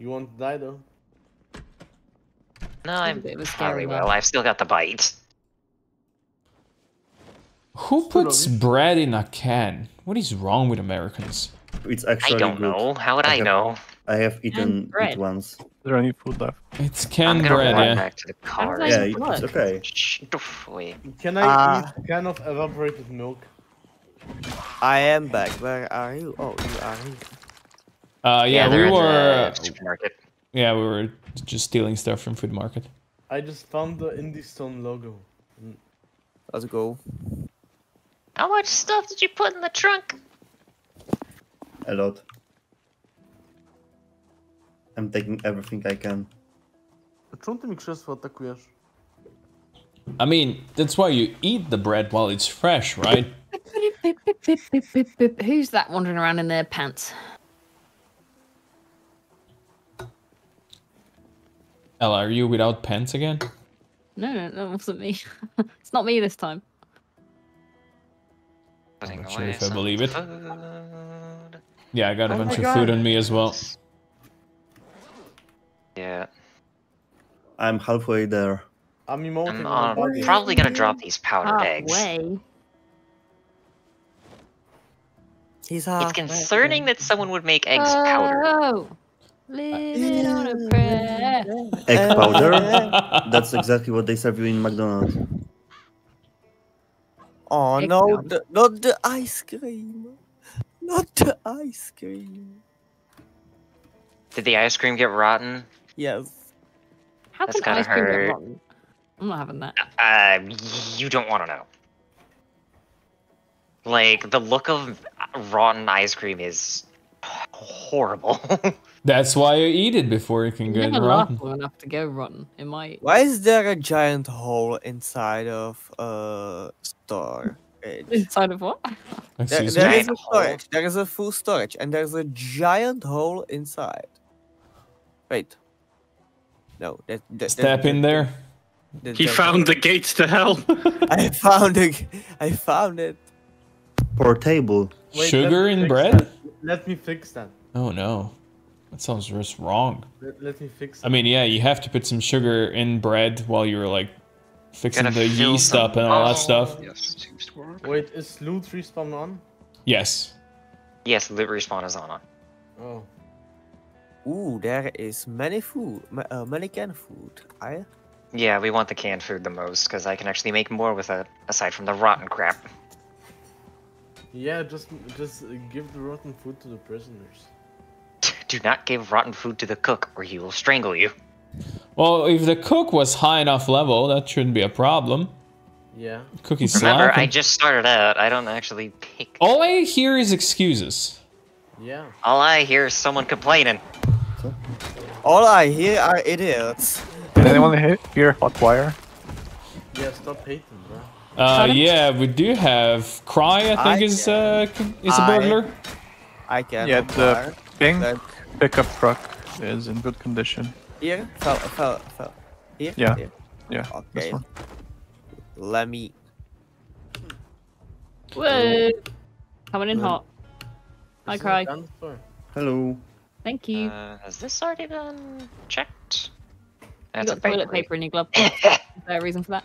You won't die though. no, I'm bit scary probably well. I've still got the bite. Who puts bread in a can? What is wrong with Americans? It's actually I don't good. know. How would I I have- know? I have eaten bread. it once. Is there any food left? It's I'm canned gonna bread, run yeah. back to the car. Yeah, that it- work? it's okay. Wait. Can I Ah. eat can of evaporated milk? I am back. Where are you? Oh, you are here. Uh, yeah, they're we were. supermarket. Yeah, we were just stealing stuff from food market. I just found the Indie Stone logo. Let's go. How much stuff did you put in the trunk? A lot. I'm taking everything I can. Czemu ty mi krzesło atakujesz? I mean, that's why you eat the bread while it's fresh, right? Who's that wandering around in their pants? Ella, are you without pants again? No, no, that wasn't me. it's not me this time. Putting not sure if I believe it. Food. Yeah, I got a oh bunch of God. food on me as well. Yeah. I'm halfway there. I'm I'm my uh, probably gonna drop these powdered eggs. Halfway. He's It's half. concerning that someone would make eggs powdered. Oh, living on a prayer. Egg powder? That's exactly what they serve you in McDonald's. Oh Egg no, the, not the ice cream. Not the ice cream. Did the ice cream get rotten? Yes. How That's can gotta ice cream get rotten? I'm not having that. Uh, you don't want to know. Like the look of rotten ice cream is horrible. That's why you eat it before it can It get never rotten. long enough to go rotten. It might. Why is there a giant hole inside of a storage? Inside of what? There, Excuse there me. is a Giant hole? storage. There is a full storage, and there's a giant hole inside. Wait. No, that, that Step that- in there. that- He found the gates to hell. I found it. I found it. Portable. Wait, Sugar in bread? that. Let me fix that. Oh no. That sounds just wrong. Let, let me fix I mean, yeah, you have to put some sugar in bread while you're like fixing Gotta the yeast some- up and all that Oh, stuff. Yes, seems to work. Wait, is loot respawn on? Yes. Yes, loot respawn is on. Oh. Ooh, there is many food, uh, many canned food. I Yeah, we want the canned food the most because I can actually make more with it aside from the rotten crap. Yeah, just just give the rotten food to the prisoners. Do not give rotten food to the cook or he will strangle you. Well, if the cook was high enough level, that shouldn't be a problem. Yeah. Cookie's Remember, I just started out. I don't actually pick. All I hear is excuses. Yeah. All I hear is someone complaining. all I hear are idiots. Did anyone he- hear hot wire? Yeah, stop hating, bro. Uh, yeah, we do have Cry. I think I is uh is a I- burglar. I can. Yeah, the fire. pink That- pickup truck is in good condition. Here, fell, fell, fell. Here. Yeah. Here. Yeah, Okay. Let me. Whoa. Coming in Well, hot. Hi, Cry. it done for? Hello. Thank you. Uh, has this already been checked? you That's a got toilet paper in your glove box. Is there a reason for that?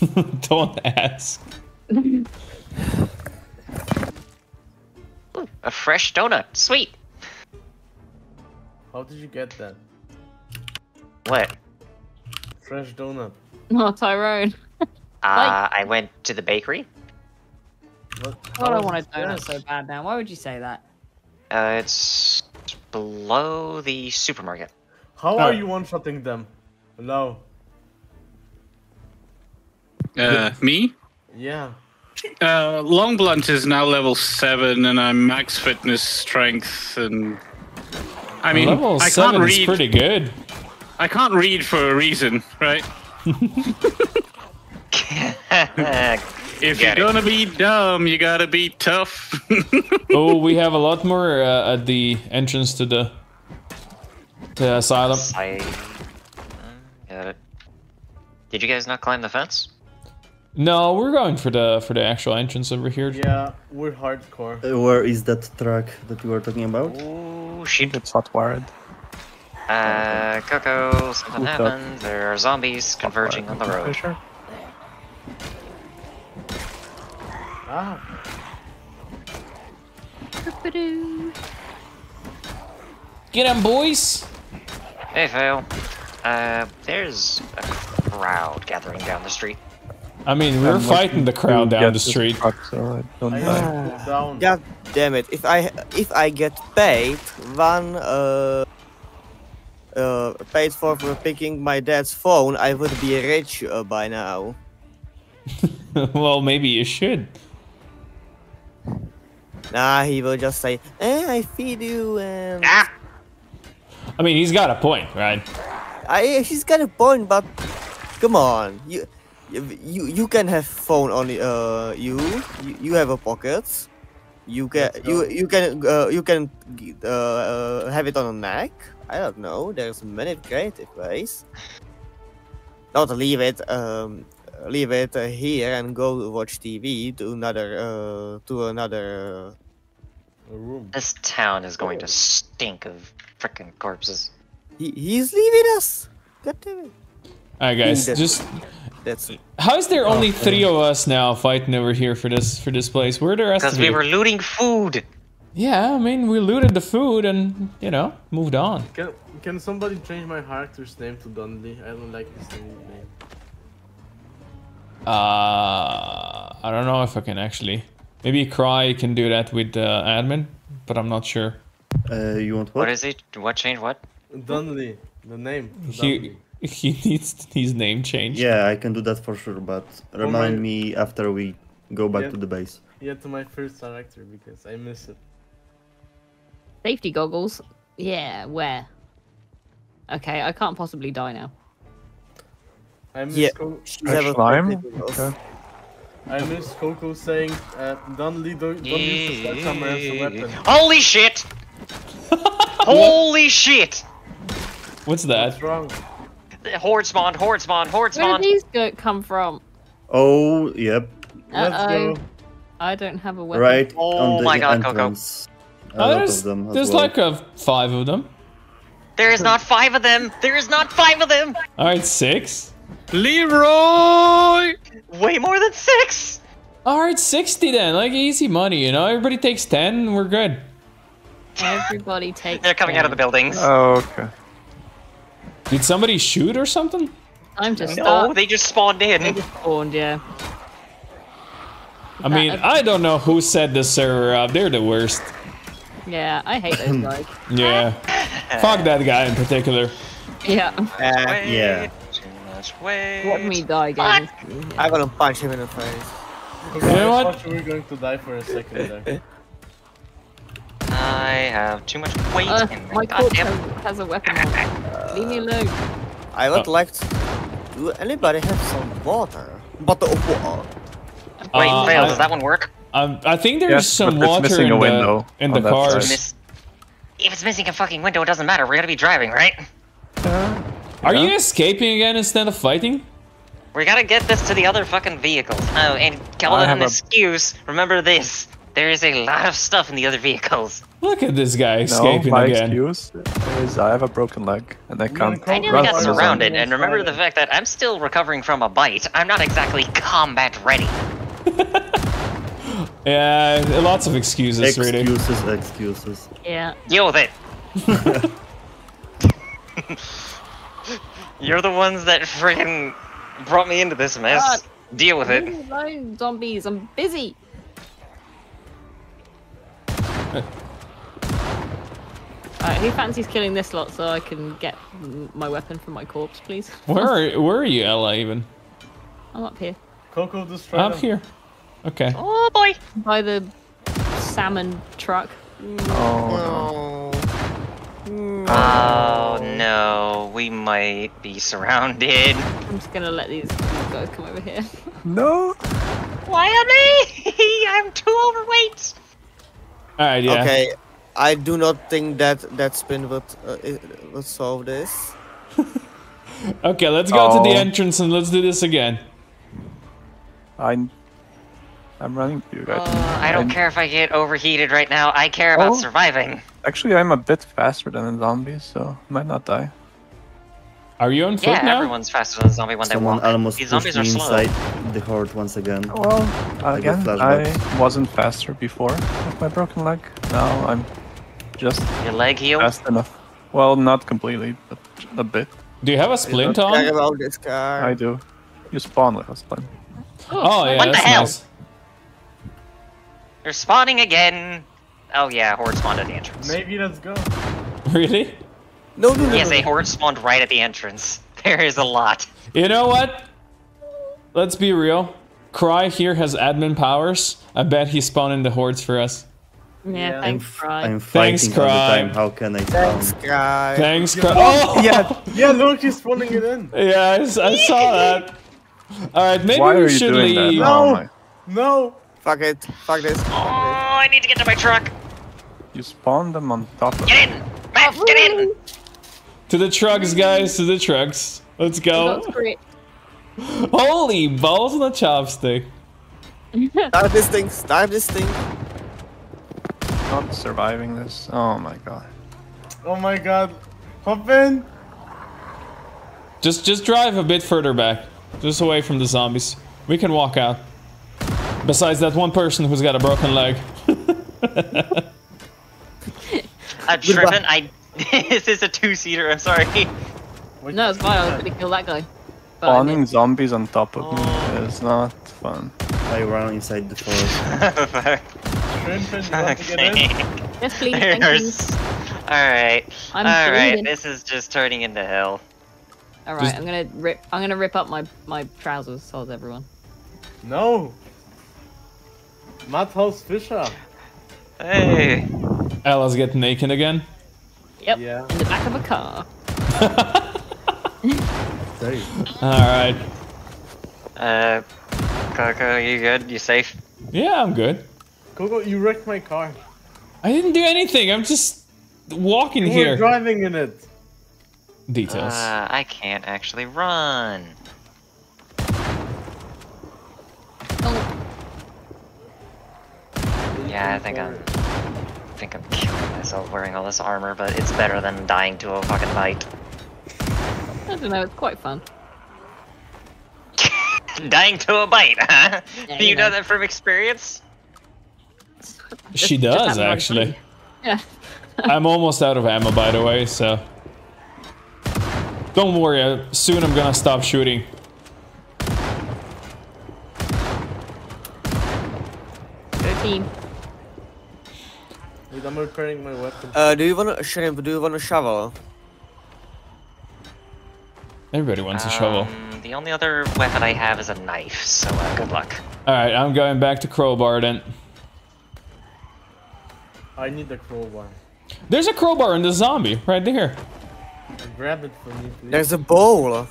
Don't ask. Ooh, a fresh donut. Sweet. How did you get that? What? Fresh donut. Oh, Tyrone. Uh, I went to the bakery. What? God, I how is want a donut fresh? so bad now. Why would you say that? Uh, it's below the supermarket. How are you one-shotting them? Hello. Uh, me? Yeah. Uh, Long Blunt is now level 7, and I'm max fitness strength, and. I mean, Level I seven can't is read. pretty good. I can't read for a reason, right? If Get you're it. gonna be dumb, you gotta be tough. oh, we have a lot more uh, at the entrance to the to asylum. I got it. Did you guys not climb the fence? No, we're going for the for the actual entrance over here. Yeah, we're hardcore. Uh, Where is that track that you were talking about? Oh shit. it's hot wired. Uh, Koko, something Who's that? happened. There are zombies converging on the road. Fisher? Ah, Boop-a-doo. Get 'em, boys! Hey, Fail. Uh, there's a crowd gathering down the street. I mean, we're I'm fighting the crowd down the street. truck so I don't I die. have to down. God damn it! If I if I get paid one uh uh paid for, for picking my dad's phone, I would be rich uh, by now. well, maybe you should. Nah, he will just say, "Eh, I feed you," and Ah! I mean, he's got a point, right? I he's got a point, but come on, you you you can have phone on uh you you, you have a pockets. You can you you can uh, you can uh, uh, have it on a neck. I don't know. There's many creative ways. Not leave it um leave it uh, here and go watch TV to another uh to another. A room. This town is going to stink of frickin' corpses. He, he's leaving us. God damn it. Alright, guys, just That's how is there only three of us now fighting over here for this for this place? Where are the rest Because we you? were looting food! Yeah, I mean, we looted the food and you know moved on. Can can somebody change my character's name to Dundee? I don't like his name. Uh, I don't know if I can actually. Maybe Cry can do that with uh, admin, but I'm not sure. Uh, you want what? What is it? What change? what? Dundee, the name. He Dundee. he needs his name changed. Yeah, I can do that for sure, but remind my- me after we go back Yeah. to the base. Yeah, to my first character because I miss it. Safety goggles. Yeah, where? Okay, I can't possibly die now. I miss Yeah. Co- She's a Slime? Okay. I miss Koko saying, uh, don't, don't use the sledgehammer as a weapon. Holy shit! Holy shit! What's that? What's wrong? Horde spawned, horde spawned, horde Where spawned! did these go come from? Oh, yep, Let's Uh-oh. go. I don't have a weapon. right Oh on the my God, Koko. A Oh, there's them there's well. like a five of them. There is not five of them! There is not five of them! All right, six. Leroy! Way more than six! All right, sixty then. Like easy money, you know. Everybody takes ten. We're good. Everybody takes. They're coming out of the buildings. Oh, okay. Did somebody shoot or something? Time to no, start. they just spawned They in. just spawned, yeah. I mean, I don't know who set this server up. They're the worst. Yeah, I hate those guys. Yeah. Fuck that guy in particular. Yeah. Uh, yeah. Too much weight. What me die games. I'm gonna punch him in the face. Koko, You know what? thought you were going to die for a second there. I have too much weight Uh, in my my corpse goddamn. has, has a weapon on. Leave me alone. I would Oh. like to. Do anybody have some water? But of water. Wait, Uh, fail. I- Does that one work? Um, I think there's Yes, some water in the window in the on that cars. If it's missing a fucking window, it doesn't matter. We're gonna be driving, right? Are you escaping again instead of fighting? We gotta get this to the other fucking vehicles. Oh, and call I it an a- excuse. Remember this. There is a lot of stuff in the other vehicles. Look at this guy No, escaping my again. excuse is I have a broken leg and I can't I I nearly run got on my own. surrounded, and remember the fact that I'm still recovering from a bite. I'm not exactly combat ready. Yeah, lots of excuses, really. Excuses, excuses. Yeah. Deal with it. You're the ones that friggin' brought me into this mess. God. Deal with it. alone, zombies. I'm busy. Uh, Alright, who fancies killing this lot so I can get my weapon from my corpse, please? Where are, where are you, Ella, even? I'm up here. Koko destroy Up them. here. Okay. Oh boy! By the salmon truck. Oh, Oh no, we might be surrounded. I'm just gonna let these guys come over here. no. Why are me? I'm too overweight. Alright, yeah. Okay, I do not think that that spin would uh, i- would solve this. Okay, let's go to the Oh. entrance and let's do this again. I'm I'm running to you guys. Uh, I don't I'm- care if I get overheated right now. I care about Oh. surviving. Actually, I'm a bit faster than a zombie, so might not die. Are you on foot Yeah, now? everyone's faster than a zombie when Someone they walk. almost These pushed zombies are me slow. inside the horde once again. Well, I again, I flashbacks. wasn't faster before with my broken leg. Now I'm just Your leg healed? fast enough. Well, not completely, but a bit. Do you have a splint on? about this car. I do. You spawn with a splint. Oh, yeah, What the that's hell? nice. They're spawning again. Oh yeah, horde spawned at the entrance. Maybe let's go. Really? No, no, no. Yes, no. a horde spawned right at the entrance. There is a lot. You know what? Let's be real. Cry here has admin powers. I bet he's spawning the hordes for us. Yeah, Yeah. I'm, thanks, f- Fry. I'm Thanks, fighting all the Cry. How can I Thanks, spawn? guy. Thanks, Cry. Oh! oh! Yeah. Yeah, look, he's spawning it in. Yeah, I saw that. Alright, maybe Why we are you should doing leave. that? No. Oh. No. Fuck it. Fuck this. Oh, I need to get to my truck. You spawn them on top of Get in, Max, get in. To the trucks, guys, to the trucks. Let's go. That's great. Holy balls on the chopstick. it. Start this thing. Start this thing. not surviving this. Oh my god. Oh my god. Hop in. Just just drive a bit further back. Just away from the zombies. We can walk out. Besides that one person who's got a broken leg. I'm driven. I. this is a two-seater. I'm sorry. Wait, No, it's fine. I was gonna kill that guy. But Spawning zombies on top of me oh. is not fun. I run inside the forest. Shrimp and you want to get in? okay. Yes, please. Thank you. There's- All right. I'm All right. This is just turning into hell. All right, I'm gonna rip. I'm gonna rip up my my trousers. So is everyone. No. Matthaus Fischer. Hey. Ella's getting naked again. Yep. Yeah. In the back of a car. Alright. Uh, Koko, you good? You safe? Yeah, I'm good. Koko, you wrecked my car. I didn't do anything. I'm just walking You were here. driving in it. Details. Uh, I can't actually run. Oh, Yeah, I think I'm. I think I'm killing myself wearing all this armor, but it's better than dying to a fucking bite. I don't know. It's quite fun. dying to a bite, huh? Yeah, Do you you know know. that from experience? she does, actually. Yeah. I'm almost out of ammo, by the way, so. Don't worry, uh, soon I'm gonna stop shooting. Thirteen. Wait, I'm repairing my weapon. Uh, do you want a shrimp? Do you want a shovel? Everybody wants a shovel. Um, the only other weapon I have is a knife, so uh, good luck. Alright, I'm going back to crowbar then. I need the crowbar. There's a crowbar in the zombie, right there. Grab it for me, please. There's a bowl.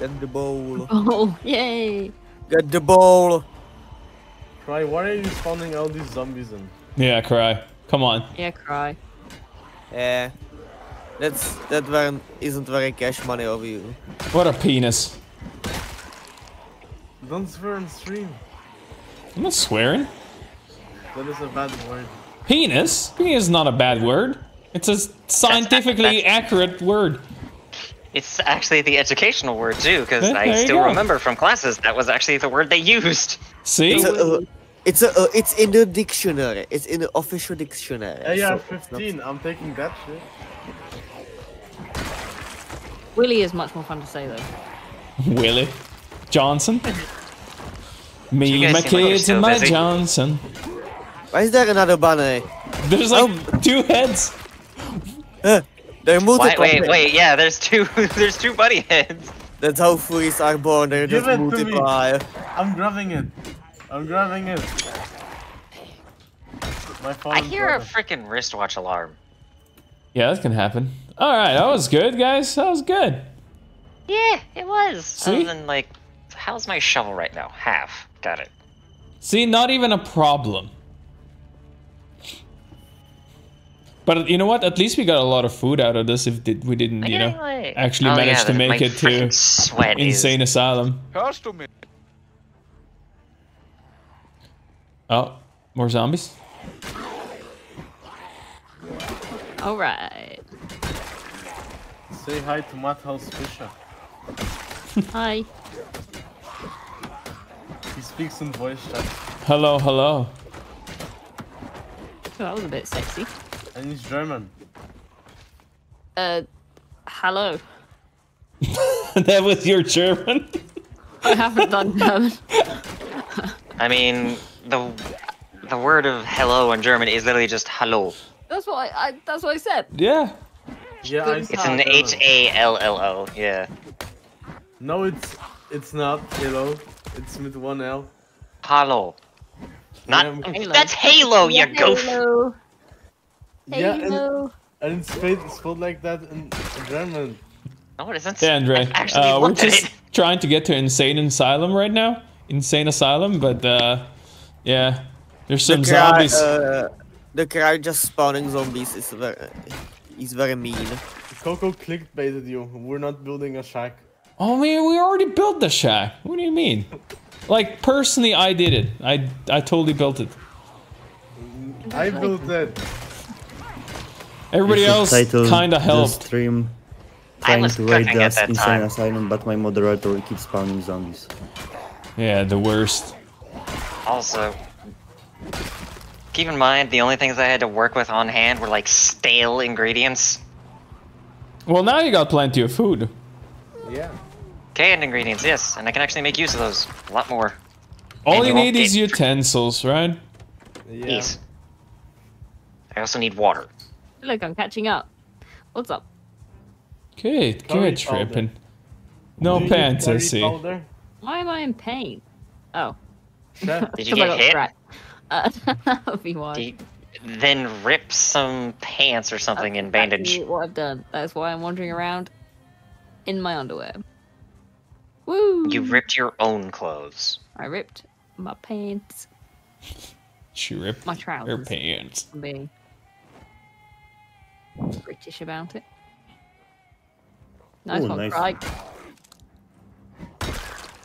Get the bowl. Oh, yay! Get the bowl. Cry, why are you spawning all these zombies in? Yeah, cry. Come on. Yeah, cry. Yeah. That's that one isn't very cash money of you. What a penis. Don't swear on stream. I'm not swearing. That is a bad word. Penis? Penis is not a bad word. It's a scientifically accurate word. It's actually the educational word too, because I still go. remember from classes that was actually the word they used. See? Uh, It's a, uh, it's a, uh, it's in the dictionary. It's in the official dictionary. Hey, yeah, so it's not- 15. I'm taking that shit. Willie is much more fun to say though. Willie Johnson. Me, guys my seem like you're kids, and my busy. Johnson. Why is there another bunny? There's like two heads. Uh, They're Wait, multiple. wait, wait. Yeah, there's two. there's two buddy heads. That's how fleas are born. They Give just it multiply. I'm grabbing it. I'm grabbing it. My I fallen hear a freaking wristwatch alarm. Yeah, that can happen. All right, that was good, guys. That was good. Yeah, it was. See? Other than like, how's my shovel right now? Half. Got it. See, not even a problem. But you know what? At least we got a lot of food out of this. If we didn't, you know, like- actually Oh, manage yeah, to make it to freaking sweat is- insane asylum. Custom. Oh, more zombies. All right. Say hi to Matthaus Fischer. Hi. He speaks in voice chat. Hello, hello. Oh, that was a bit sexy. And he's German. Uh, hello. that was your German. I haven't done German. I mean, the the word of hello in German is literally just hello. That's what I, I that's what I said. Yeah. Yeah, I It's It's speak an German. H A L L O. Yeah. No, it's it's not. Hello. It's with one L. Hello. Not. Yeah, Halo. That's Halo, you goof. Hello. Yeah, and, Hello. and it's spelled, it's spelled like that in German. No, it isn't. Yeah, Andre. Uh, we're just trying to get to insane asylum right now. Insane asylum, but uh, yeah, there's some the guy, zombies. uh, the guy just spawning zombies is very, he's very mean. Koko clickbaited you. We're not building a shack. Oh man, we already built the shack. What do you mean? Like personally, I did it. I I totally built it. I built that. Everybody else title kind of the helped. stream trying was to raid the that insane time. asylum, but my moderator keeps spawning zombies. Yeah, the worst. Also, keep in mind the only things I had to work with on hand were like stale ingredients. Well, now you got plenty of food. Yeah. Canned ingredients, yes, and I can actually make use of those a lot more. All And you need is utensils, right? Yeah. Yes. I also need water. Look, I'm catching up. What's up? Good, good powder. tripping. No pants, I see. powder? Why am I in pain? Oh. Chef, Did you get hit? scratched. Uh, that would be why. You- then rip some pants or something That's and bandage. exactly what I've done. That's why I'm wandering around in my underwear. Woo! You ripped your own clothes. I ripped my pants, She ripped my trousers. her trousers. pants. I'm being British about it. Nice Ooh, one, nice. Craig.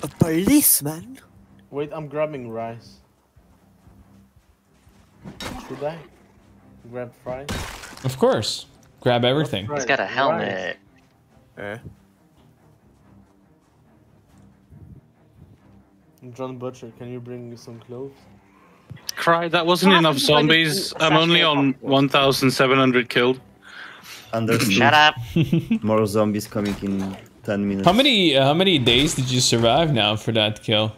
A policeman? Wait, I'm grabbing rice. Should I? Grab fries? Of course. Grab everything. He's got a helmet. Eh. John Butcher, can you bring me some clothes? Cry, that wasn't enough happens if I just zombies. I'm only on 1,700 killed. Understood. Shut up. More zombies coming in 10 minutes. How many uh, how many days did you survive now for that kill?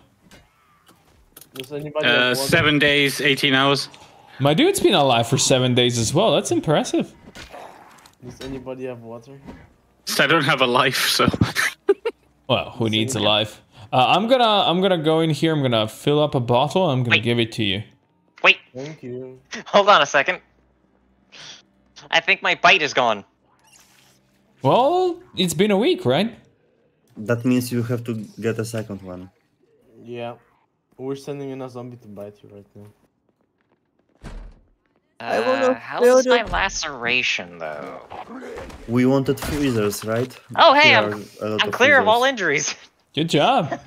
Does anybody Uh, have seven days, 18 hours. My dude's been alive for seven days as well. That's impressive. Does anybody have water? I don't have a life, so. Well, who needs a life? Uh, I'm gonna I'm gonna go in here. I'm gonna fill up a bottle. I'm gonna Wait. give it to you. Wait, Thank you. hold on a second. I think my bite is gone. Well, it's been a week, right? That means you have to get a second one. Yeah. We're sending in a zombie to bite you right now. I wanna Uh, how's build my a- laceration though? We wanted freezers, right? Oh, hey, Here I'm- are a lot I'm clear of freezers. all injuries. Good job.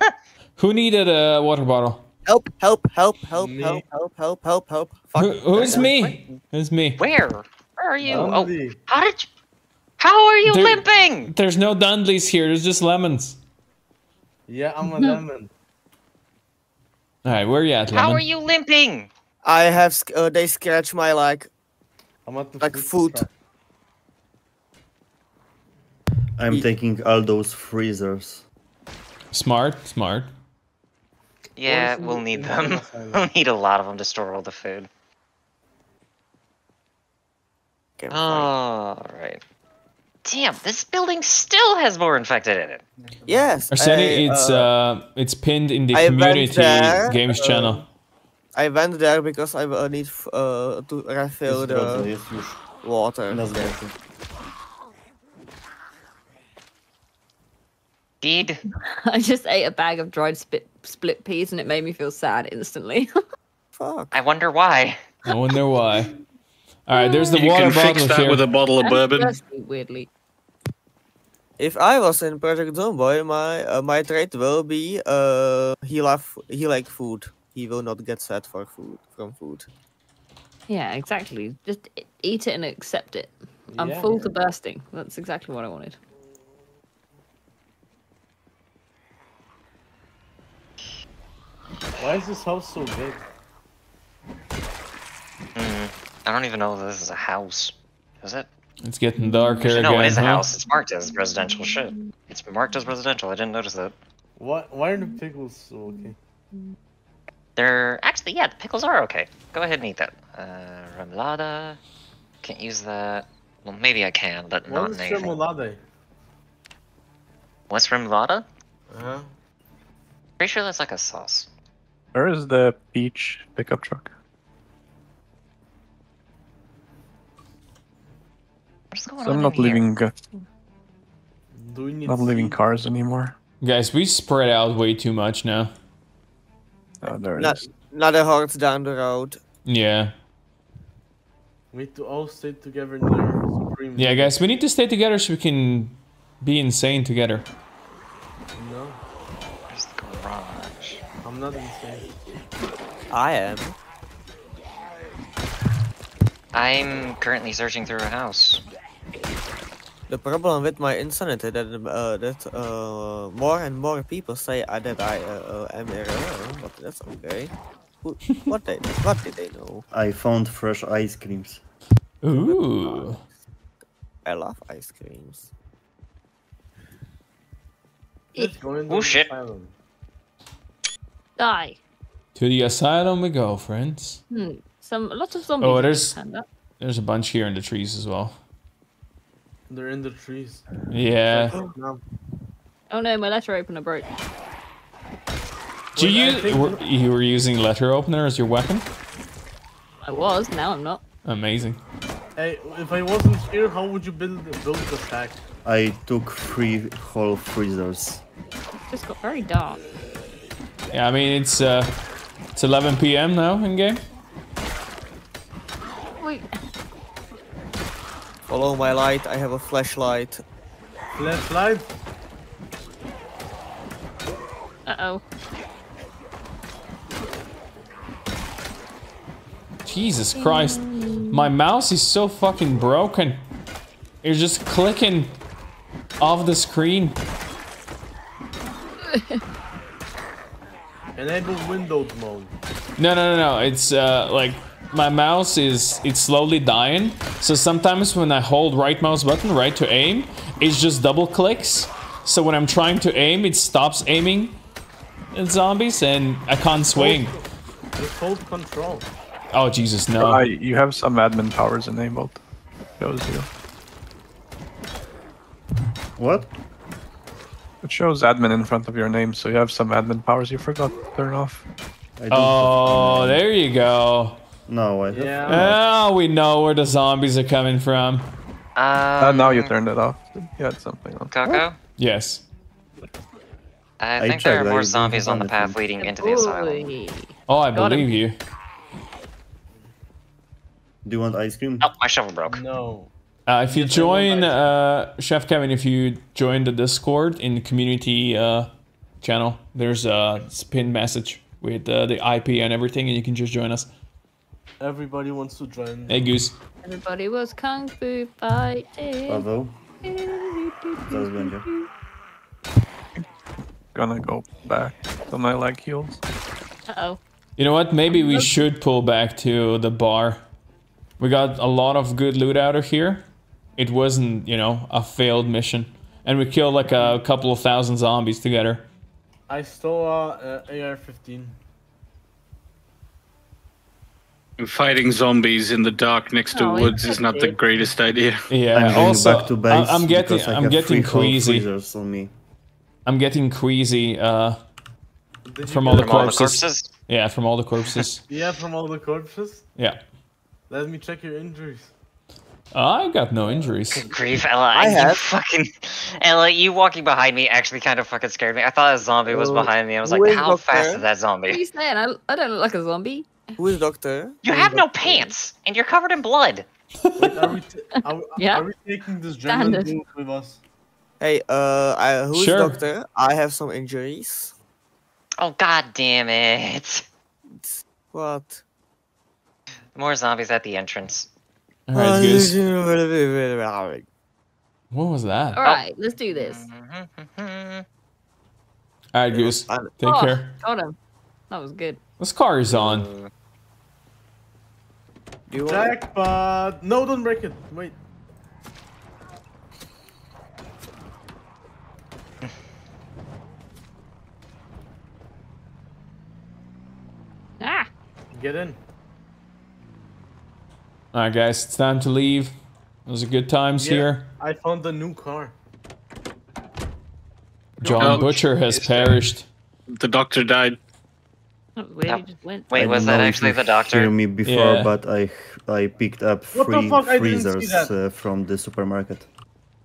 Who needed a water bottle? Help, help, help, help, Me. help, help, help, help, help. Fuck. Who, who's me? Who's me? Where? Where are you? Oh, how did you? How are you There- limping? There's no Dundleys here. There's just lemons. Yeah, I'm a lemon. All right, where are you at, lemon? How are you limping? I have, uh, they scratch my like. I'm at the Like food food. I'm Ye- taking all those freezers. Smart, smart. Yeah, we'll need them. we'll need a lot of them to store all the food. Okay, fine. All right. Damn, this building still has more infected in it. Yes. Arseni, I, it's uh, it's pinned in the I community there, games uh, channel. I went there because I uh, need f- uh, to refill the water. na zwrotu. Deed, I just ate a bag of dried spit, split peas and it made me feel sad instantly. Fuck. I wonder why. I wonder why. All right, there's the you water can fix bottle that here. with a bottle of bourbon. weirdly. If I was in Project Zomboid, my uh, my trait will be uh he love he like food. He will not get sad for food from food. Yeah, exactly. Just eat it and accept it. I'm Yeah. full to bursting. That's exactly what I wanted. Why is this house so big? Hmm. I don't even know if this is a house. Is it? It's getting dark here Actually, again. no, it is a huh? house. It's marked as residential shit. It's marked as residential. I didn't notice that. Why, why are the pickles so okay? They're actually, yeah, the pickles are okay. Go ahead and eat that. Uh, remoulade. Can't use that. Well, maybe I can, but not What in anything. remoulade? What's remoulade? Uh-huh. Pretty sure that's like a sauce. Where is the peach pickup truck? What's going So on I'm not in leaving uh, Do we need not leaving seed? cars anymore. Guys, we spread out way too much now. Oh, there Not is. another horse down the road. Yeah. We need to all stay together near Supreme. Yeah, guys, we need to stay together so we can be insane together. No, Where's the garage? I'm not insane. I am. I'm currently searching through a house. The problem with my insanity that uh, that uh, more and more people say uh, that I uh, uh, am error, but that's okay. Who, what they what did they know? I found fresh ice creams. Ooh. I love ice creams. Let's go into Oh, the shit. asylum. Die. To the asylum we go, friends. Hmm. Some lots of zombies. Oh, there's- There's a bunch here in the trees as well. They're in the trees. Yeah. No. Oh no, my letter opener broke. Do Wait, you think- were, you were using letter opener as your weapon? I was. Now I'm not. Amazing. Hey, if I wasn't here, how would you build build the pack? I took three whole freezers. Just got very dark. Yeah, I mean it's uh it's 11 p.m. now in game. Wait. Follow my light. I have a flashlight. Flashlight? Uh oh. Jesus Christ. My mouse is so fucking broken. It's just clicking off the screen. Enable Windows mode. No, no, no, no. It's uh, like my mouse is it's slowly dying. So sometimes when I hold right mouse button, right to aim, it just double clicks. So when I'm trying to aim, it stops aiming at zombies and I can't swing. Just hold control. Oh Jesus, no. Uh, you have some admin powers enabled. Shows you. What? It shows admin in front of your name, so you have some admin powers you forgot to turn off. Oh, there you go. No, I. Yeah. Oh, we know where the zombies are coming from. Uh, Um, now you turned it off. You had something on. Koko? Yes. I I think there are more zombies on the path anything. leading into the asylum. Oh, I Got him. believe you. Do you want ice cream? Oh, my shovel broke. No. Uh, if you Yes, join, uh, Chef Kevin, if you join the Discord in the community uh, channel, there's a pinned message with uh, the IP and everything, and you can just join us. Everybody wants to join. Hey, Goose. Everybody was kung fu fighting. Paweł? Zaraz będzie. Gonna go back till my leg heals. Uh oh. You know what? Maybe we should pull back to the bar. We got a lot of good loot out of here. It wasn't, you know, a failed mission. And we killed like a couple of thousand zombies together. I stole uh, uh, AR-15. Fighting zombies in the dark next to Oh, woods is not the greatest idea. Yeah. I'm also, back to I- base I'm getting I I'm getting queasy. on me. I'm getting queasy. Uh, From all the? From all the corpses. corpses? yeah, from all the corpses. Yeah, from all the corpses. yeah. Let me check your injuries. I got no injuries. Good grief, Ella. I I you have. fucking Ella, you walking behind me actually kind of fucking scared me. I thought a zombie was Uh, behind me. I was like, wait, how fast doctor? is that What are you saying? I, I don't look like a zombie. Who is doctor? You have no pants, and you're covered in blood. Wait, are we, t- are, we- Yeah. are we taking this German dude with us? Hey, uh, I, who's Sure. doctor? I have some injuries. Oh god damn it! What? More zombies at the entrance. All right, Goose. Goose. What was that? All right, let's do this. Mm-hmm. All right, Goose. Take Oh, care. Got him. That was good. This car is on. Do you want? Jackpot! No, don't break it. Wait. Ah, Get in. All right, guys. It's time to leave. Those are good times Yeah. here. I found the new car. John Oh, Butcher has perished. The doctor died. That was weird. No. He just went. Wait, I was don't that actually the doctor? Hear me before, Yeah. but I I picked up three fuck? I didn't see freezers uh, from the supermarket.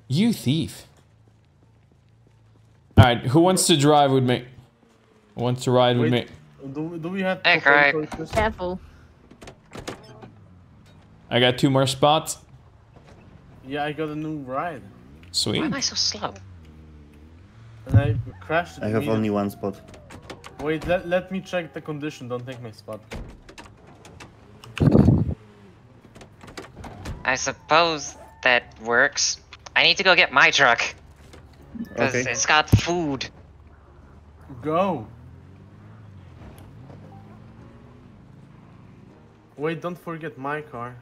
You thief. All right, who wants to drive with me? Who wants to ride with me? Do, do we have Hey, proper Craig. choices? Careful. I got two more spots. Yeah, I got a new ride. Sweet. Why am I so slow? And I crashed I have only one spot. Wait, let, let me check the condition. Don't take my spot. I suppose that works. I need to go get my truck. Because Okay. it's got food. Go. Wait, don't forget my car.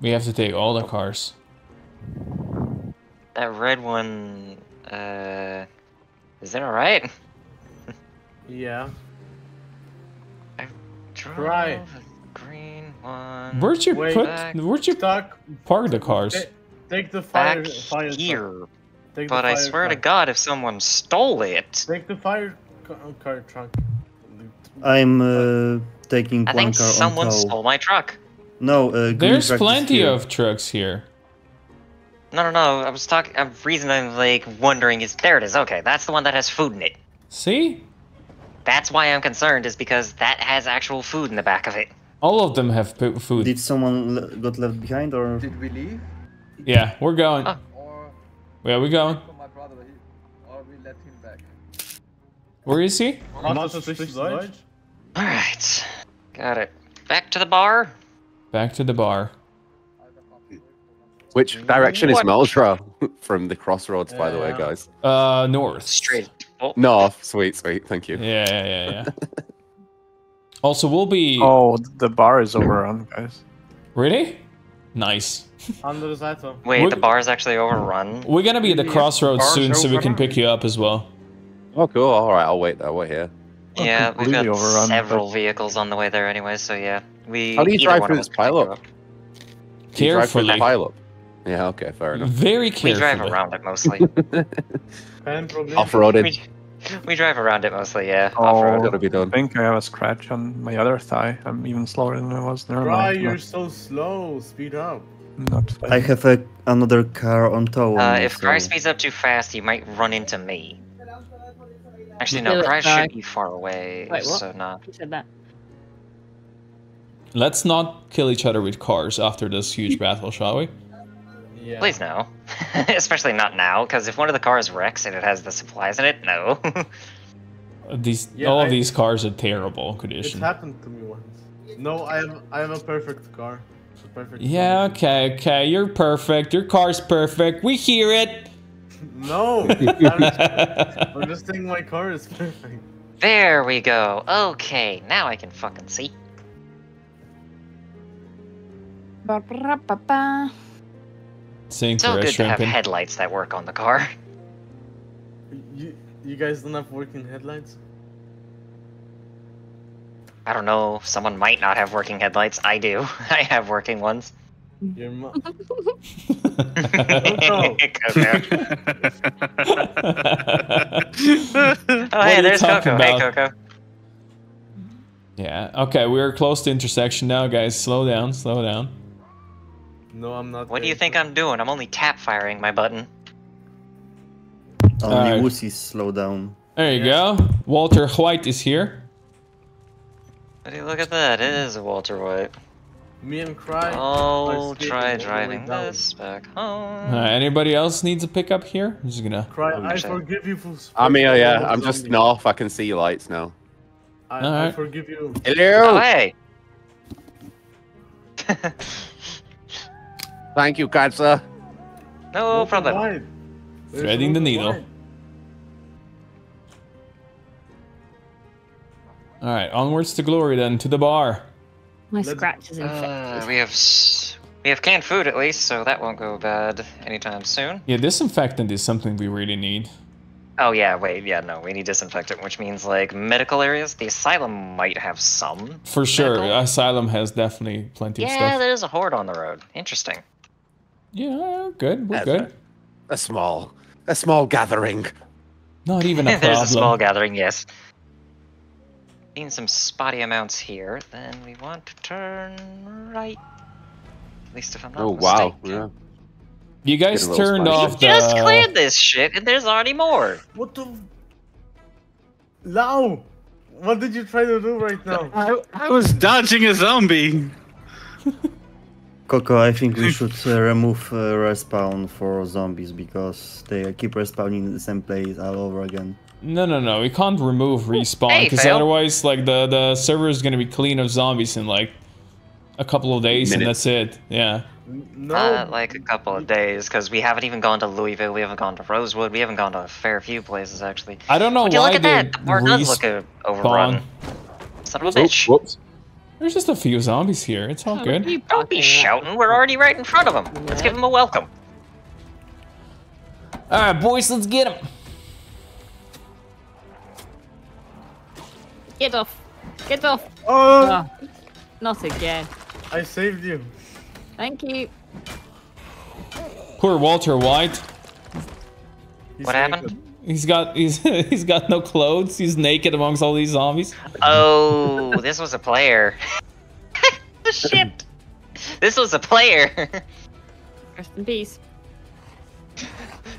We have to take all the cars. That red one, uh, is it alright? Yeah. I Drive the green one. Where'd you Wait. put? Back. Where'd you Stuck. park the cars? Take the fire. Back fire truck. here. Take the But I fire swear to. God, if someone stole it, Take the fire ca- car truck. I'm uh, taking I one think car on someone tow. stole my truck. No, uh, green There's truck is plenty here. of trucks here. No, no, no. I was talking. A reason I'm like wondering is there it is. Okay, that's the one that has food in it. See? That's why I'm concerned is because that has actual food in the back of it. All of them have po- food. Did someone le- got left behind or? Did we leave? Yeah, we're going. Oh. Or Where are we going? my brother, he, or we let him back? Where is he? Not suspicious Deutsch? All right, got it. Back to the bar. Back to the bar. Which direction is What? Muldraugh from the crossroads, by the way, guys? Uh, north. Straight. Oh, North. Sweet, sweet. Thank you. Yeah, yeah, yeah, yeah. also, we'll be. Oh, the bar is overrun, guys. Really? Nice. Under the Seite. Wait, We're- the bar is actually overrun. We're gonna be at the crossroads bars soon, so we can pick you up as well. Oh, cool. All right, I'll wait. I'll wait here. Yeah, we've got overrun, several vehicles on the way there anyway, so yeah. We How do you drive one through of this us can pile up? Do you drive through the Carefully. pile up? Yeah. Okay. Fair enough. Very carefully. We drive around it mostly. Kein Problem. Off-roaded. we, we drive around it mostly, yeah. Oh. Off-road. Gotta be I think I have a scratch on my other thigh. I'm even slower than I was. Never Try, you're so slow. Speed up. not I have a, another car on tow. Uh, if Cry so- speeds up too fast, he might run into me. Actually, no, it, Cry Cry. should be far away, Wait, what? so not. Who said that? Let's not kill each other with cars after this huge battle, shall we? Yeah. Please no. Especially not now, because if one of the cars wrecks and it has the supplies in it, no. These Yeah, all I- of these cars are terrible It's condition. happened to me once. No, I have I have a perfect car. A perfect Yeah, okay, okay. You're perfect. Your car's perfect. We hear it. No! I'm, I'm just saying my car is perfect. there we go. Okay, now I can fucking see. Ba-ba-ra-ba-ba. Sing So for us, good to have headlights that work on the car. You, you guys don't have working headlights? I don't know. Someone might not have working headlights. I do. I have working ones. Your mo- Oh, hey, there's talking Koko. Hey. Koko. Yeah. Okay, we're close to intersection now, guys. Slow down. Slow down. No, I'm not. What do you think. I'm doing? I'm only tap firing my button. Only Alright. wussies slow down. There you go. Walter White is here. But look at that. It is Walter White. Me and Cry. Oh, are try all the way driving this back home. Uh, anybody else needs a pickup here? I'm just gonna. Cry, I understand. forgive you for. I'm here, yeah. I'm just zombie. north. I can see lights now. I, I forgive you. Oh, Hello. hey. Thank you, Katza. no Walter problem. White. Threading the needle. White. All right, onwards to glory then, to the bar. My scratch is infected. Uh, we have we have canned food at least, so that won't go bad anytime soon. Yeah, disinfectant is something we really need. Oh yeah, wait, yeah, no, we need disinfectant, which means like medical areas. The asylum might have some. For sure, Medical? Asylum has definitely plenty of Yeah, stuff. there's a horde on the road. Interesting. Yeah, good. We're That's good. A small, a small gathering. Not even a there's a small gathering, yes. Seen some spotty amounts here. Then we want to turn right. At least if I'm not Oh wow, yeah. You guys Get a little turned spicy. off the. Just cleared this shit, and there's already more. What the? Lau! What did you try to do right now? I, I was dodging a zombie. Koko, I think we should uh, remove uh, respawn for zombies because they keep respawning in the same place all over again. No, no, no. We can't remove respawn because fail. otherwise, like the the server is gonna be clean of zombies in like a couple of days, and that's it. Yeah. No. Not like a couple of days, because we haven't even gone to Louisville, we haven't gone to Rosewood, we haven't gone to a fair few places actually. I don't know Would you why look at they that? The bar does look uh, overrun. respawn. Son of a bitch. Whoops. There's just a few zombies here. It's all good. You Don't be shouting, we're already right in front of them. Let's give them a welcome. All right, boys, let's get them. Get off. Get off. Oh! Ah, not again. I saved you. Thank you. Poor Walter White. He's What happened? Naked. He's got he's he's got no clothes. He's naked amongst all these zombies. Oh, this was a player. Shit. This was a player. Rest in peace. the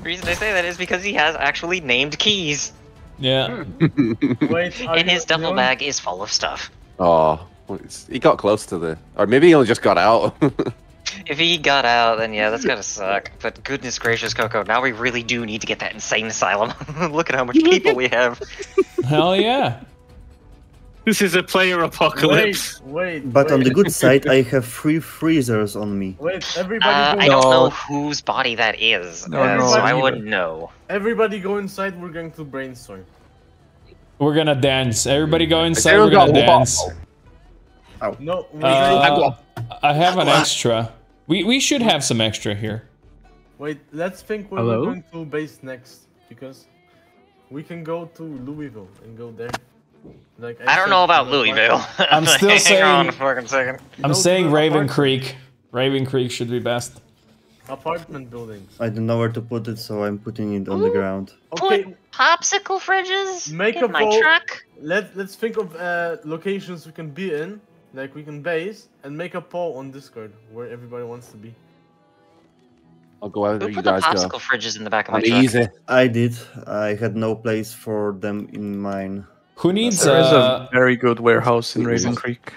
reason I say that is because he has actually named keys. Yeah. Hmm. Wait, And his duffel alone? bag is full of stuff. Oh, he got close to the, or maybe he only just got out. If he got out, then yeah, that's gotta suck. But goodness gracious, Koko, now we really do need to get that insane asylum. Look at how much people we have. Hell yeah. This is a player apocalypse. Wait, wait. But on the good side, I have three freezers on me. Wait, everybody Uh, go. I don't know whose body that is, No, uh, no, so I wouldn't know. Everybody go inside. We're going to brainstorm. We're gonna dance. Everybody go inside. We're gonna dance. No, we're going Uh, I have an extra. We we should have some extra here. Wait, let's think where Hello? we're going to base next because we can go to Louisville and go there. Like I don't know about Louisville. I'm still Hang saying- on a fucking second. I'm No, saying Raven apartment- Creek. Raven Creek should be best. Apartment buildings. I don't know where to put it, so I'm putting it on the ground. Okay, Put popsicle fridges Make in a my truck. let let's think of uh, locations we can be in, like we can base, and make a poll on Discord where everybody wants to be. I'll go wherever Who you put the popsicle go. fridges in the back of my I'm truck? easy. I did. I had no place for them in mine. Who needs There is uh, a very good warehouse in Raven was- Creek.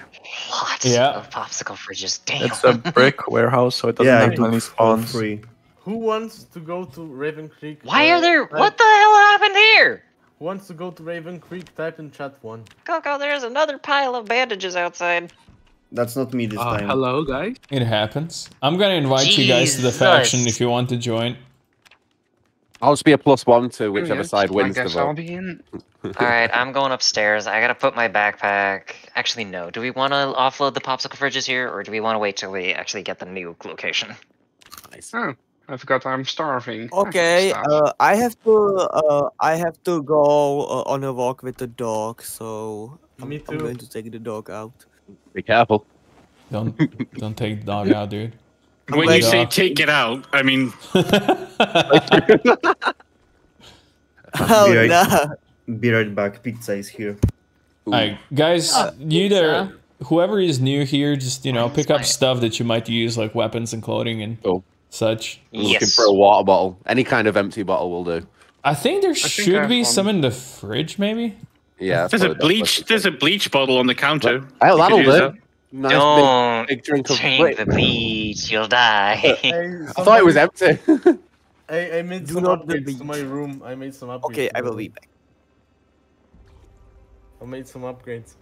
What? Yeah. Of popsicle fridges. Damn. It's a brick warehouse, so it doesn't Yeah, I have took many for spawns. free. Who wants to go to Raven Creek? Why Uh, are there? What the hell happened here? Who wants to go to Raven Creek? Type in chat one. Koko, there's another pile of bandages outside. That's not me this Uh, time. hello, guys. It happens. I'm gonna invite you guys to the Jesus. faction if you want to join. I'll just be a plus one to whichever side I wins the guess I'll vote. be in. All right, I'm going upstairs. I gotta put my backpack. Actually, no. Do we want to offload the popsicle fridges here, or do we want to wait till we actually get the new location? Nice. Oh, I forgot I'm starving. Okay, Stuff. uh, I have to uh, I have to go uh, on a walk with the dog, so I'm, Me I'm too. going to take the dog out. Be careful. Don't don't take the dog out, dude. When you say Dog. take it out, I mean Oh Be right, no! be right back. Pizza is here. Alright, guys, Oh, you there, whoever is new here, just you know, pick up stuff that you might use, like weapons and clothing and Cool. Such. Looking for a water bottle. Any kind of empty bottle will do. I think there I should have be one. some in the fridge, maybe. Yeah. there's a probably the bleach there's a bleach bottle on the counter. Oh, that'll do. that. Nice Don't big, big drink of drink wait, the bleach, you'll die. Hey, I thought it was empty. I, I made Do some not the upgrades to my room. I made some upgrades. Okay, I will be back. I made some upgrades.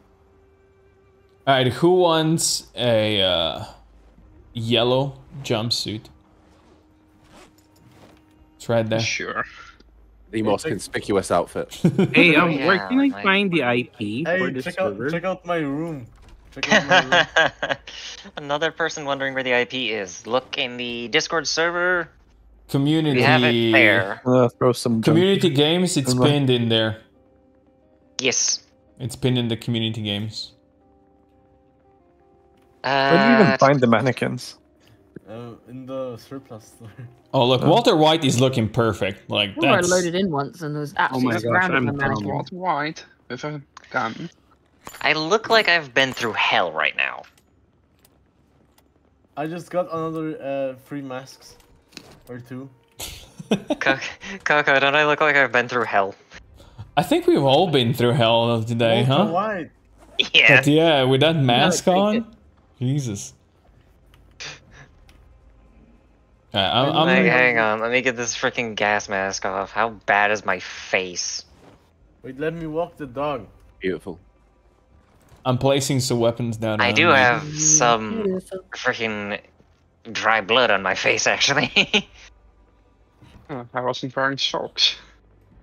Alright, who wants a uh, yellow jumpsuit? It's right there. Sure. the most conspicuous outfit. Hey, um, Yeah, where can I like- find the IP for Hey, the check out server? check out my room. Check out my room. Another person wondering where the IP is. Look in the Discord server. Community. We have it there. Uh, throw some junk- Community games, it's Come on. pinned in there. Yes. It's pinned in the community games. Uh, Where do you even find the mannequins? Uh, in the surplus store. Oh look, Oh. Walter White is looking perfect. Like Remember I loaded in once and there was Oh my absolutely gosh, surrounded I'm by dumb. mannequins. Walt White with a gun. I look like I've been through hell right now. I just got another uh, free masks. Or two. Co- Koko, don't I look like I've been through hell? I think we've all been through hell today, Walter huh? White. Yeah. But yeah, with that mask on, it. Jesus. Uh, I'm, I'm, Like, hang on, let me get this freaking gas mask off. How bad is my face? Wait, let me walk the dog. Beautiful. I'm placing some weapons down. I do me. have some freaking dry blood on my face, actually. Oh, I wasn't wearing socks.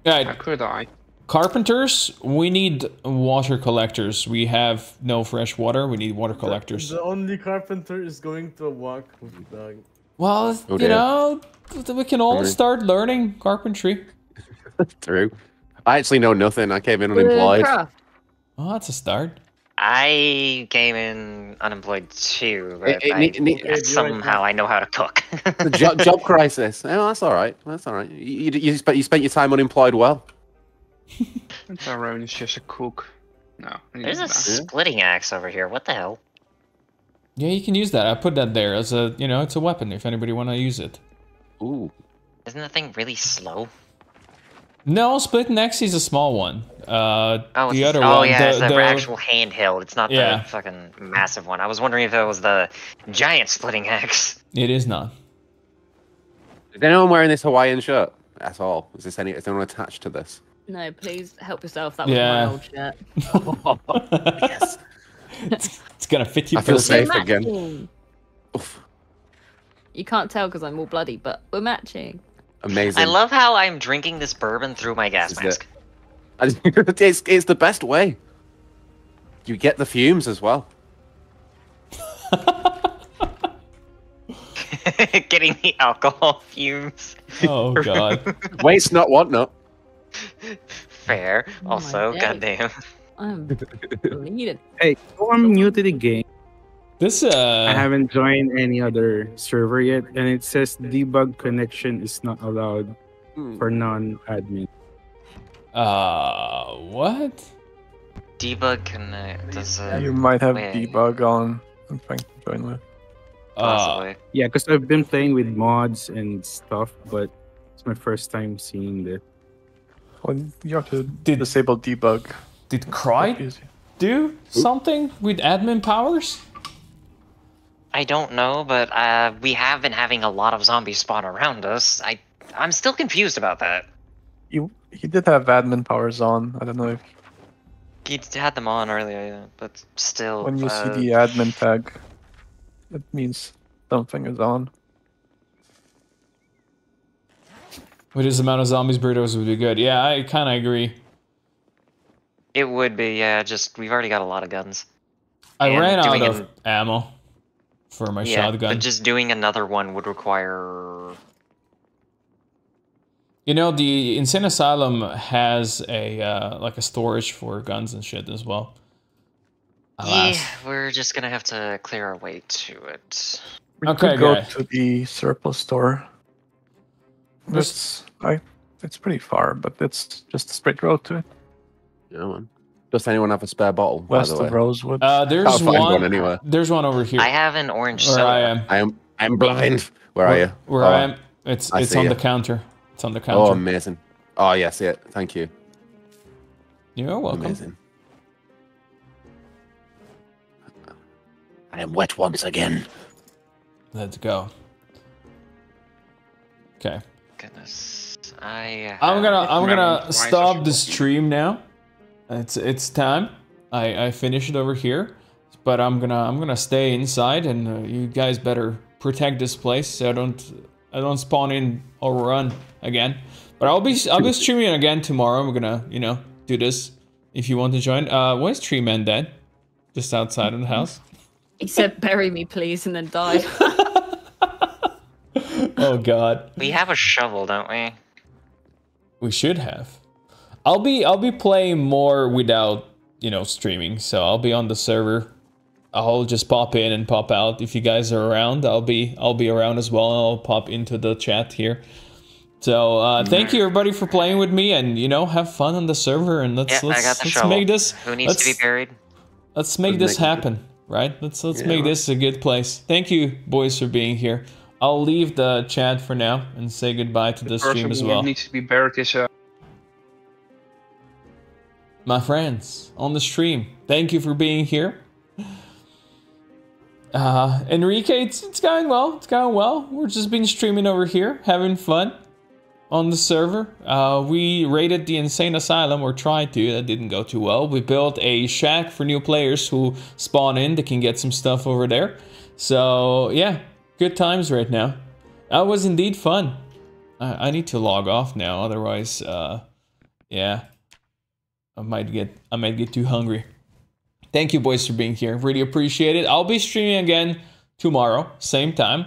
Alright, How could I? carpenters, we need water collectors. We have no fresh water. We need water collectors. The only carpenter is going to walk with the dog. Well, Oh, you dear. know, we can all Really? start learning carpentry. True. I actually know nothing. I came in unemployed. craft. Oh, that's a start. I came in unemployed too, but It- it I, need- need- Okay, somehow I know how to cook. The job, job crisis. Oh, that's all right. That's all right. You, you, you, spent, you spent your time unemployed well. And Tyrone is just a cook. No. There's a isn't that. splitting axe over here. What the hell? Yeah, you can use that. I put that there as a, you know, it's a weapon if anybody want to use it. Ooh. Isn't that thing really slow? No, split next is a small one. Uh, Oh, the other oh one, yeah, the, it's the, the- actual handheld. It's not Yeah. the fucking massive one. I was wondering if it was the giant splitting axe. it is not. Is anyone wearing this Hawaiian shirt at all? Is this any? Is anyone attached to this? No, please help yourself. That was Yeah. my old shirt. yes. It's, it's gonna fit you I feel perfect. safe again. Oof. You can't tell because I'm all bloody, but we're matching. Amazing. I love how I'm drinking this bourbon through my gas This is mask. it's, it's the best way. You get the fumes as well. Getting the alcohol fumes. Oh god. Waste not, want not. Fair. Oh also, days. goddamn. I'm bleeding. Hey, so I'm new to the game. This uh I haven't joined any other server yet, and it says debug connection is not allowed Hmm. for non-admin. uh, what? Debug connect. Does uh, You might have wait, debug on. I'm trying to join with. Uh, Yeah, because I've been playing with mods and stuff, but it's my first time seeing that. Well, you have to Did- disable debug. Did Cry do something with admin powers? I don't know, but uh, we have been having a lot of zombies spawn around us. I, I'm still confused about that. You he did have admin powers on. I don't know if He had them on earlier, yeah, but still. when you uh, see the admin tag, it means something is on. With this amount of zombies, burritos would be good. Yeah, I kind of agree. It would be, yeah. Just we've already got a lot of guns. I And ran out doing of ammo for my yeah, shotgun. but just doing another one would require You know, the Insane Asylum has a uh, like a storage for guns and shit as well. Alas. Yeah, we're just gonna have to clear our way to it. We Okay, could go guy. to the surplus store. It's I, it's pretty far, but it's just a straight road to it. Yeah, man. Does anyone have a spare bottle? by West the of way? Rosewood. Uh, there's Can't find one. one anywhere. There's one over here. I have an orange where soda. I am. I am. I'm blind. Where are you? Where Oh, I am. It's I it's see on ya. the counter. It's on the counter. Oh, amazing. Oh, yeah, see it. Thank you. You're welcome. Amazing. I am wet once again. Let's go. Okay. Goodness, I. I'm gonna I'm gonna stop the stream now. It's it's time. I I finish it over here, but I'm gonna I'm gonna stay inside, and uh, you guys better protect this place so I don't I don't spawn in or run again. But I'll be I'll be streaming again tomorrow. I'm gonna you know do this if you want to join. Uh, where's Tree Man dead? Just outside of the house. He said, "Bury me, please," and then died. Oh God. We have a shovel, don't we? We should have. I'll be I'll be playing more without, you know, streaming. So I'll be on the server. I'll just pop in and pop out. If you guys are around, I'll be I'll be around as well. I'll pop into the chat here. So uh, thank you everybody for playing with me and you know have fun on the server and let's Yeah, let's I got the let's make this Who needs to be let's- buried? Let's make Let's this make- happen, right? Let's let's Yeah, make this a good place. Thank you boys for being here. I'll leave the chat for now and say goodbye to the, stream person as who well. needs to be buried is uh, my friends on the stream. Thank you for being here. Uh, Enrique, it's, it's going well. It's going well. We're just been streaming over here, having fun on the server. Uh, we raided the Insane Asylum, or tried to. That didn't go too well. We built a shack for new players who spawn in. They can get some stuff over there. So, yeah, good times right now. That was indeed fun. I, I need to log off now, otherwise, uh, yeah. I might get I might get too hungry. Thank you boys for being here. Really appreciate it. I'll be streaming again tomorrow, same time.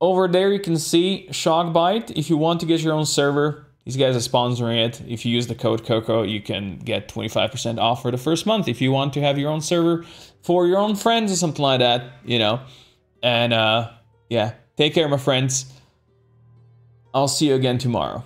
Over there you can see Shockbyte. If you want to get your own server, these guys are sponsoring it. If you use the code KOKO, you can get 25% off for the first month. If you want to have your own server for your own friends or something like that, you know. And uh yeah, take care my friends. I'll see you again tomorrow.